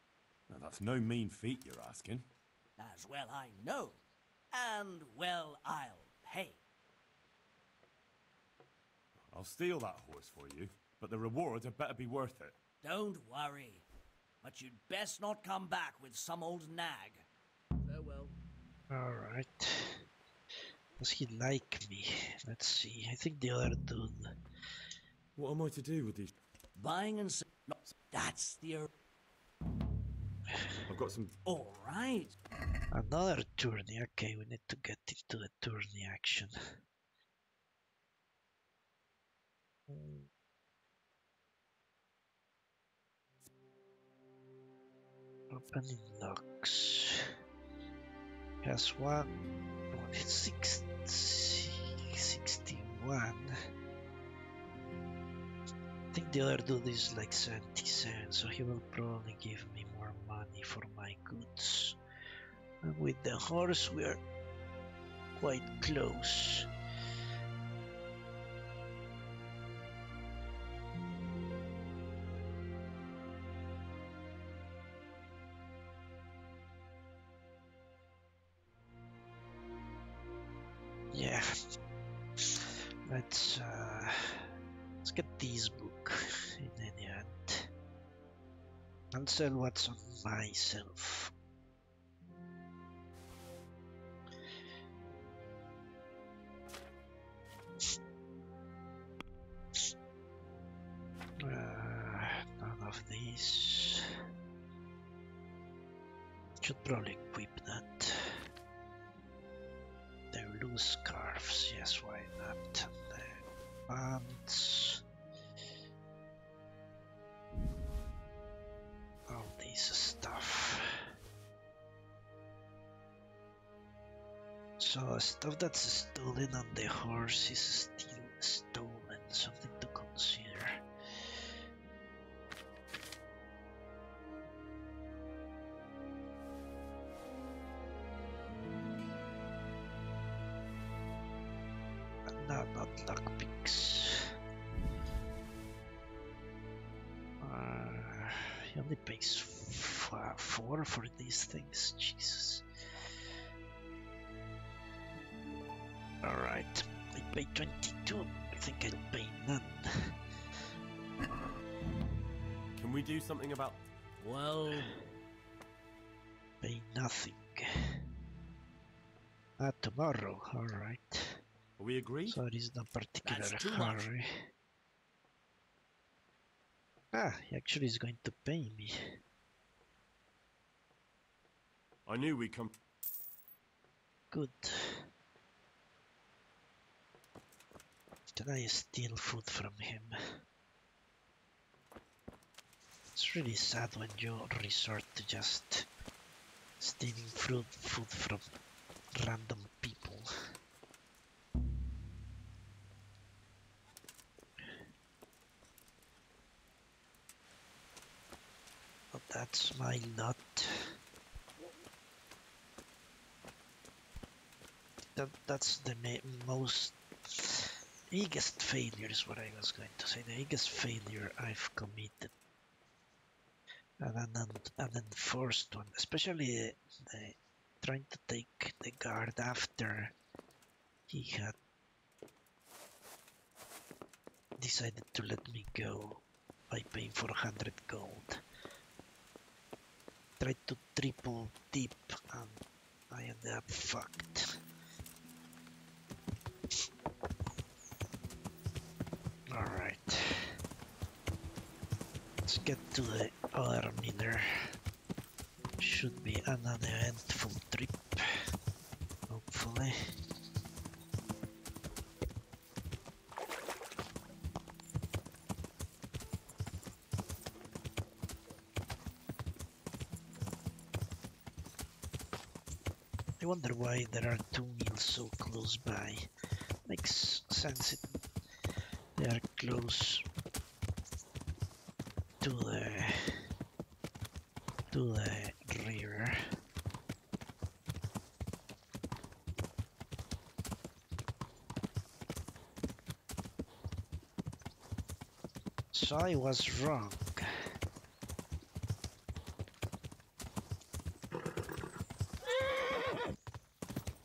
Now, that's no mean feat you're asking. As well I know, and well I'll pay. I'll steal that horse for you, but the rewards had better be worth it. Don't worry, but you'd best not come back with some old nag. Farewell. Alright. Does he like me? Let's see. I think the other dude. What am I to do with these? Buying and selling. no, that's the. ar- I've got some. All right. Another tourney. Okay, we need to get into the tourney action. Opening locks. Has one. Oh, it's 61. I think the other dude is like 70 cents, so he will probably give me more money for my goods. And with the horse, we are quite close. I'll what's on myself. Tomorrow. Alright. We agree. So it is no particular That's too much. hurry. Ah, he actually is going to pay me. I knew we'd come. Good. Can I steal food from him? It's really sad when you resort to just stealing fruit food from random that's my lot. That, that's the most biggest failure is what I was going to say. The biggest failure I've committed. And then, and, then first one, especially uh, the, trying to take the guard after he had decided to let me go by paying 400 gold. Tried to triple dip and I ended up fucked. Alright. Let's get to the other miller. Should be an uneventful trip. Hopefully. Wonder why there are two mills so close by. Makes sense. They are close to the to the rear. So I was wrong.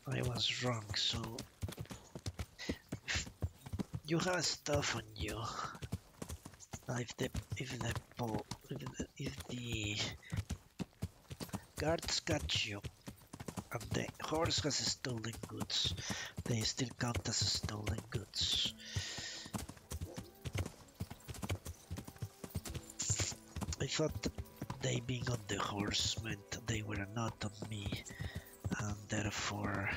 I so if you have stuff on you. If the if the if the, if the guards catch you and the horse has stolen goods, they still count as stolen goods. I thought they being on the horse meant they were not on me, and therefore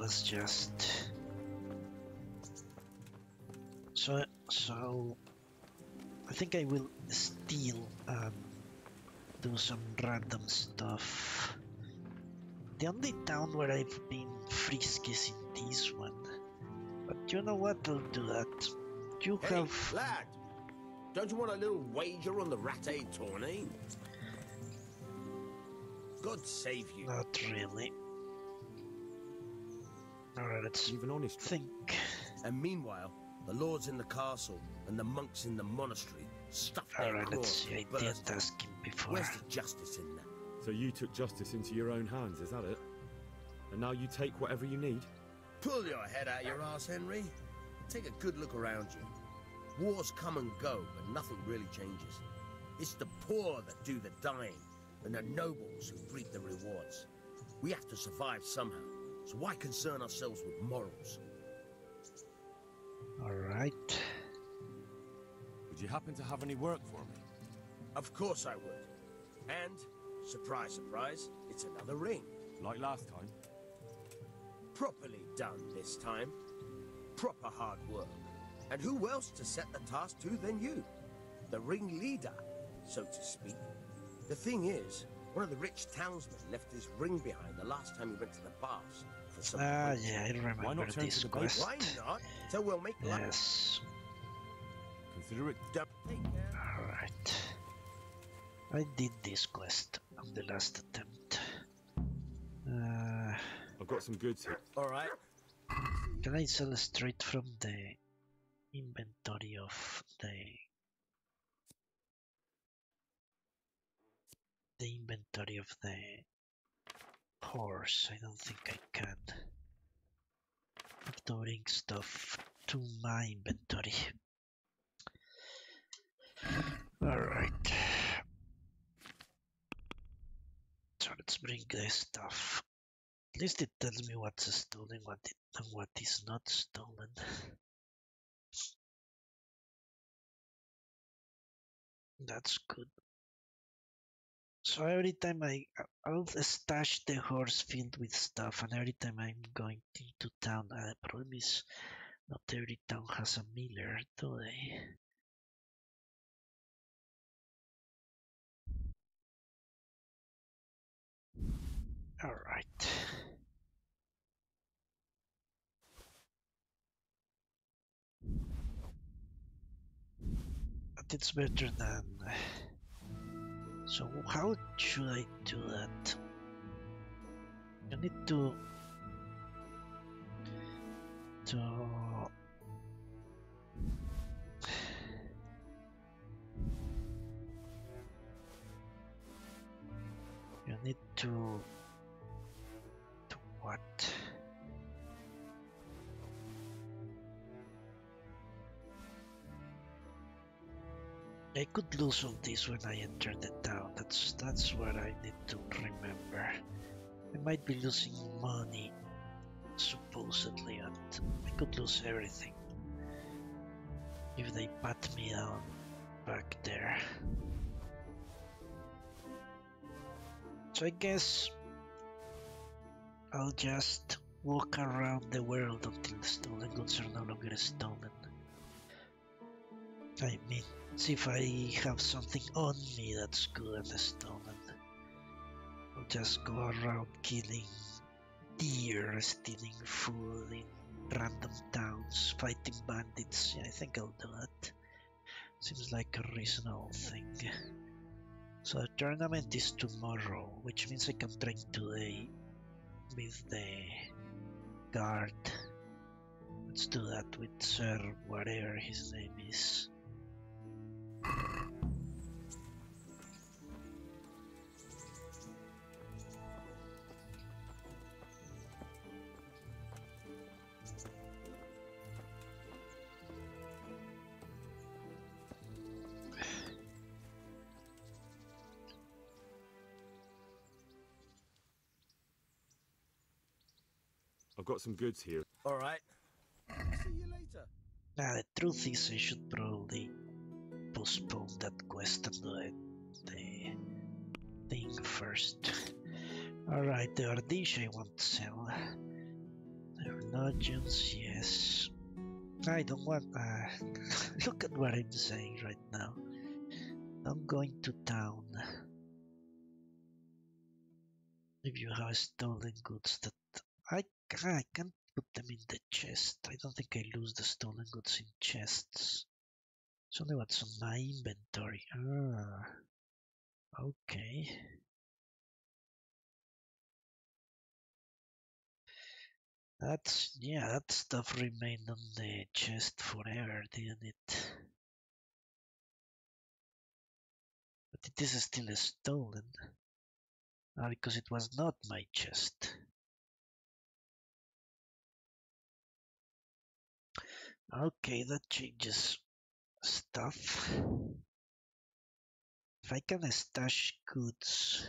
was just so so I think I will steal and do some random stuff. The only town where I've been frisky is in this one. But you know what? I'll do that. You Hey, have. lad! Don't you want a little wager on the Rattay eh, tourney? God save you. Not really. Alright, let's You've an honest. think. And meanwhile, the lords in the castle and the monks in the monastery stuff their Alright, let's claws see. I didn't ask him before. Where's the justice in that? So you took justice into your own hands, is that it? And now you take whatever you need? Pull your head out your ass, Henry. Take a good look around you. Wars come and go, but nothing really changes. It's the poor that do the dying, and the nobles who reap the rewards. We have to survive somehow, so why concern ourselves with morals? Alright. Would you happen to have any work for me? Of course I would. And, surprise, surprise, it's another ring. Like last time? Properly done this time. Proper hard work. And who else to set the task to than you? The ringleader, so to speak. The thing is, one of the rich townsmen left his ring behind the last time he went to the baths for some Ah, points. yeah, I remember not turn this to the quest. Why not? So we'll make luck. Yes. Consider it. Don't take care. Alright. I did this quest on the last attempt. Uh, I've got some goods here. All right. can I sell straight from the inventory of the the inventory of the horse? I don't think I can. Bring stuff to my inventory. Alright. So let's bring this stuff. At least it tells me what's stolen, what it, and what is not stolen. That's good. So every time I, I'll stash the horse filled with stuff, and every time I'm going into town, the problem is not every town has a miller, do they? All right. But it's better than. So how should I do that? You need to to you need to to what? I could lose all this when I enter the town. That's that's what I need to remember. I might be losing money, supposedly, and I could lose everything if they pat me down back there. So I guess I'll just walk around the world until the stolen goods are no longer stolen. I mean, see if I have something on me that's good and stolen. I'll just go around killing deer, stealing food in random towns, fighting bandits. Yeah, I think I'll do that. Seems like a reasonable thing. So the tournament is tomorrow, which means I can train today with the guard. Let's do that with Sir whatever his name is. I've got some goods here. All right. See you later. Now the truth is I should probably postpone that quest and do the thing first. Alright, the Ardisha I want to sell. The Religions, yes. I don't want uh look at what I'm saying right now. I'm going to town. If you have stolen goods that I, I can't put them in the chest. I don't think I lose the stolen goods in chests. It's only what's on my inventory. Ah, okay. That's yeah, that stuff remained on the chest forever, didn't it? But it is still stolen. Ah, because it was not my chest. Okay, that changes stuff. If I can stash goods.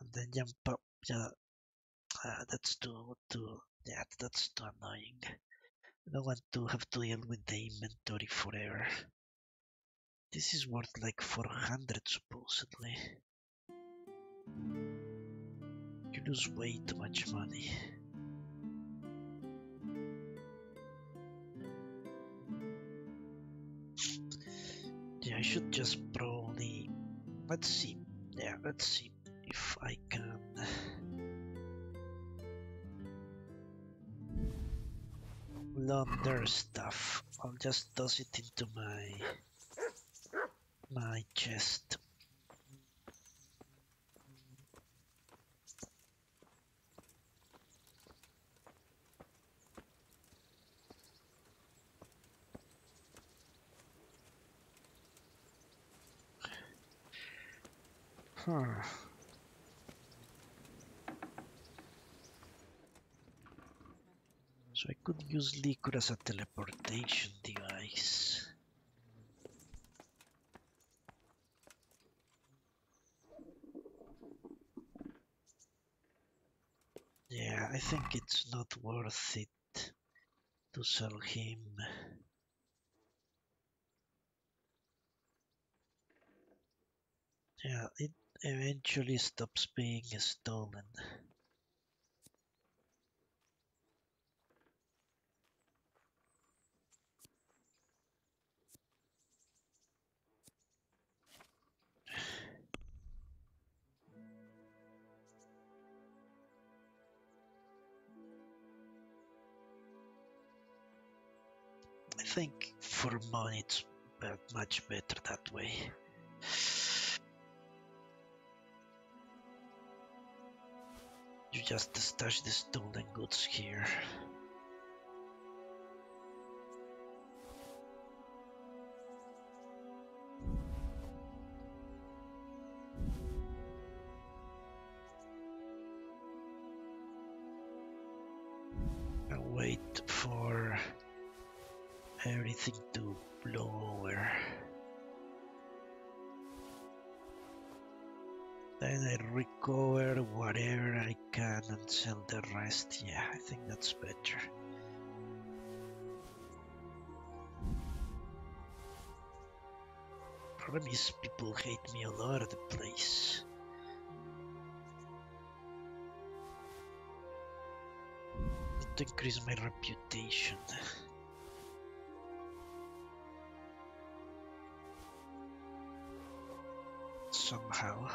And then jump up, yeah. Ah, that's too, too, yeah, that's too annoying. I don't want to have to deal with the inventory forever. This is worth like 400 supposedly. You lose way too much money. I should just probably. Let's see. Yeah, let's see if I can. Launder stuff. I'll just toss it into my my chest. Huh. So I could use liquor as a teleportation device. Yeah, I think it's not worth it to sell him. Yeah, it eventually stops being stolen. I think for money it's much better that way. You just stash the stolen goods here. Somehow.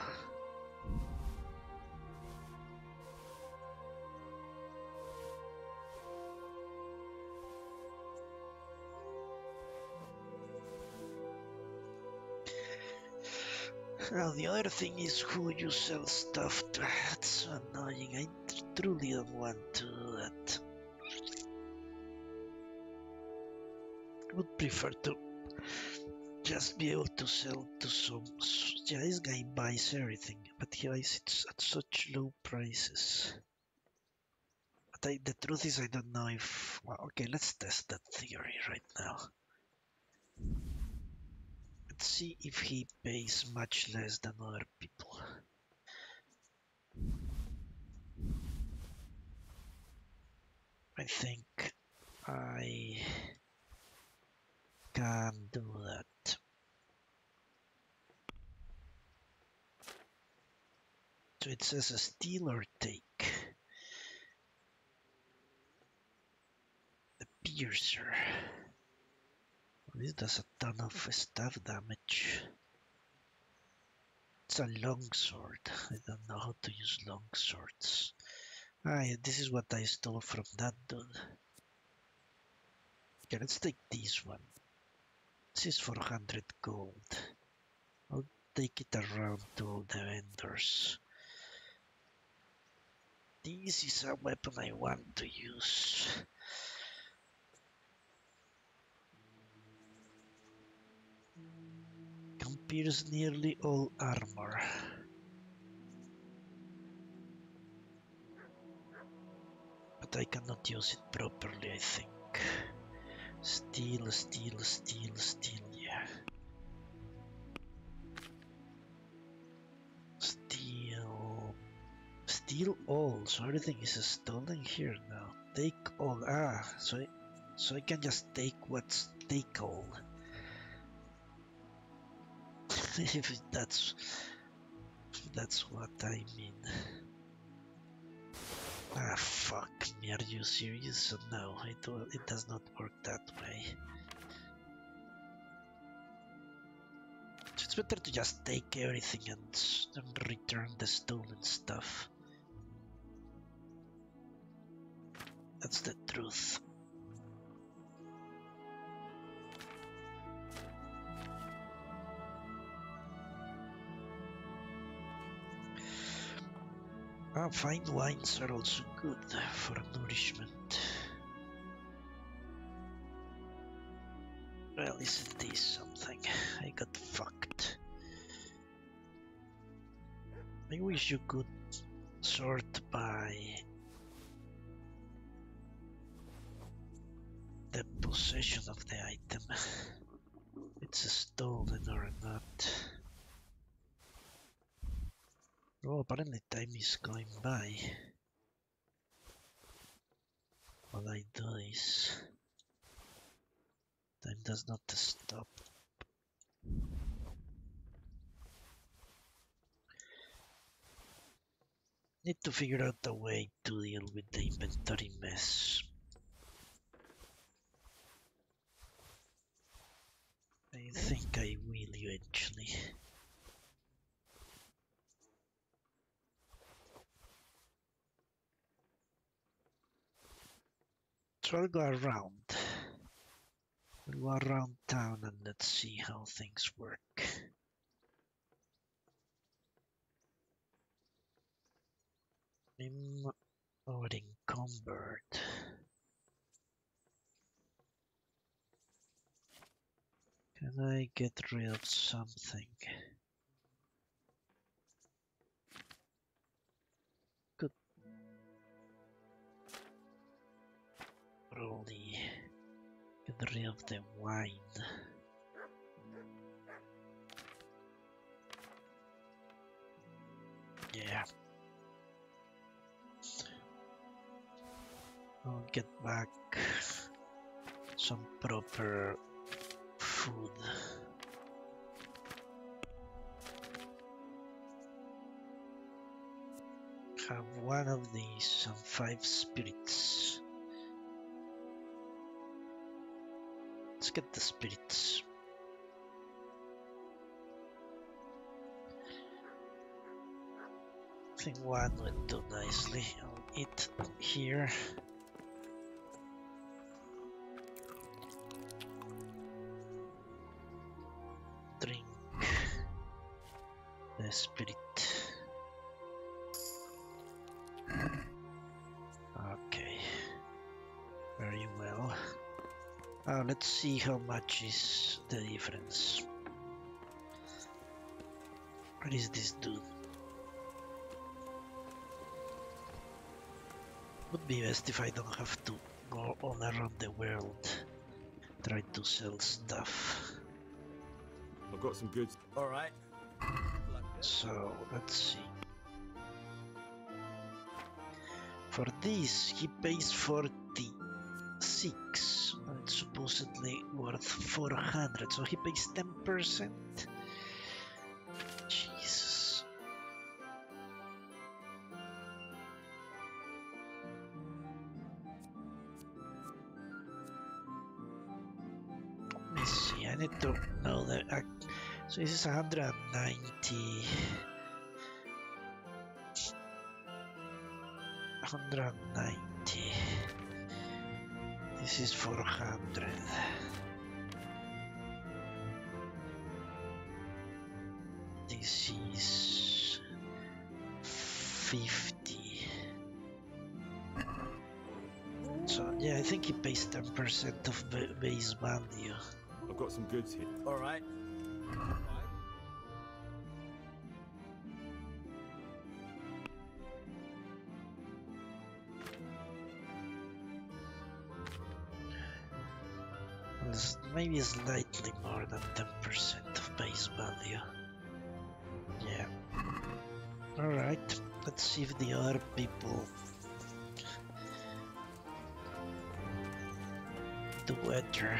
Well, the other thing is who you sell stuff to. That's annoying. I truly don't want to do that. Would prefer to just be able to sell to some. Yeah, this guy buys everything, but he buys it at such low prices. But I, the truth is, I don't know if. Well, okay, let's test that theory right now. Let's see if he pays much less than other people. I think I can do that. So it says a steal or take. The piercer. This does a ton of staff damage. It's a long sword. I don't know how to use long swords. Ah, yeah, this is what I stole from that dude. Okay, let's take this one. This is 400 gold. I'll take it around to all the vendors. This is a weapon I want to use. Can pierce nearly all armor. But I cannot use it properly, I think. Steel, steel, steel, steel, yeah. Steel. Steal all, so everything is stolen here now. Take all, ah, so I, so I can just take what's take all. if that's that's what I mean. Ah fuck me, are you serious? No, it, it does not work that way. So It's better to just take everything and, and return the stolen stuff. That's the truth. Ah, fine wines are also good for nourishment. Well, isn't this something? I got fucked. I wish you could sort by the possession of the item. It's stolen or not. Oh, apparently time is going by. All I do is... time does not stop. Need to figure out a way to deal with the inventory mess. I think I will eventually. So I'll go around. We'll go around town and let's see how things work. I'm over encumbered. Can I get rid of something? Probably get rid of the wine. Yeah. I'll get back some proper food. Have one of these and five spirits. Get the spirits. I think one would do nicely. I'll eat here. Drink the spirit. See how much is the difference. What is this dude? Would be best if I don't have to go on around the world try to sell stuff. I've got some goods. All right. So let's see. For this, he pays 46. and uh, It's supposedly worth 400, so he pays 10%. Jesus. Let me see, I need to know that ac So this is 190. 190. This is 400. This is 50. So yeah, I think he pays 10% of ba- base value. I've got some goods here. All right. Maybe slightly more than 10% of base value. Yeah. Alright, let's see if the other people do better.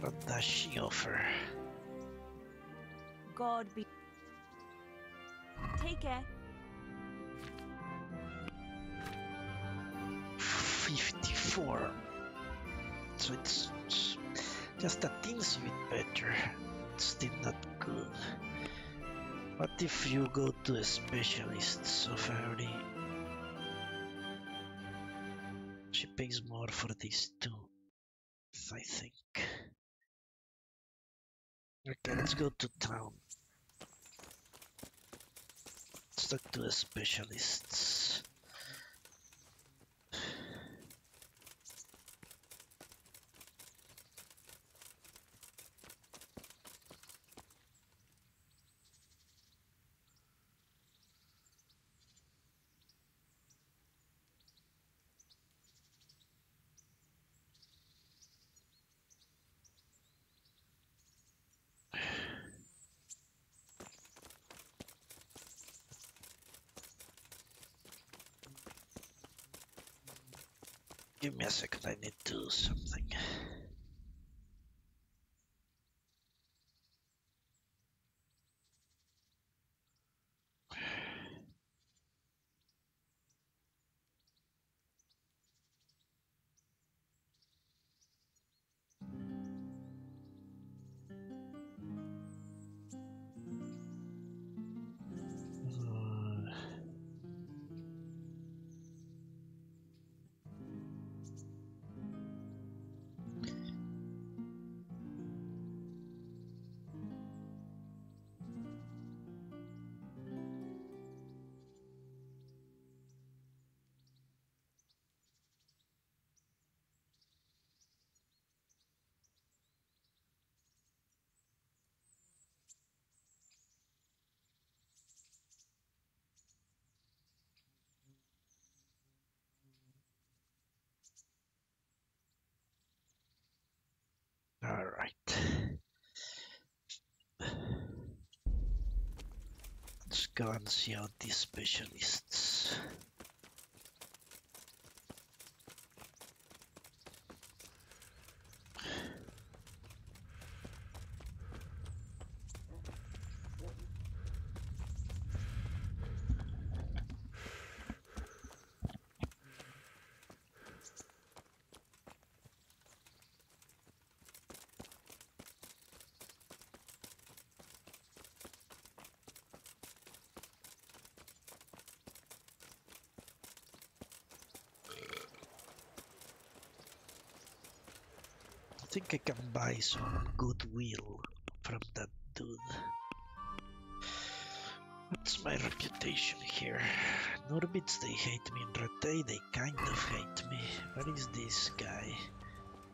What does she offer? God be. Take care. 54. So it's it's just a teensy bit better. It's still not good. What if you go to a specialist safari? She pays more for these two, I think. Okay, let's go to town. Let's talk to the specialists. Give me a second, I need to do something. Right. Let's go and see out these specialists. I can buy some goodwill from that dude. What's my reputation here? Norbits, they hate me. In Rattay, they kind of hate me. What is this guy?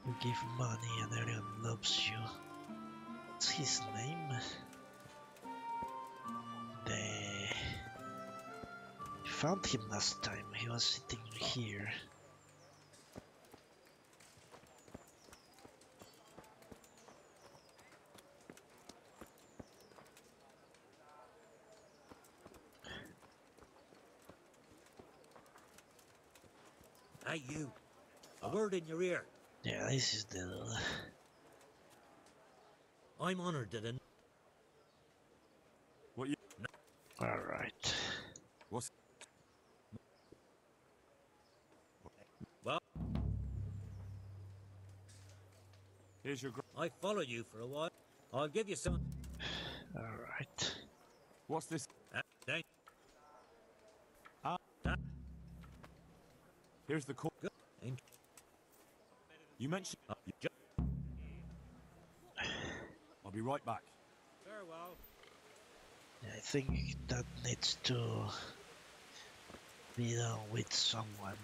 You give money and everyone loves you. What's his name? The... Found him last time. He was sitting here. your ear. Yeah, this is the. I'm honored that. An... What you? All right. What's? Well, here's your. I followed you for a while. I'll give you some. All right. What's this? Uh, ah. Here's the call. Good. Ain't- You mentioned. uh, you ju- I'll be right back. Farewell. I think that needs to be done with someone.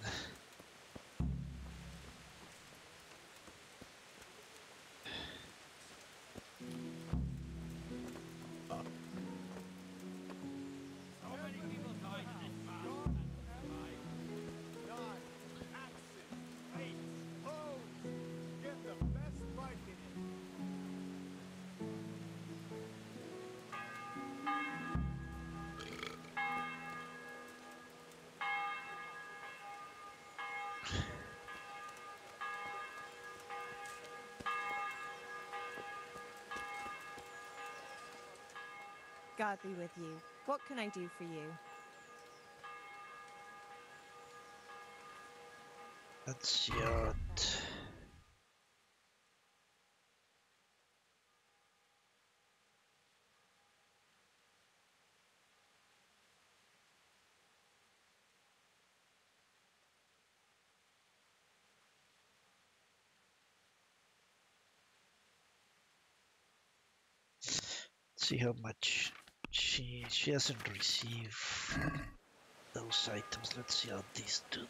God be with you. What can I do for you? That's yacht. Uh, see how much she she hasn't received those items. Let's see how these do.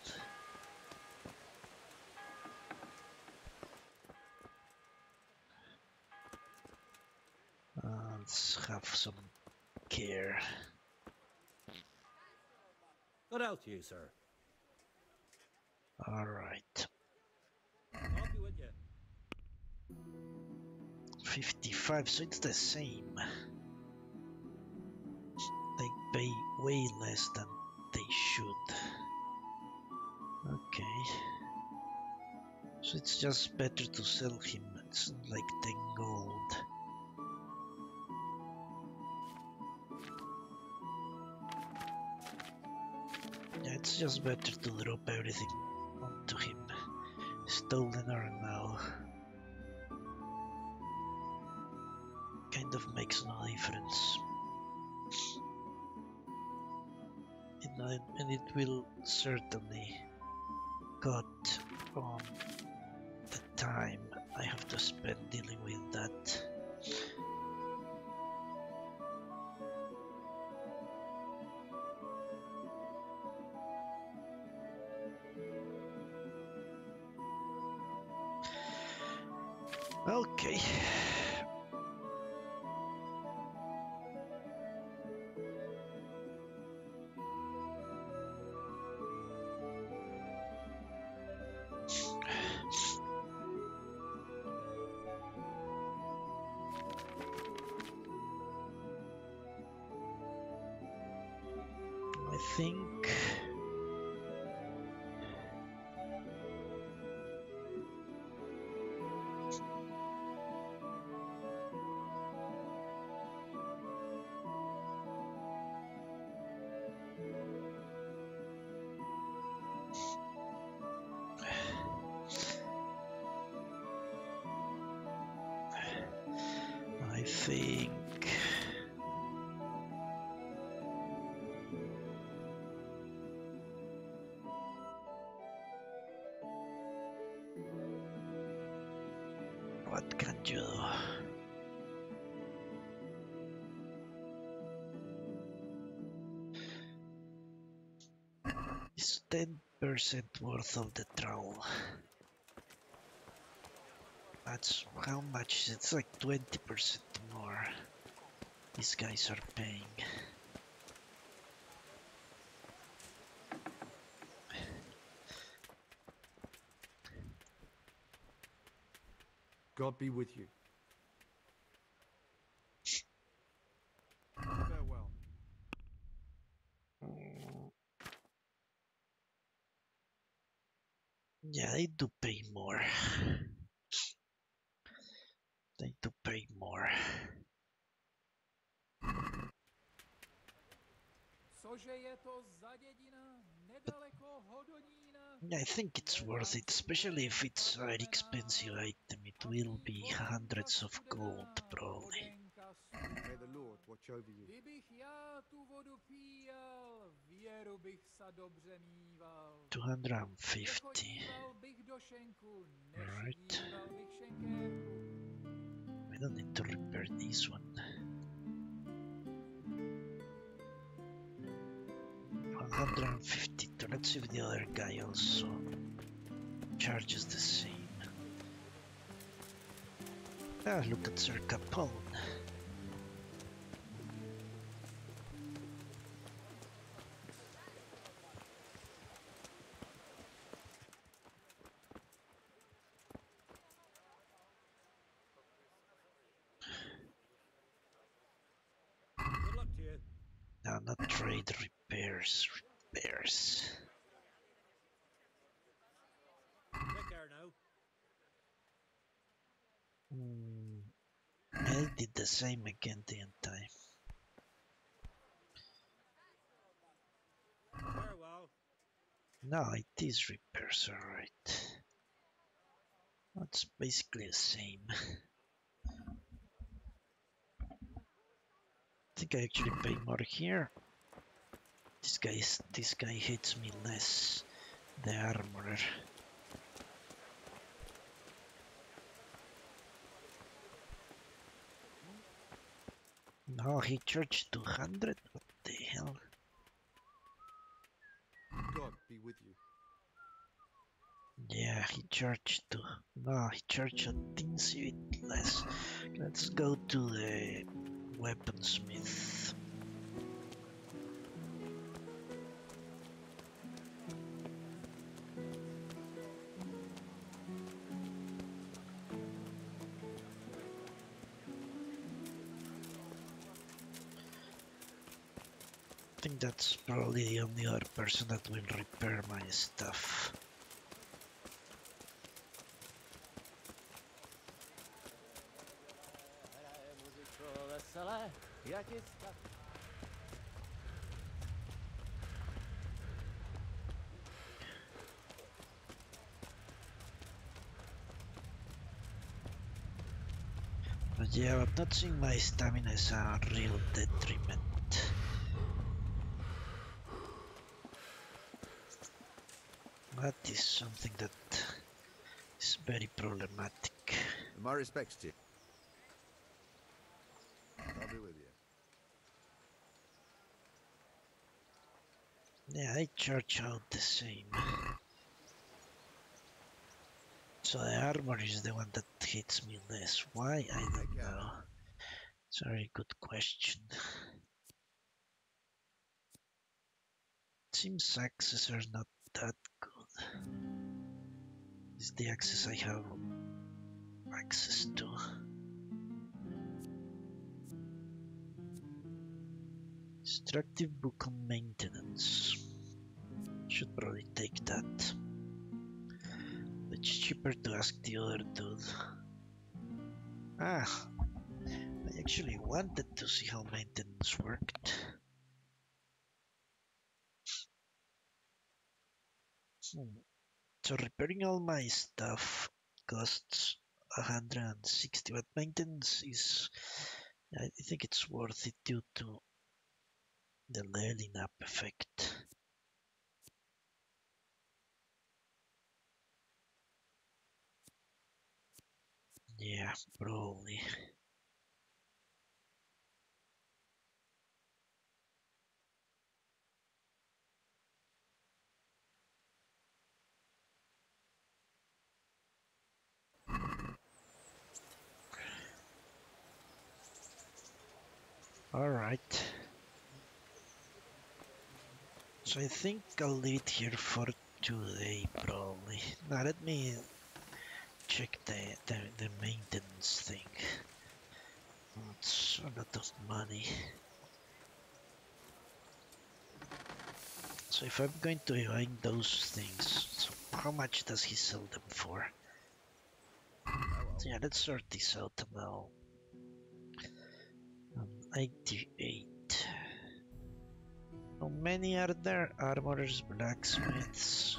Uh, let's have some care. Good health to you, sir. All right, I'll be with you. 55. So it's the same. Pay way less than they should. Okay. So it's just better to sell him. It's like 10 gold. Yeah, it's just better to drop everything onto him. Stolen or now. Kind of makes no difference. And, and it will certainly cut on the time I have to spend dealing with that. Worth of the trowel. That's how much? It's like twenty percent more. These guys are paying. God be with you. Farewell. Mm. Yeah, they do pay more. They do pay more. Cože je to za dědina nedaleko Hodonína? I think it's worth it, especially if it's an expensive item. It will be hundreds of gold, probably. May the Lord watch over you. Kdybych já tu vodu píjel, věru bych sa dobře mýval. 250. Nechodíval bych Alright. nešidíval bych šenkérku. I don't need to repair this one. 152. Let's see if the other guy also charges the same. Ah, look at Sir Capone. Same again the end time. Farewell. No, it is repairs, alright. It's basically the same. I think I actually pay more here. This guy is, this guy hits me less. The armorer. No, he charged 200? What the hell? God be with you. Yeah, he charged two. No, he charged a teensy bit less. Let's go to the weaponsmith. Probably the only other person that will repair my stuff. But yeah, but not seeing my stamina is a real detriment. That is something that is very problematic. My respects to you. I'll be with you. Yeah, I charge out the same. So the armor is the one that hits me less. Why? I don't know. It's a very good question. Seems access are not. Is the access I have access to? Destructive book on maintenance. Should probably take that. It's cheaper to ask the other dude. Ah, I actually wanted to see how maintenance worked. Hmm. So repairing all my stuff costs 160, but maintenance is, I think it's worth it due to the leveling up effect. Yeah, probably. All right. So I think I'll leave it here for today, probably. Now let me check the, the, the maintenance thing. It's a lot of money. So if I'm going to buying those things, so how much does he sell them for? So yeah, let's sort this out now. Um, 88. How many are there? Armorers, blacksmiths,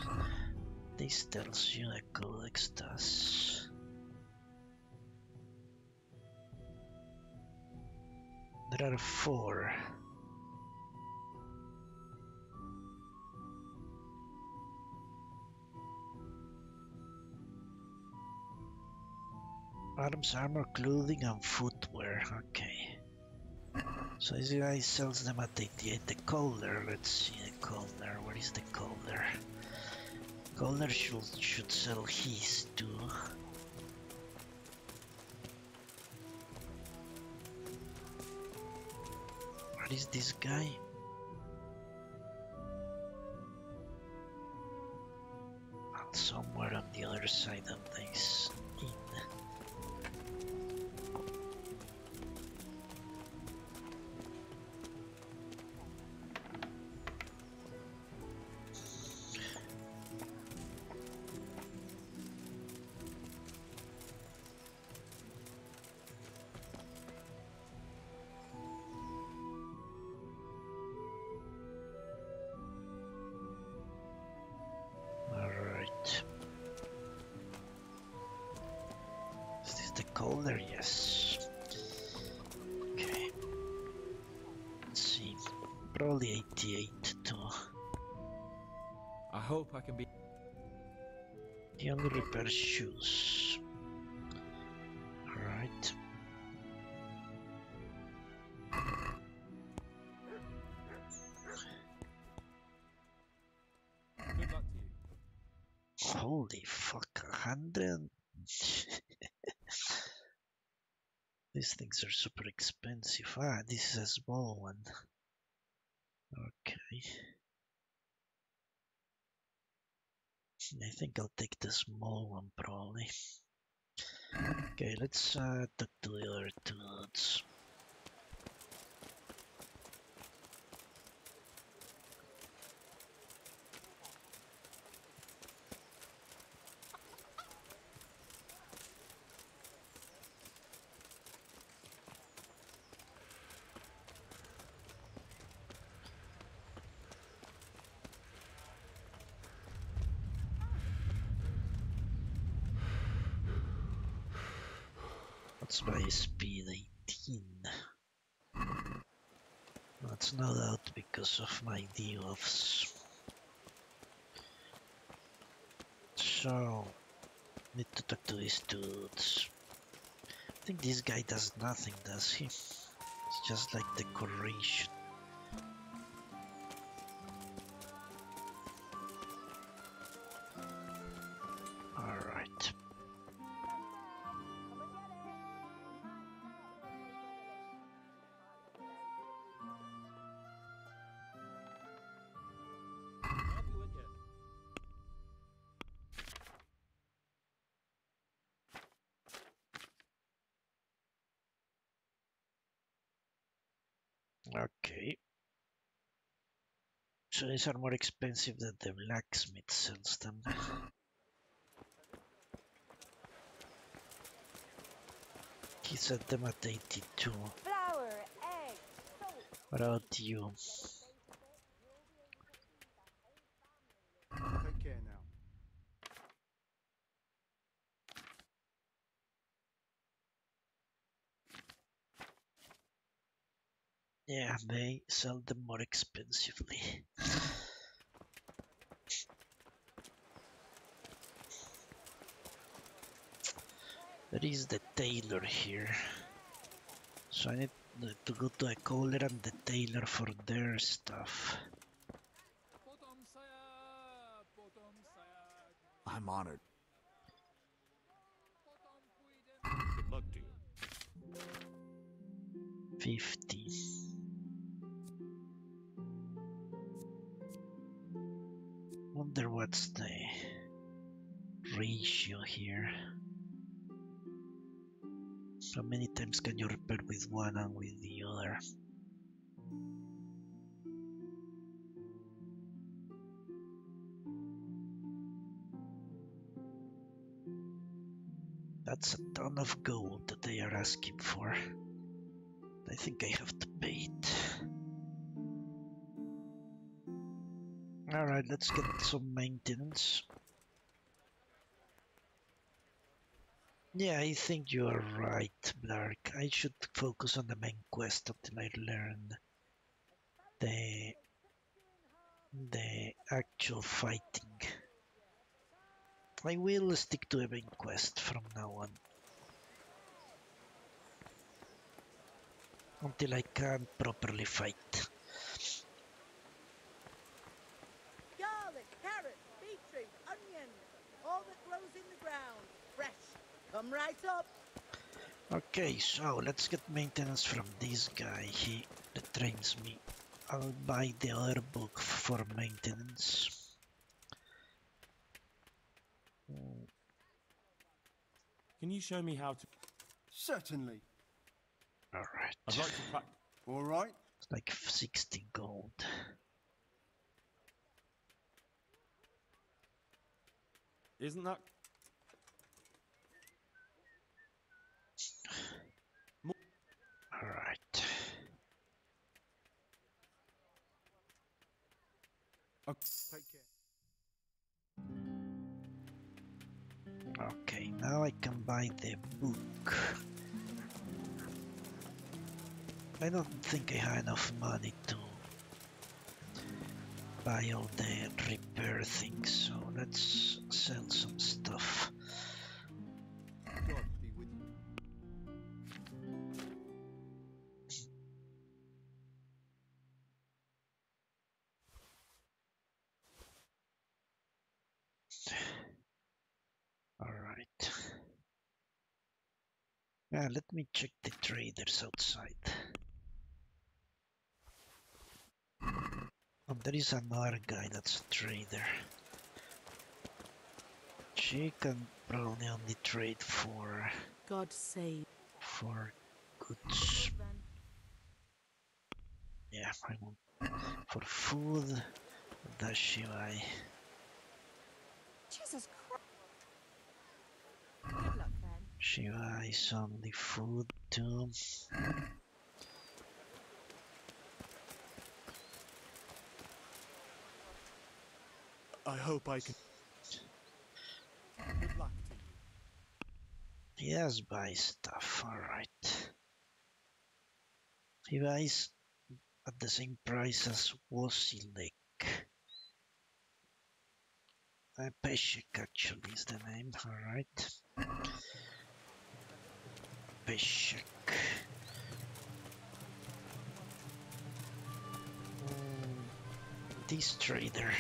This tells you the codex does. There are four. Arms, armor, clothing, and footwear. Okay. So this guy sells them at 88. The collar, let's see the collar. Where is the collar? Collar should, should sell his too. What is this guy? Somewhere on the other side of this He only repairs shoes. Alright. Good luck to you. Holy fuck, a hundred? These things are super expensive. Ah, this is a small one. Okay. I think I'll take the small one probably. Okay, let's uh, talk to the other two dudes. What's my speed? 18. That's no doubt because of my debuffs. So, need to talk to these dudes. I think this guy does nothing, does he? It's just like decoration. These are more expensive than the blacksmith sells them. He set them at 82. Flour, egg. What about you? Yeah, they sell them more expensively. There is the tailor here. So I need to go to a caller and the tailor for their stuff. Potom saya, potom saya, I'm honored. potom. Good luck to you. 50. Wonder what's the ratio here. How many times can you repair with one and with the other? That's a ton of gold that they are asking for. I think I have to pay it. Alright, let's get some maintenance. Yeah, I think you are right, Blark. I should focus on the main quest until I learn the the actual fighting. I will stick to a main quest from now on. Until I can properly fight. Come right up. Okay, so let's get maintenance from this guy. He that trains me. I'll buy the other book for maintenance. Can you show me how to? Certainly. Alright. I'd like to practice. All right. It's like 60 gold. Isn't that? Alright. Okay, now I can buy the book. I don't think I have enough money to buy all the repair things, so let's sell some stuff. Yeah, let me check the traders outside. Oh, there is another guy that's a trader. She can probably only trade for God save. for goods. Yeah, I want for food. Does she buy? Jesus Christ. Good She buys only food too. I hope I can. Good luck to you. He does buy stuff, alright. He buys at the same price as Wasilek. Uh, Peshek actually is the name, alright. Peshek. Mm, This trader.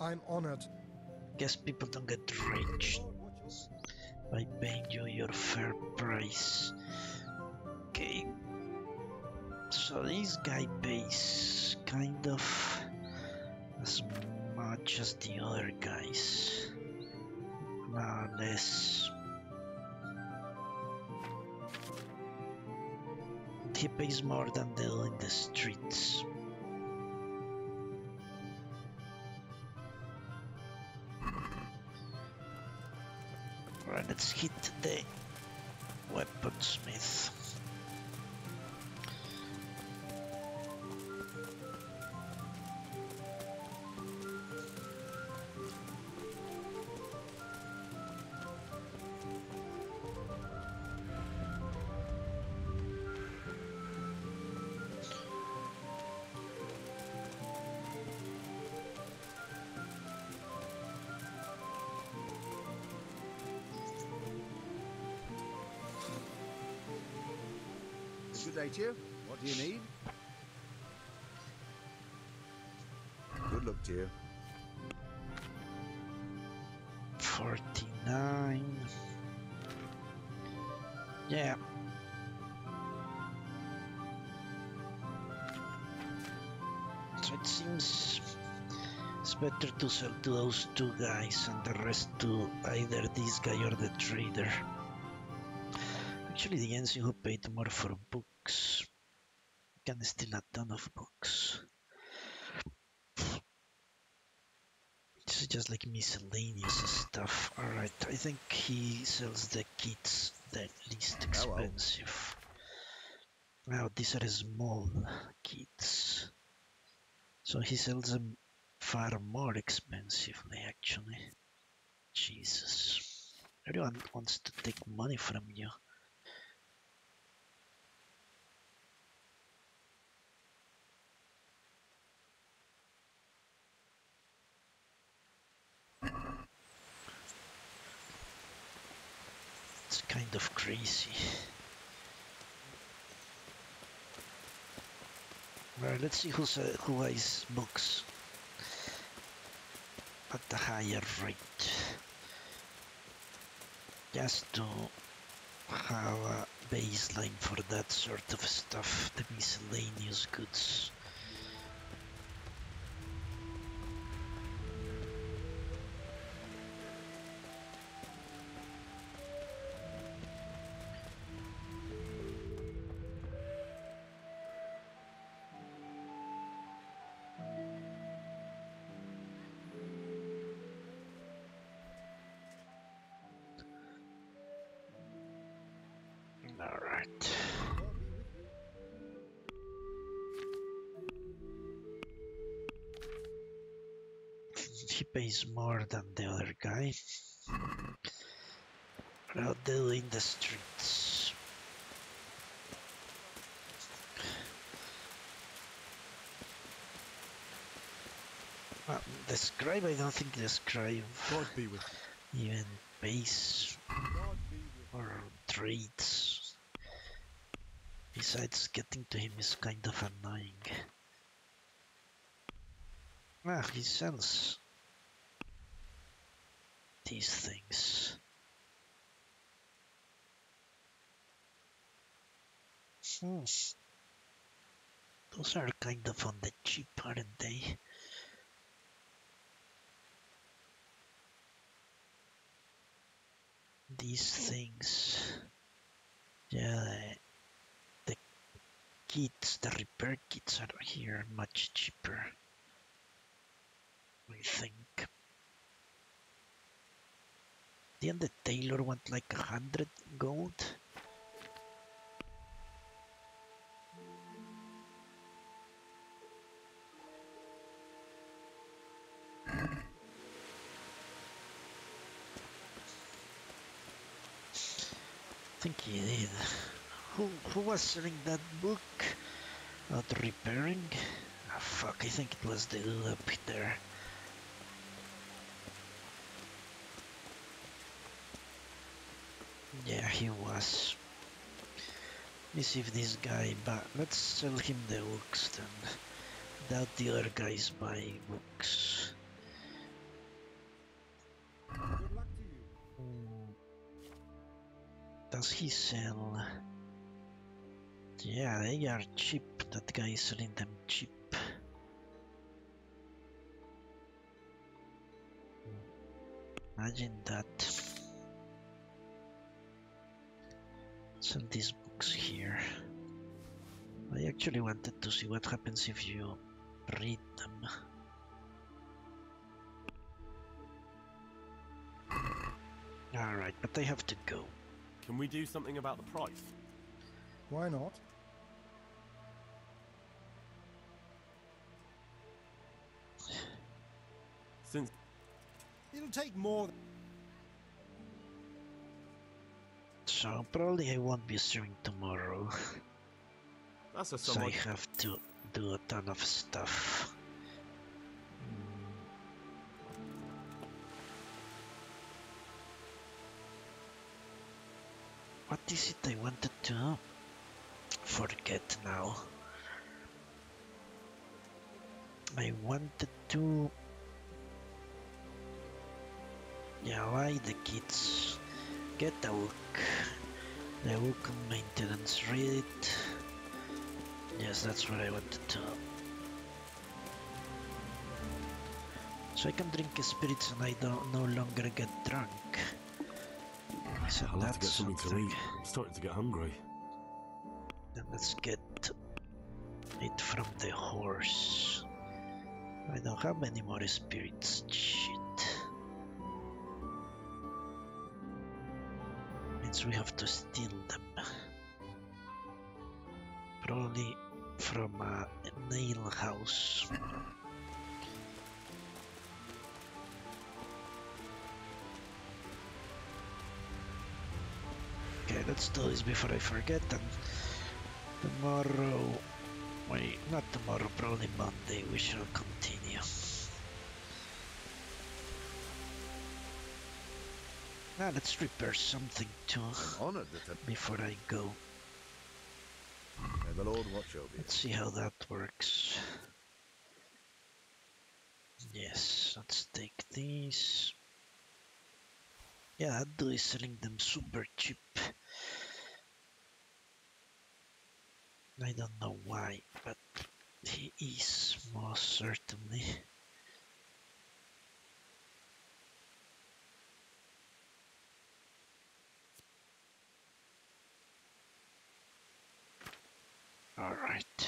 I'm honored. Guess people don't get rich by paying you your fair price. Okay. So this guy pays kind of as much as the other guys. More or less. He pays more than they in the streets. Alright, let's hit the weaponsmith. To you. What do you need? Good luck to you. 49. Yeah. So it seems it's better to sell to those two guys and the rest to either this guy or the trader. Actually, the NC who paid more for books can steal a ton of books. This is just like miscellaneous stuff. Alright, I think he sells the kits the least Oh, expensive. Now these are small kits. So he sells them far more expensively actually. Jesus. Everyone wants to take money from you. It's kind of let's see who's, uh, who buys books at the higher rate. Just to have a baseline for that sort of stuff, the miscellaneous goods. Pays more than the other guy. Out there in the streets. Well, the scribe, I don't think the scribe God be with even pays or trades. Besides, getting to him is kind of annoying. Ah, he sells these things. Hmm. Those are kind of on the cheap, aren't they? These things. Yeah, the kits, the repair kits are here much cheaper. I think. The tailor want like a hundred gold? I think he did. Who who was selling that book? Not repairing? Ah, fuck, I think it was the dude there. Yeah, he was. Me if this guy but let's sell him the books then. Doubt the other guys buy books. Hmm. Does he sell? Yeah, they are cheap. That guy is selling them cheap. Imagine that. Sell these books here. I actually wanted to see what happens if you read them. Alright, but they have to go. Can we do something about the price? Why not? Since It'll take more. So probably I won't be streaming tomorrow. that's a so I have to do a ton of stuff. Hmm. What is it I wanted to forget now? I wanted to yeah, why the kids get the book the book on maintenance read it yes that's what I wanted to so I can drink spirits and I don't no longer get drunk so I'll have to get that's something to eat. I'm starting to get hungry. Then let's get it from the horse. I don't have any more spirits. Shit. Means we have to steal them. probably from a nail house. Okay, let's do this before I forget and tomorrow, wait, not tomorrow, probably Monday, we shall continue. Now let's repair something too before I go. May the Lord watch over you. Let's see how that works. Yes, let's take these. Yeah, Adu is selling them super cheap. I don't know why, but he is most certainly. All right.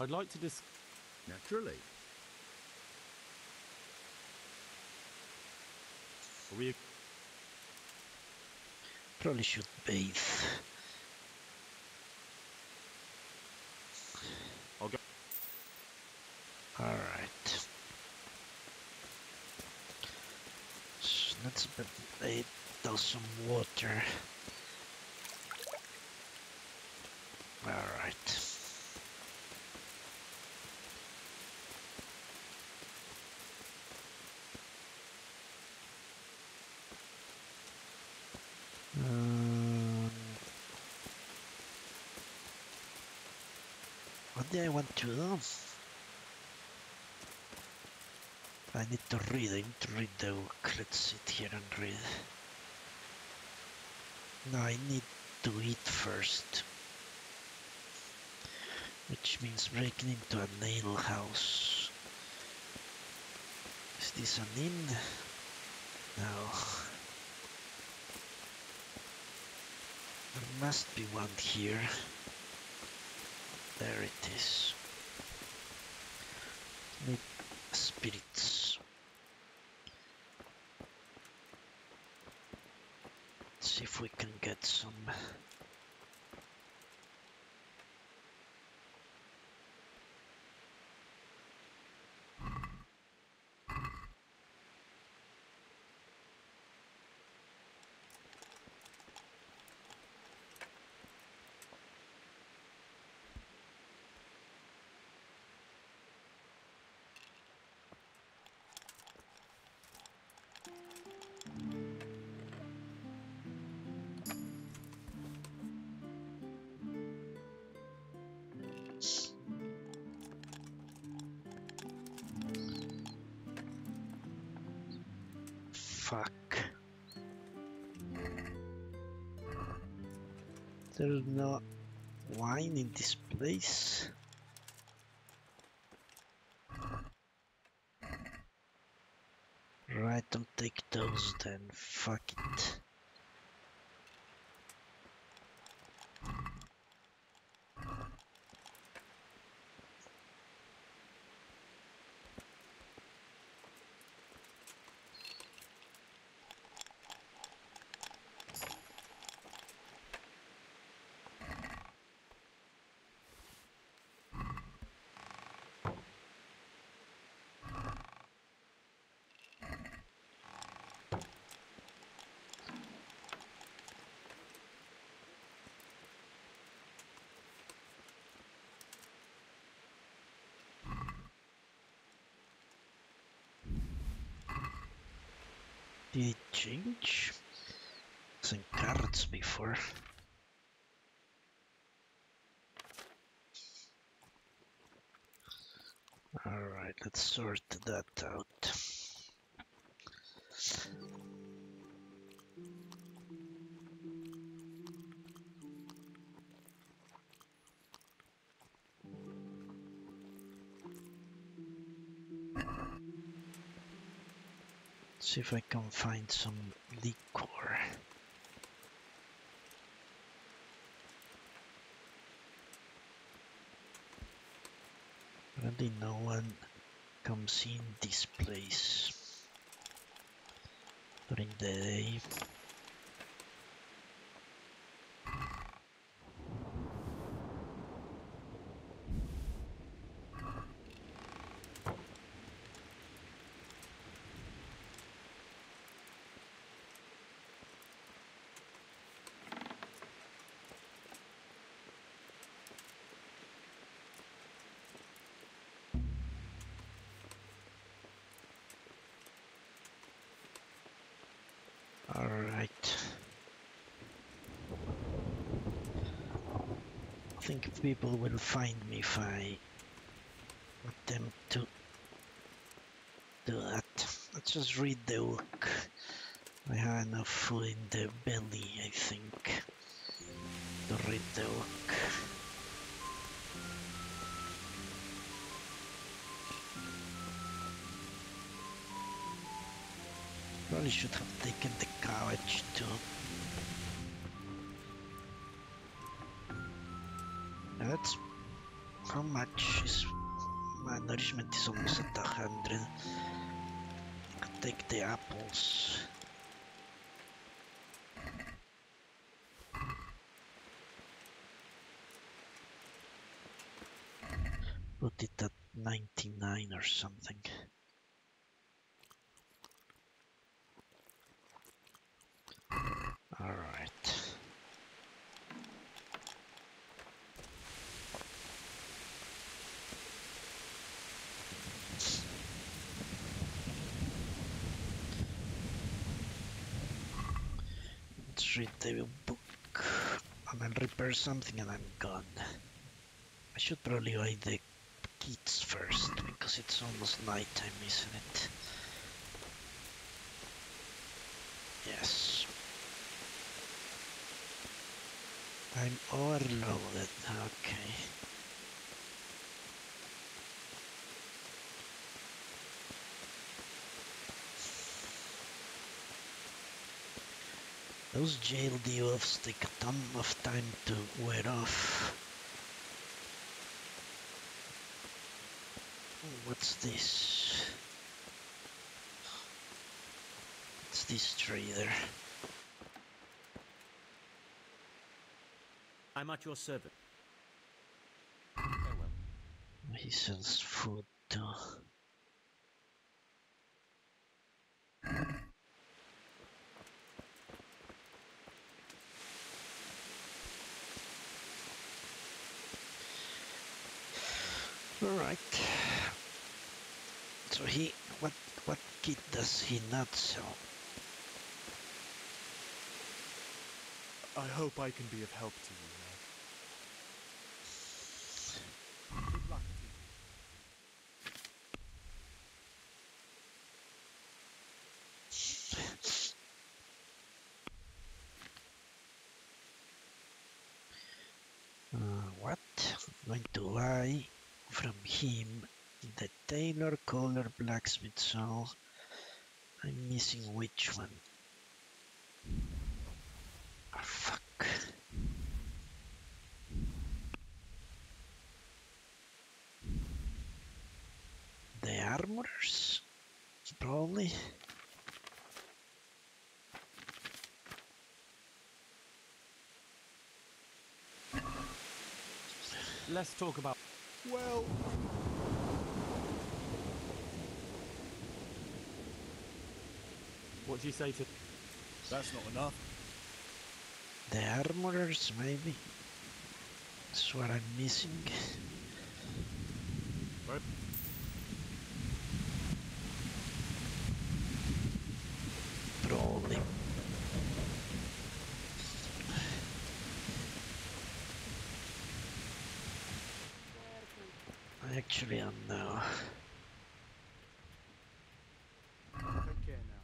I'd like to dis. Naturally. Are we? Probably should bathe. I'll go. All right. So let's ba- some water. All right. Um, what do I want to do? I need to read, I need to read the book. Let's sit here and read. No, I need to eat first. Which means breaking into a nail house. Is this an inn? No. There must be one here. There it is. Need There's no wine in this place. Right, I'll take those then. Fuck it. It change? Some cards before. Alright, let's sort that out. Can find some liquor. Really no one comes in this place during the day. Think people will find me if I attempt to do that. Let's just read the book. I have enough food in the belly, I think, to read the book. Probably should have taken the couch too. Nourishment is almost at a hundred. Take the apples. Put it at 99 or something. All right. Let's read the book and something and I'm gone. I should probably buy the kits first because it's almost nighttime, isn't it? Yes. I'm overloaded. Okay. Those jail deals take a ton of time to wear off. Oh, What's this? What's this trader? I'm at your service. He sells food too. Alright. So he what what kit does he not sell? I hope I can be of help to you, Ned. Good luck to you. Uh, what? I'm going to buy from him the tailor Color Blacksmith saw. I'm missing which one. Ah, fuck. The armorers? Probably. Let's talk about. Well, What do you say to? that's not enough. The armorers, maybe? That's what I'm missing. Right. Probably. I actually don't know. Take care now.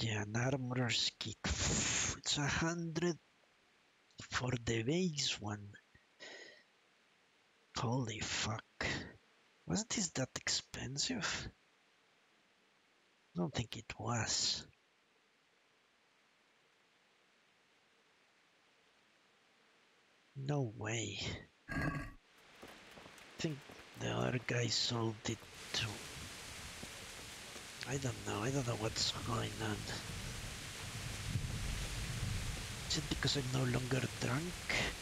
Yeah, an armorer's kit. It's a hundred for the base one. Holy fuck. Wasn't this that expensive? I don't think it was. No way. I think the other guy sold it too. I don't know. I don't know what's going on. Is it because I'm no longer drunk?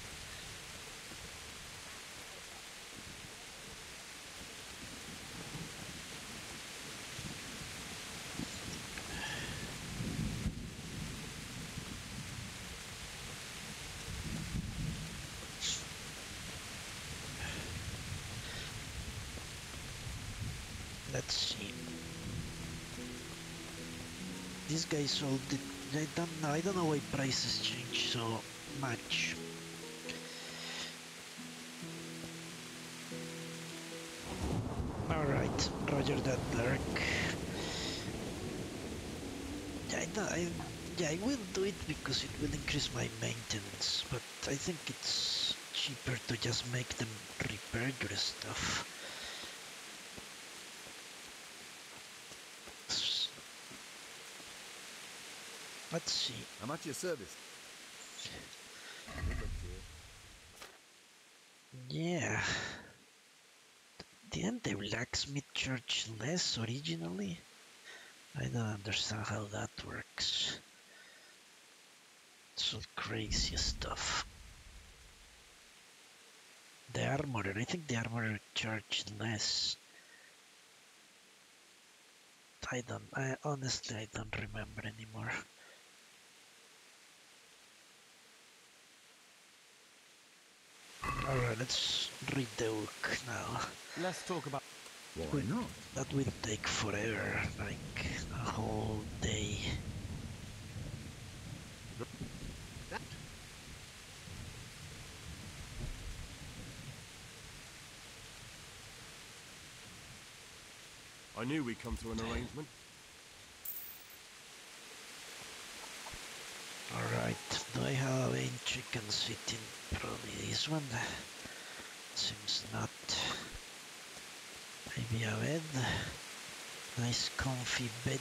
guys, so the, I don't know, I don't know why prices change so much. Alright, roger that, Derek. I, don't, I, yeah, I will do it because it will increase my maintenance, but I think it's cheaper to just make them repair your stuff. Let's see. I'm at your service. Yeah. Didn't the blacksmith charge less originally? I don't understand how that works. It's some crazy stuff. The armorer, I think the armorer charged less. I don't, I honestly I don't remember anymore. Alright, let's read the book now. Let's talk about. Why not? That will take forever, like a whole day. I knew we'd come to an arrangement. Alright, do I have any chickens fitting? Probably this one. Seems not. Maybe a bed. Nice comfy bed.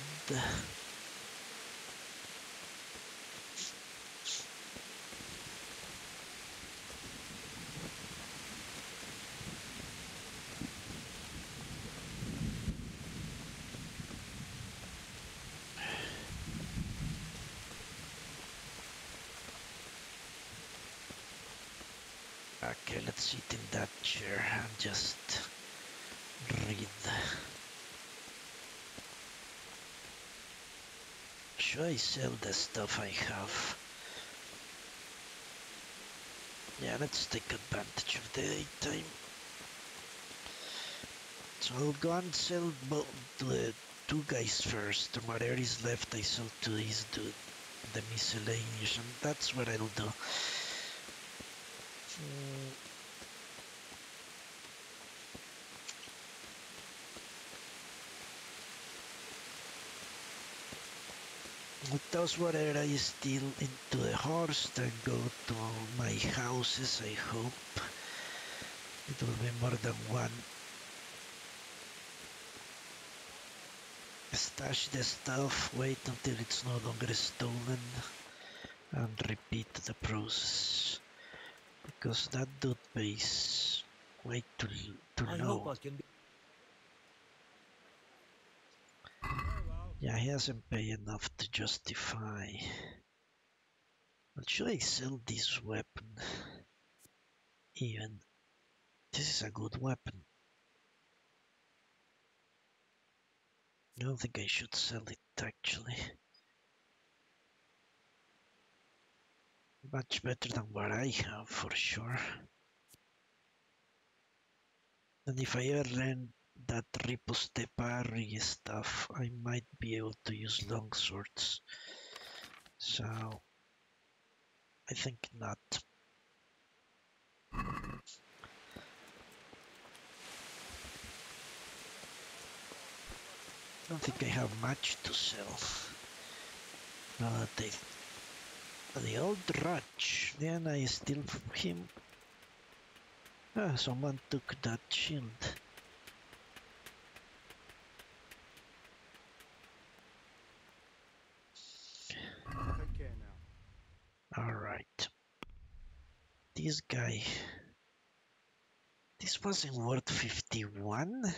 Okay, let's sit in that chair and just read. Should I sell the stuff I have? Yeah, let's take advantage of the daytime. So I'll go and sell both the two guys first. Whatever is left, I sell to this dude, the miscellaneous, and that's what I'll do. Mm. Those whatever I steal into the horse, then go to my houses, I hope. It will be more than one. Stash the stuff, wait until it's no longer stolen, and repeat the process. Because that dude pays way too, too low. hope I can be. Yeah, he hasn't paid enough to justify. But should I sell this weapon? Even. This is a good weapon. I don't think I should sell it actually. Much better than what I have for sure. And if I ever learn that riposte parry stuff, I might be able to use long swords. So I think not. I don't think I have much to sell. Now that they the old Raj, then I steal from him. Ah, someone took that shield. Take care now. Alright. This guy. This wasn't worth 51? What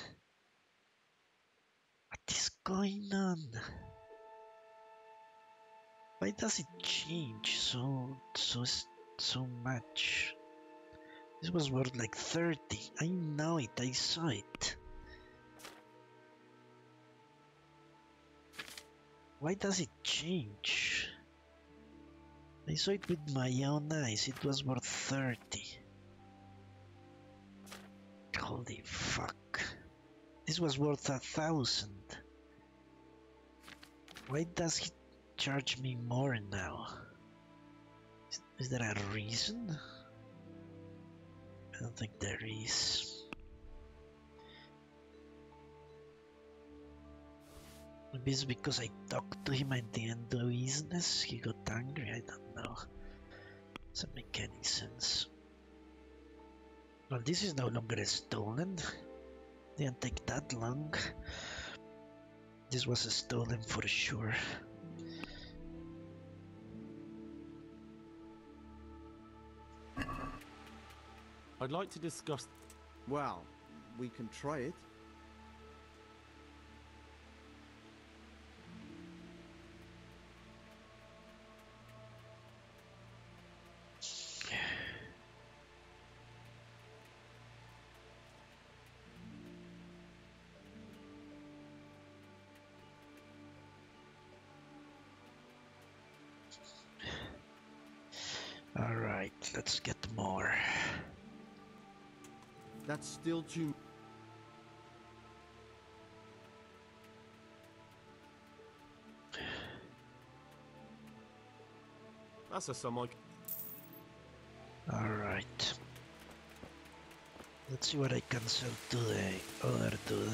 is going on? Why does it change so so so much? This was worth like 30. I know it, I saw it. Why does it change? I saw it with my own eyes, it was worth 30. Holy fuck. This was worth a thousand. Why does he charge me more now? Is, is there a reason? I don't think there is. Maybe it's because I talked to him at the end of business. He got angry. I don't know. Doesn't make any sense. Well, this is no longer stolen. Didn't take that long. This was stolen for sure. I'd like to discuss. Well, we can try it. Still too. That's a sum I. All right. Let's see what I can sell to the other dude.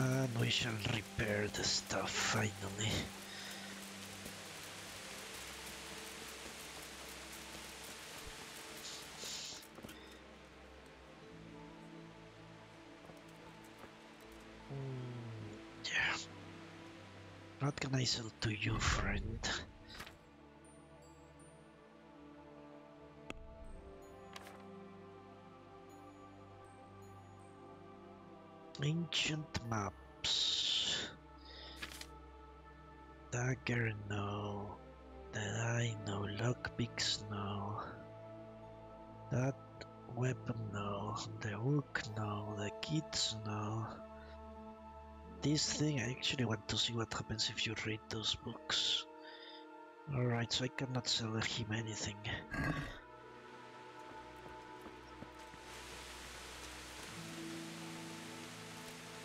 And we shall repair the stuff finally. Can I sell to you, friend? Ancient maps. Dagger, no. That I know. Lockpicks, no. That weapon, no. The hook, no. The kids, no. This thing, I actually want to see what happens if you read those books. Alright, so I cannot sell him anything.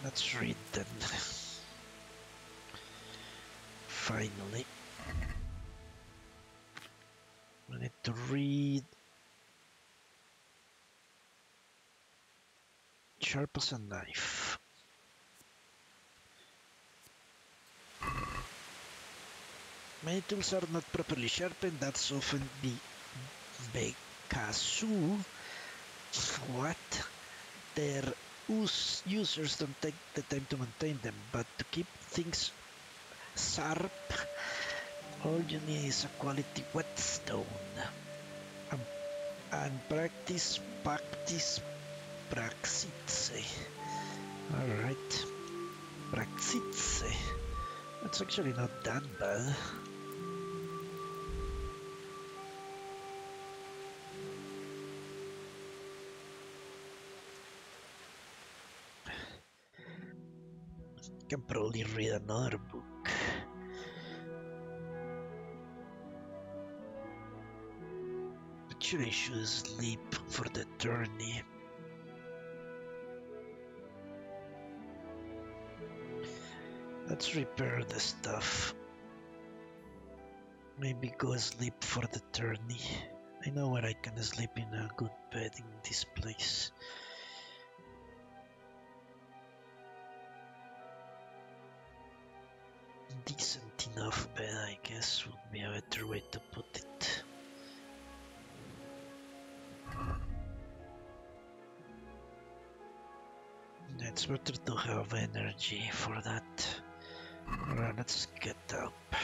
Let's read them. Finally. I need to read. Sharp as a knife. Many tools are not properly sharpened, that's often be because what their us users don't take the time to maintain them, but to keep things sharp, all you need is a quality whetstone. Um, and practice, practice, praxitse. Alright. Praxitse. That's actually not that bad. Can probably read another book. I should sleep for the journey. Let's repair the stuff. Maybe go sleep for the journey. I know where I can sleep in a good bed in this place. Decent enough bed, I guess, would be a better way to put it. It's better to have energy for that. Let's get up.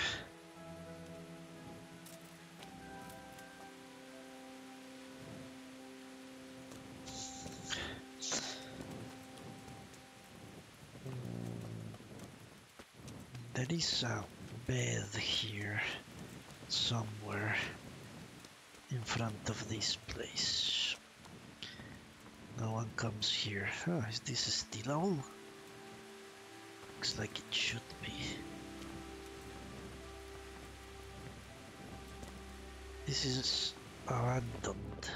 There is a bed here somewhere in front of this place. No one comes here. Oh, is this still all? Looks like it should be. This is abandoned,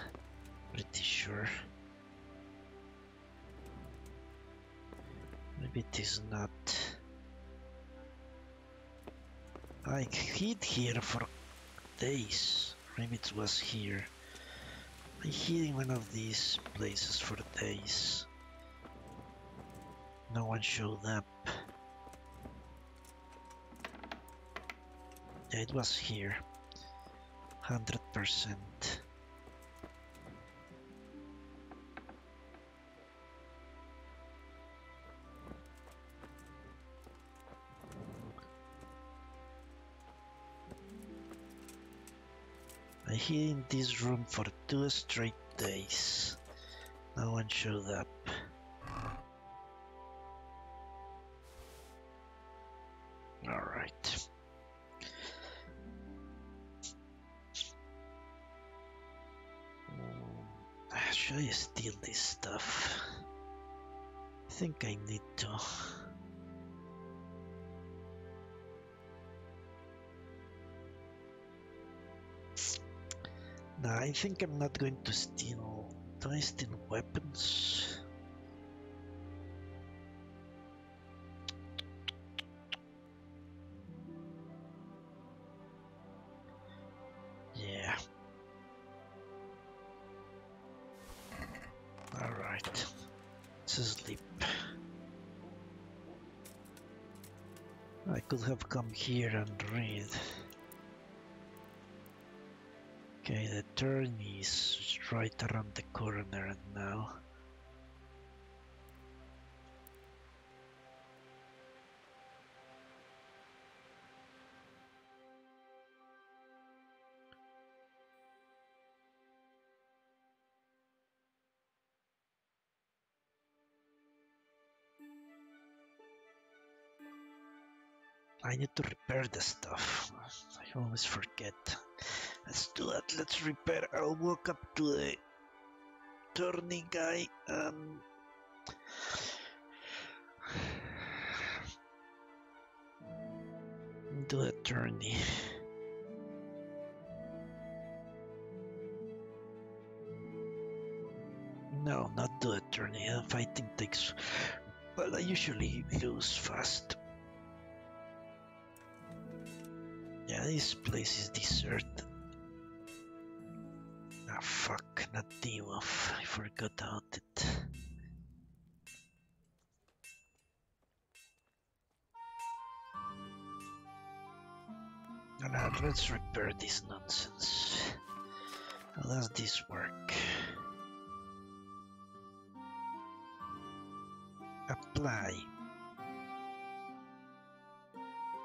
pretty sure. Maybe it is not. I hid here for days. Maybe was here. I hid in one of these places for days. No one showed up. Yeah, it was here. 100%. Hid in this room for two straight days. No one showed up. Alright. Should I steal this stuff? I think I need to. No, I think I'm not going to steal. Do I steal weapons? Yeah. Alright. Sleep. I could have come here and read. Okay, the turn is right around the corner now. I need to repair the stuff. I always forget. Let's do that. Let's repair. I'll walk up to the turning guy and do a tourney. No, not do a tourney. Uh, fighting takes. Well, I usually lose fast. Yeah, this place is deserted. Ah, fuck, not Dimov. I forgot about it. Alright, let's repair this nonsense. How does this work? Apply.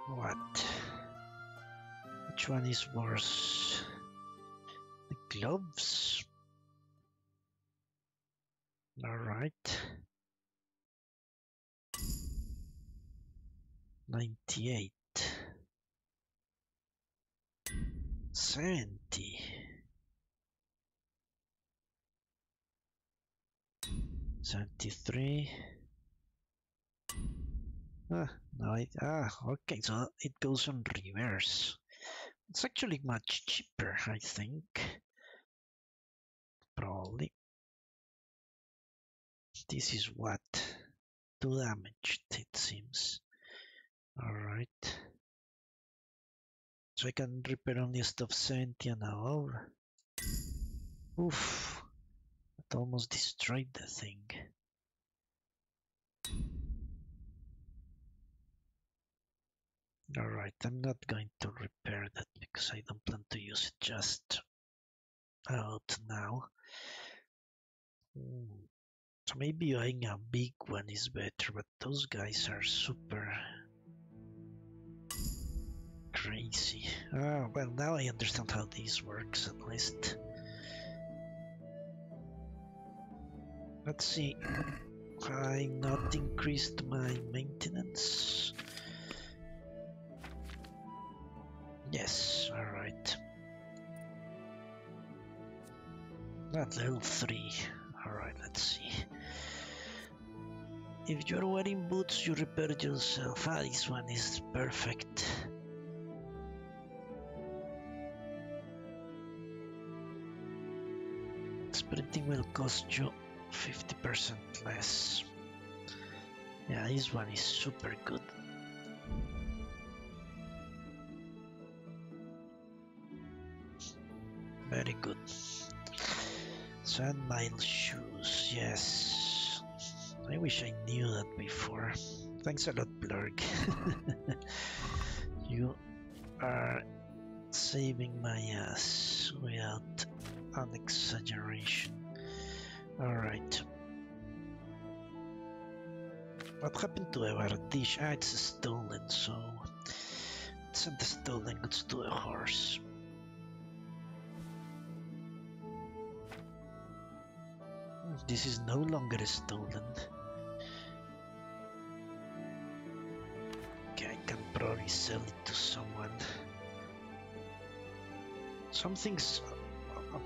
What? Which one is worse? The gloves? Alright. 98. 70. 73. Ah, no, it, ah, okay, so it goes on reverse. It's actually much cheaper, I think. Probably. This is what? Two damaged, it seems. Alright. So I can repair only stuff 70 and above. Oof. It almost destroyed the thing. Alright, I'm not going to repair that because I don't plan to use it just out now. Hmm. So maybe buying a big one is better, but those guys are super crazy. Ah, well, now I understand how this works at least. Let's see. I not increased my maintenance. Yes, alright. Not level 3. Alright, let's see. If you're wearing boots, you repair yourself. Ah, this one is perfect. Sprinting will cost you 50% less. Yeah, this one is super good. Good. Sand mile shoes, yes. I wish I knew that before. Thanks a lot, Blurg. you are saving my ass without an exaggeration. Alright. What happened to our dish? Ah, it's stolen, so send the stolen it's to a horse. This is no longer stolen. Okay, I can probably sell it to someone. Some things uh,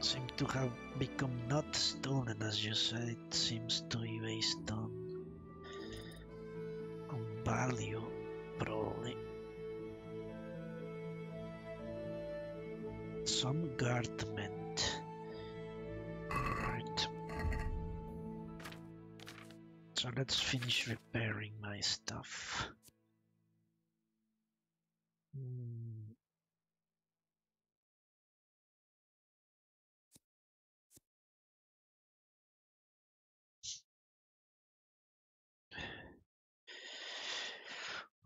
seem to have become not stolen, as you said. It seems to be based on, on value, probably. Some garment. So let's finish repairing my stuff. Hmm.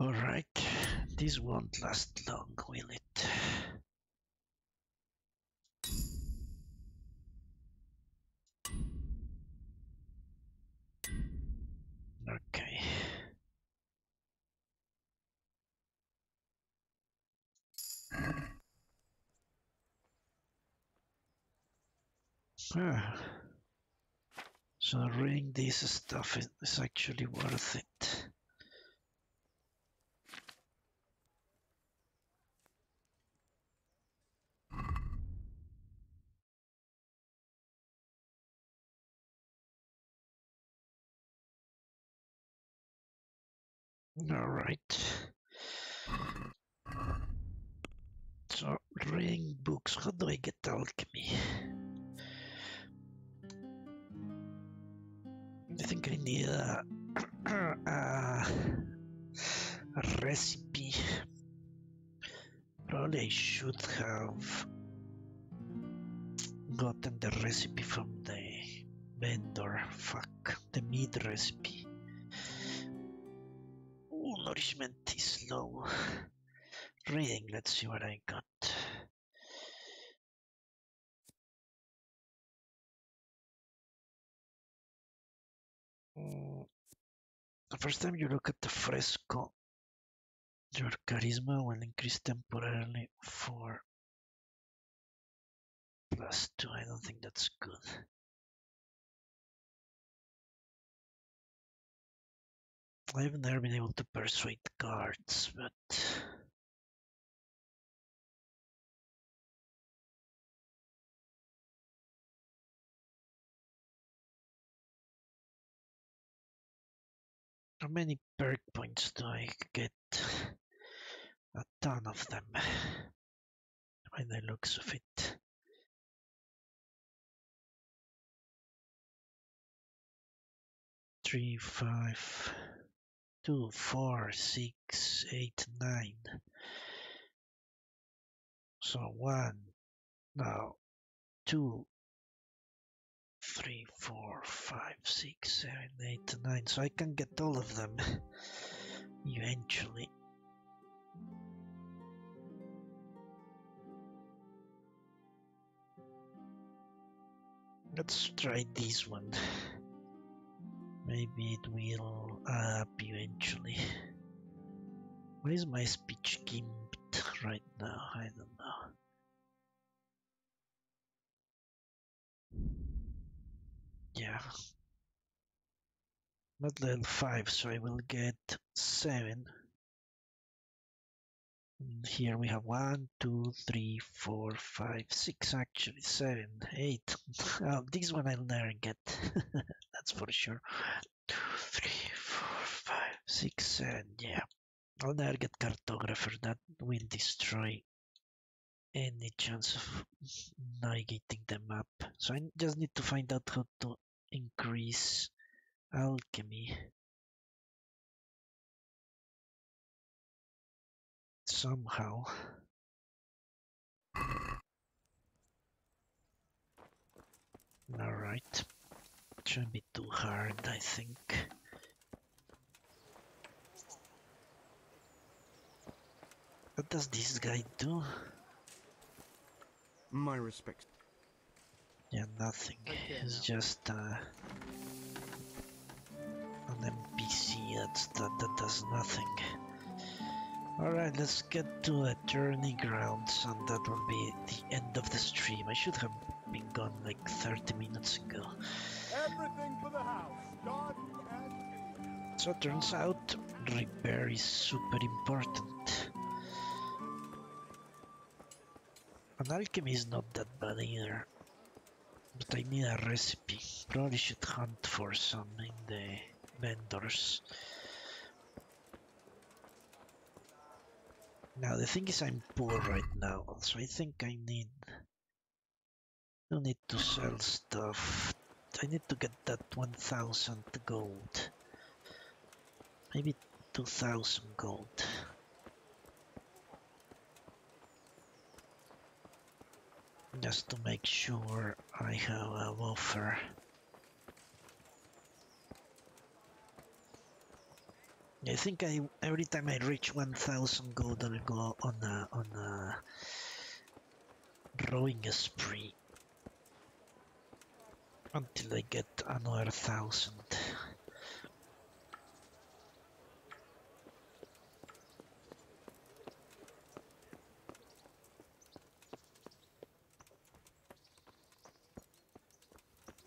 All right, this won't last long, will it? Okay. Ah. So reading this stuff is, is actually worth it. All right. So reading books. How do I get alchemy? I think I need a, a, a recipe. Probably I should have gotten the recipe from the vendor. Fuck, the meat recipe. Nourishment is low. Reading, let's see what I got. Mm, The first time you look at the fresco, your charisma will increase temporarily for plus two. I don't think that's good. I've never been able to persuade guards, but how many perk points do I get? A ton of them. By the looks of it. Three, five, two, four, six, eight, nine. So one, now two, three, four, five, six, seven, eight, nine. So I can get all of them eventually. Let's try this one. Maybe it will uh, up eventually. Why is my speech gimped right now? I don't know. Yeah. Not level 5, so I will get 7. And here we have one, two, three, four, five, six. actually, 7, 8. Oh, this one I'll never get, that's for sure. Two, three, four, five, six, and yeah. I'll never get cartographer, that will destroy any chance of navigating the map. So I just need to find out how to increase alchemy. Somehow. Alright. Shouldn't be too hard, I think. What does this guy do? My respect. Yeah, nothing. It's just uh, an NPC that's, that, that does nothing. Alright, let's get to a journey grounds and that will be the end of the stream. I should have been gone like 30 minutes ago. Everything for the house. Garden and So turns out repair is super important. An alchemy is not that bad either. But I need a recipe. Probably should hunt for some in the vendors. Now the thing is I'm poor right now, so I think I need no need to sell stuff. I need to get that 1000 gold. Maybe 2000 gold. Just to make sure I have a buffer. I think I every time I reach 1000 gold I'll go on a on a rowing spree until I get another thousand.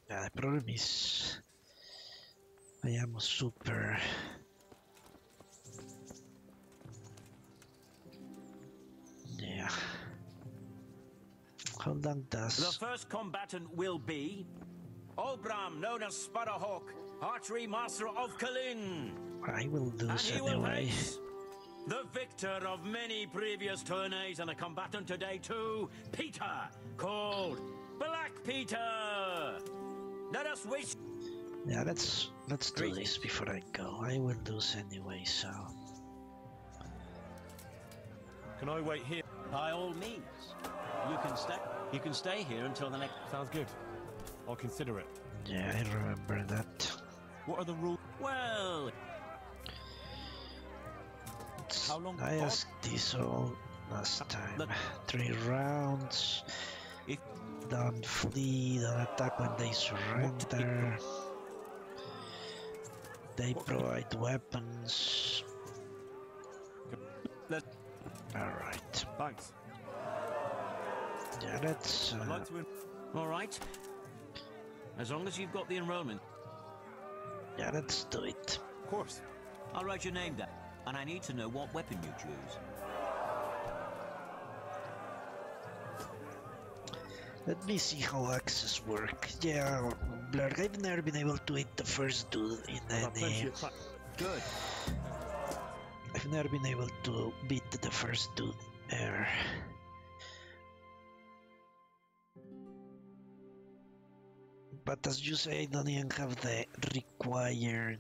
Yeah, the problem is I am a super Yeah. How long does The first combatant will be Olbram, known as Sparrowhawk, archery master of Kalin. I will And lose he will anyway. the victor of many previous tourneys and a combatant today too, Peter, called Black Peter. Let us wish. Yeah, let's let's do this before I go. I will lose anyway, so Can I wait here? By all means, you can stay. You can stay here until the next. Sounds good. I'll consider it. yeah, I remember that. What are the rules? Well, How long? I asked this all last time. Three rounds. Don't flee, don't attack when they surrender. They provide weapons. Let. Alright. Thanks. Yeah, let's. I'd Uh, like. All right. As long as you've got the enrollment. yeah, let's do it. Of course. I'll write your name down, and I need to know what weapon you choose. Let me see how axes work. Yeah, Blurg, I've never been able to hit the first dude in I've any. of. Good. I've never been able to beat the first dude ever. But as you say, I don't even have the required.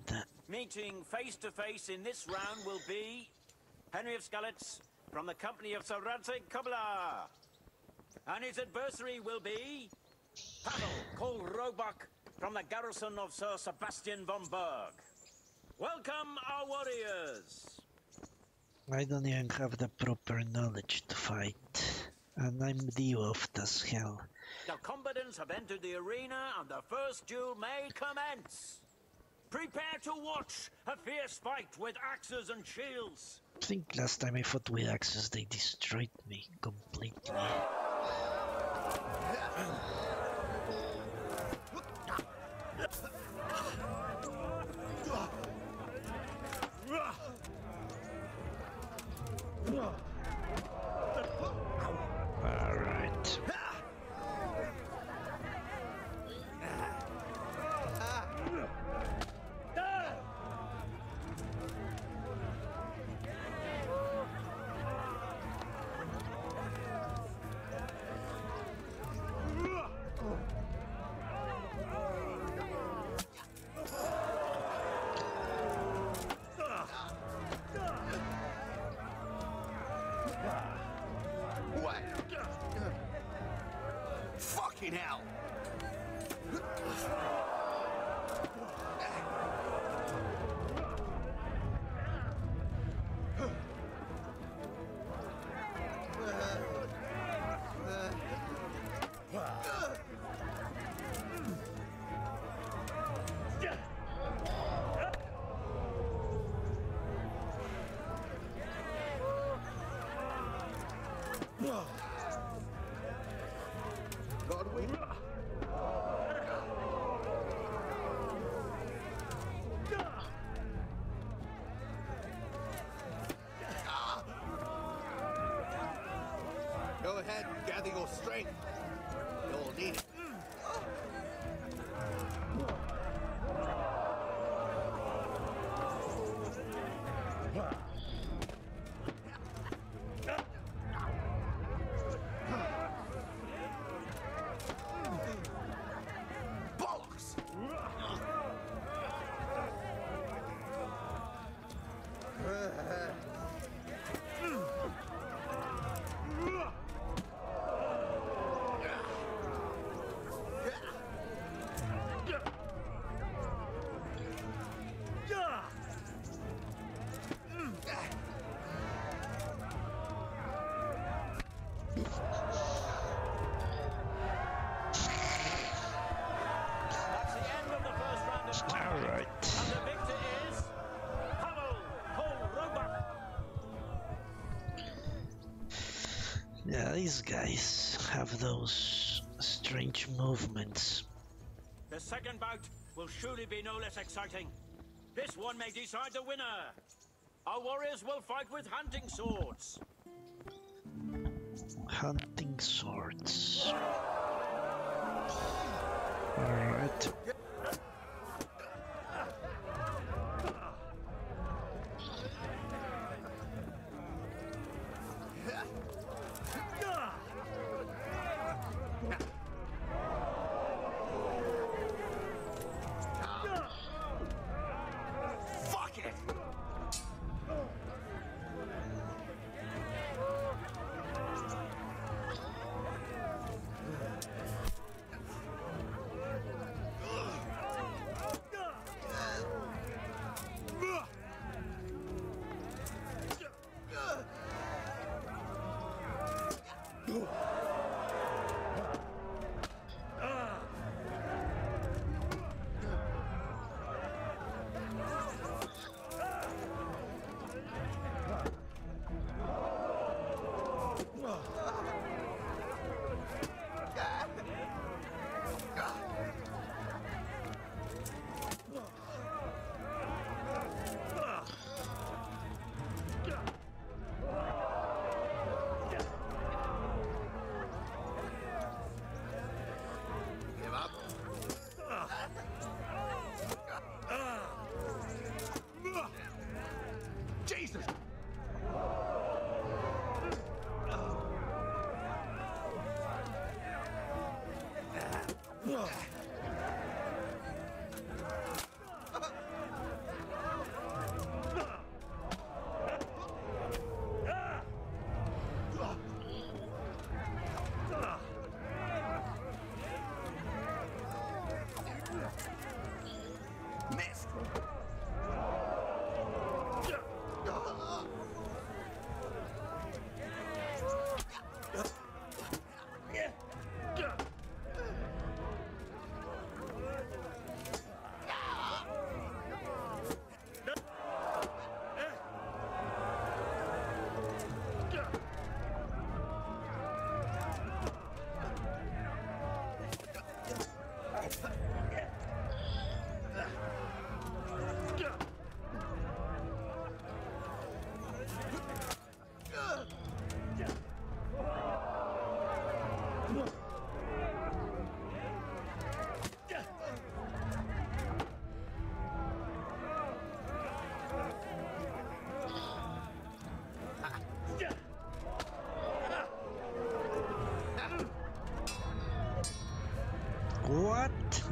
Meeting face to face in this round will be Henry of Skalitz from the company of Sir Radzig Kobyla. And his adversary will be Pavel Kol Roebuck from the garrison of Sir Sebastian von Berg. Welcome, our warriors! I don't even have the proper knowledge to fight. And I'm de-offed as hell. The combatants have entered the arena and the first duel may commence. Prepare to watch a fierce fight with axes and shields. I think last time I fought with axes, they destroyed me completely. ahead, gather your strength. Yeah, these guys have those strange movements. The second bout will surely be no less exciting. This one may decide the winner. Our warriors will fight with hunting swords.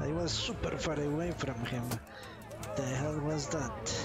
I was super far away from him. The hell was that?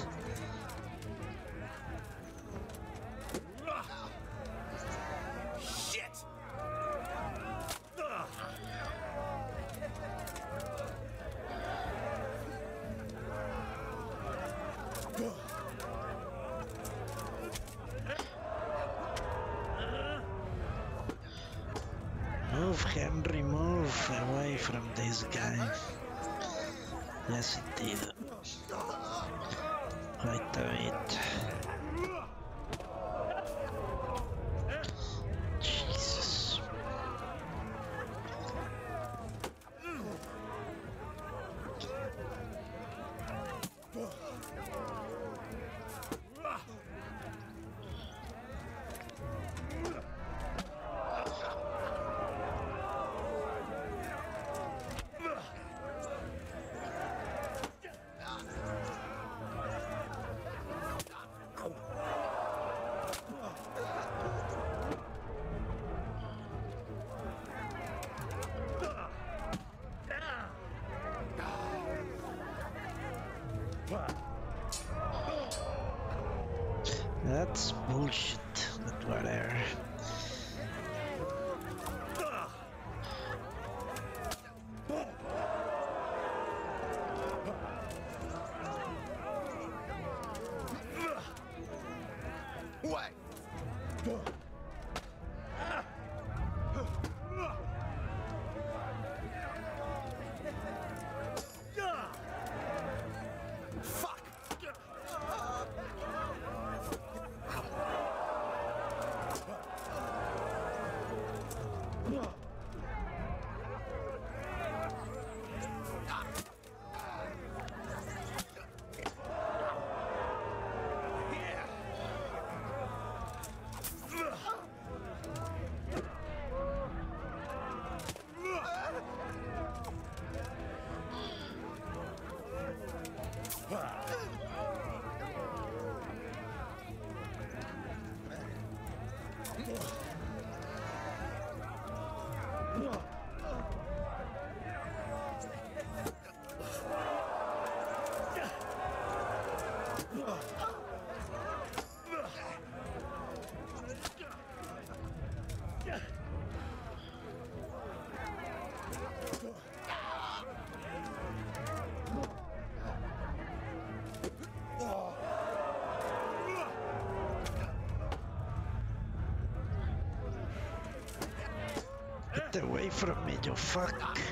Away from me, you fuck.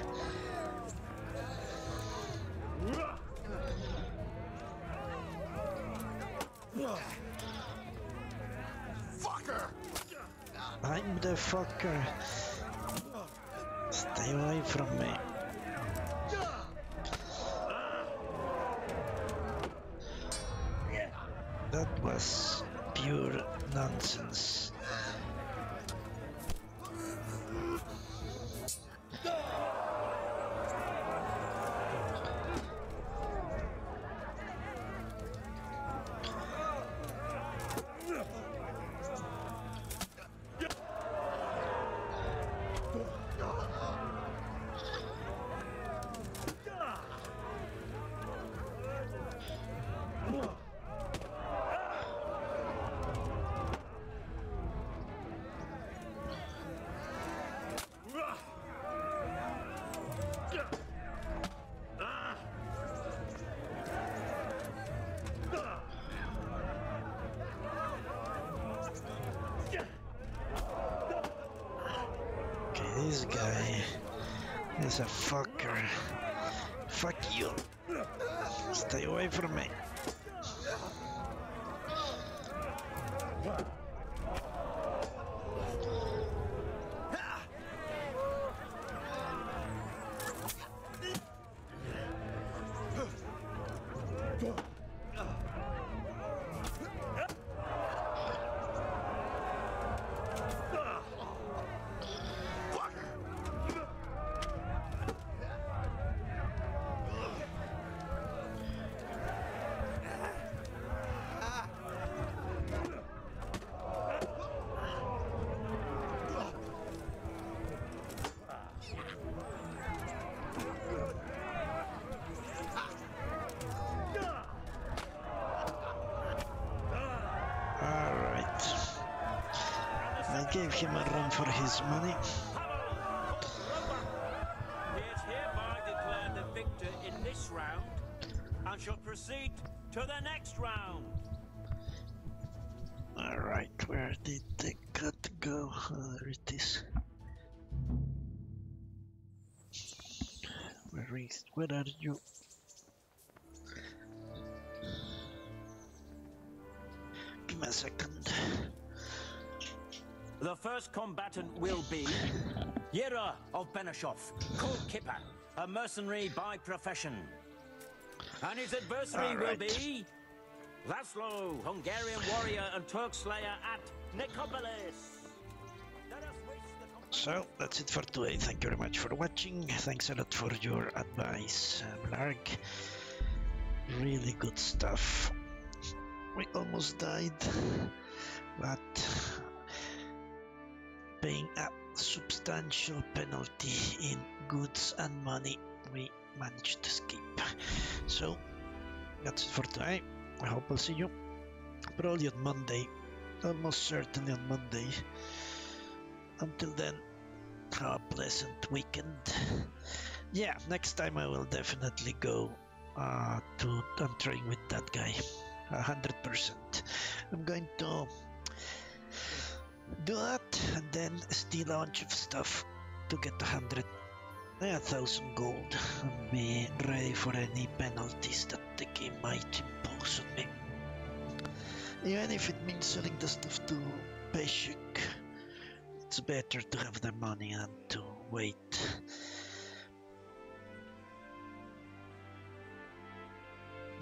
Stay away from me. This guy is a fucker. Fuck you. Stay away from me. Gave him a run for his money. He hereby declared the victor in this round and shall proceed to the next round. Alright, where did the cut go? Oh, there it is. Where is where are you? First combatant will be Yera of Benashov, called Kipper, a mercenary by profession. And his adversary will be Laszlo, Hungarian warrior and Turk slayer at Nicopolis. Let us wish the com- So that's it for today. Thank you very much for watching. Thanks a lot for your advice, Blarg. Really good stuff. We almost died, but paying a substantial penalty in goods and money, we managed to escape. So that's it for today. I hope I'll see you probably on Monday. Almost certainly on Monday. Until then, have a pleasant weekend. Yeah, next time I will definitely go uh, to I'm with that guy. Hundred percent. I'm going to do that and then steal a bunch of stuff to get a hundred eh, a thousand gold and be ready for any penalties that the game might impose on me. Even if it means selling the stuff to Peshek, it's better to have the money than to wait.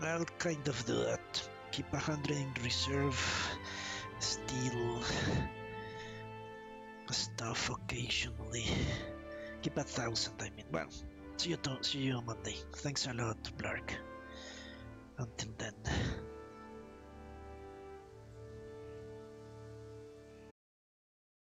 I'll kind of do that. Keep a hundred in reserve, steal stuff occasionally. Keep a thousand, I mean. Well, see you, see you on Monday. Thanks a lot, Blark. Until then.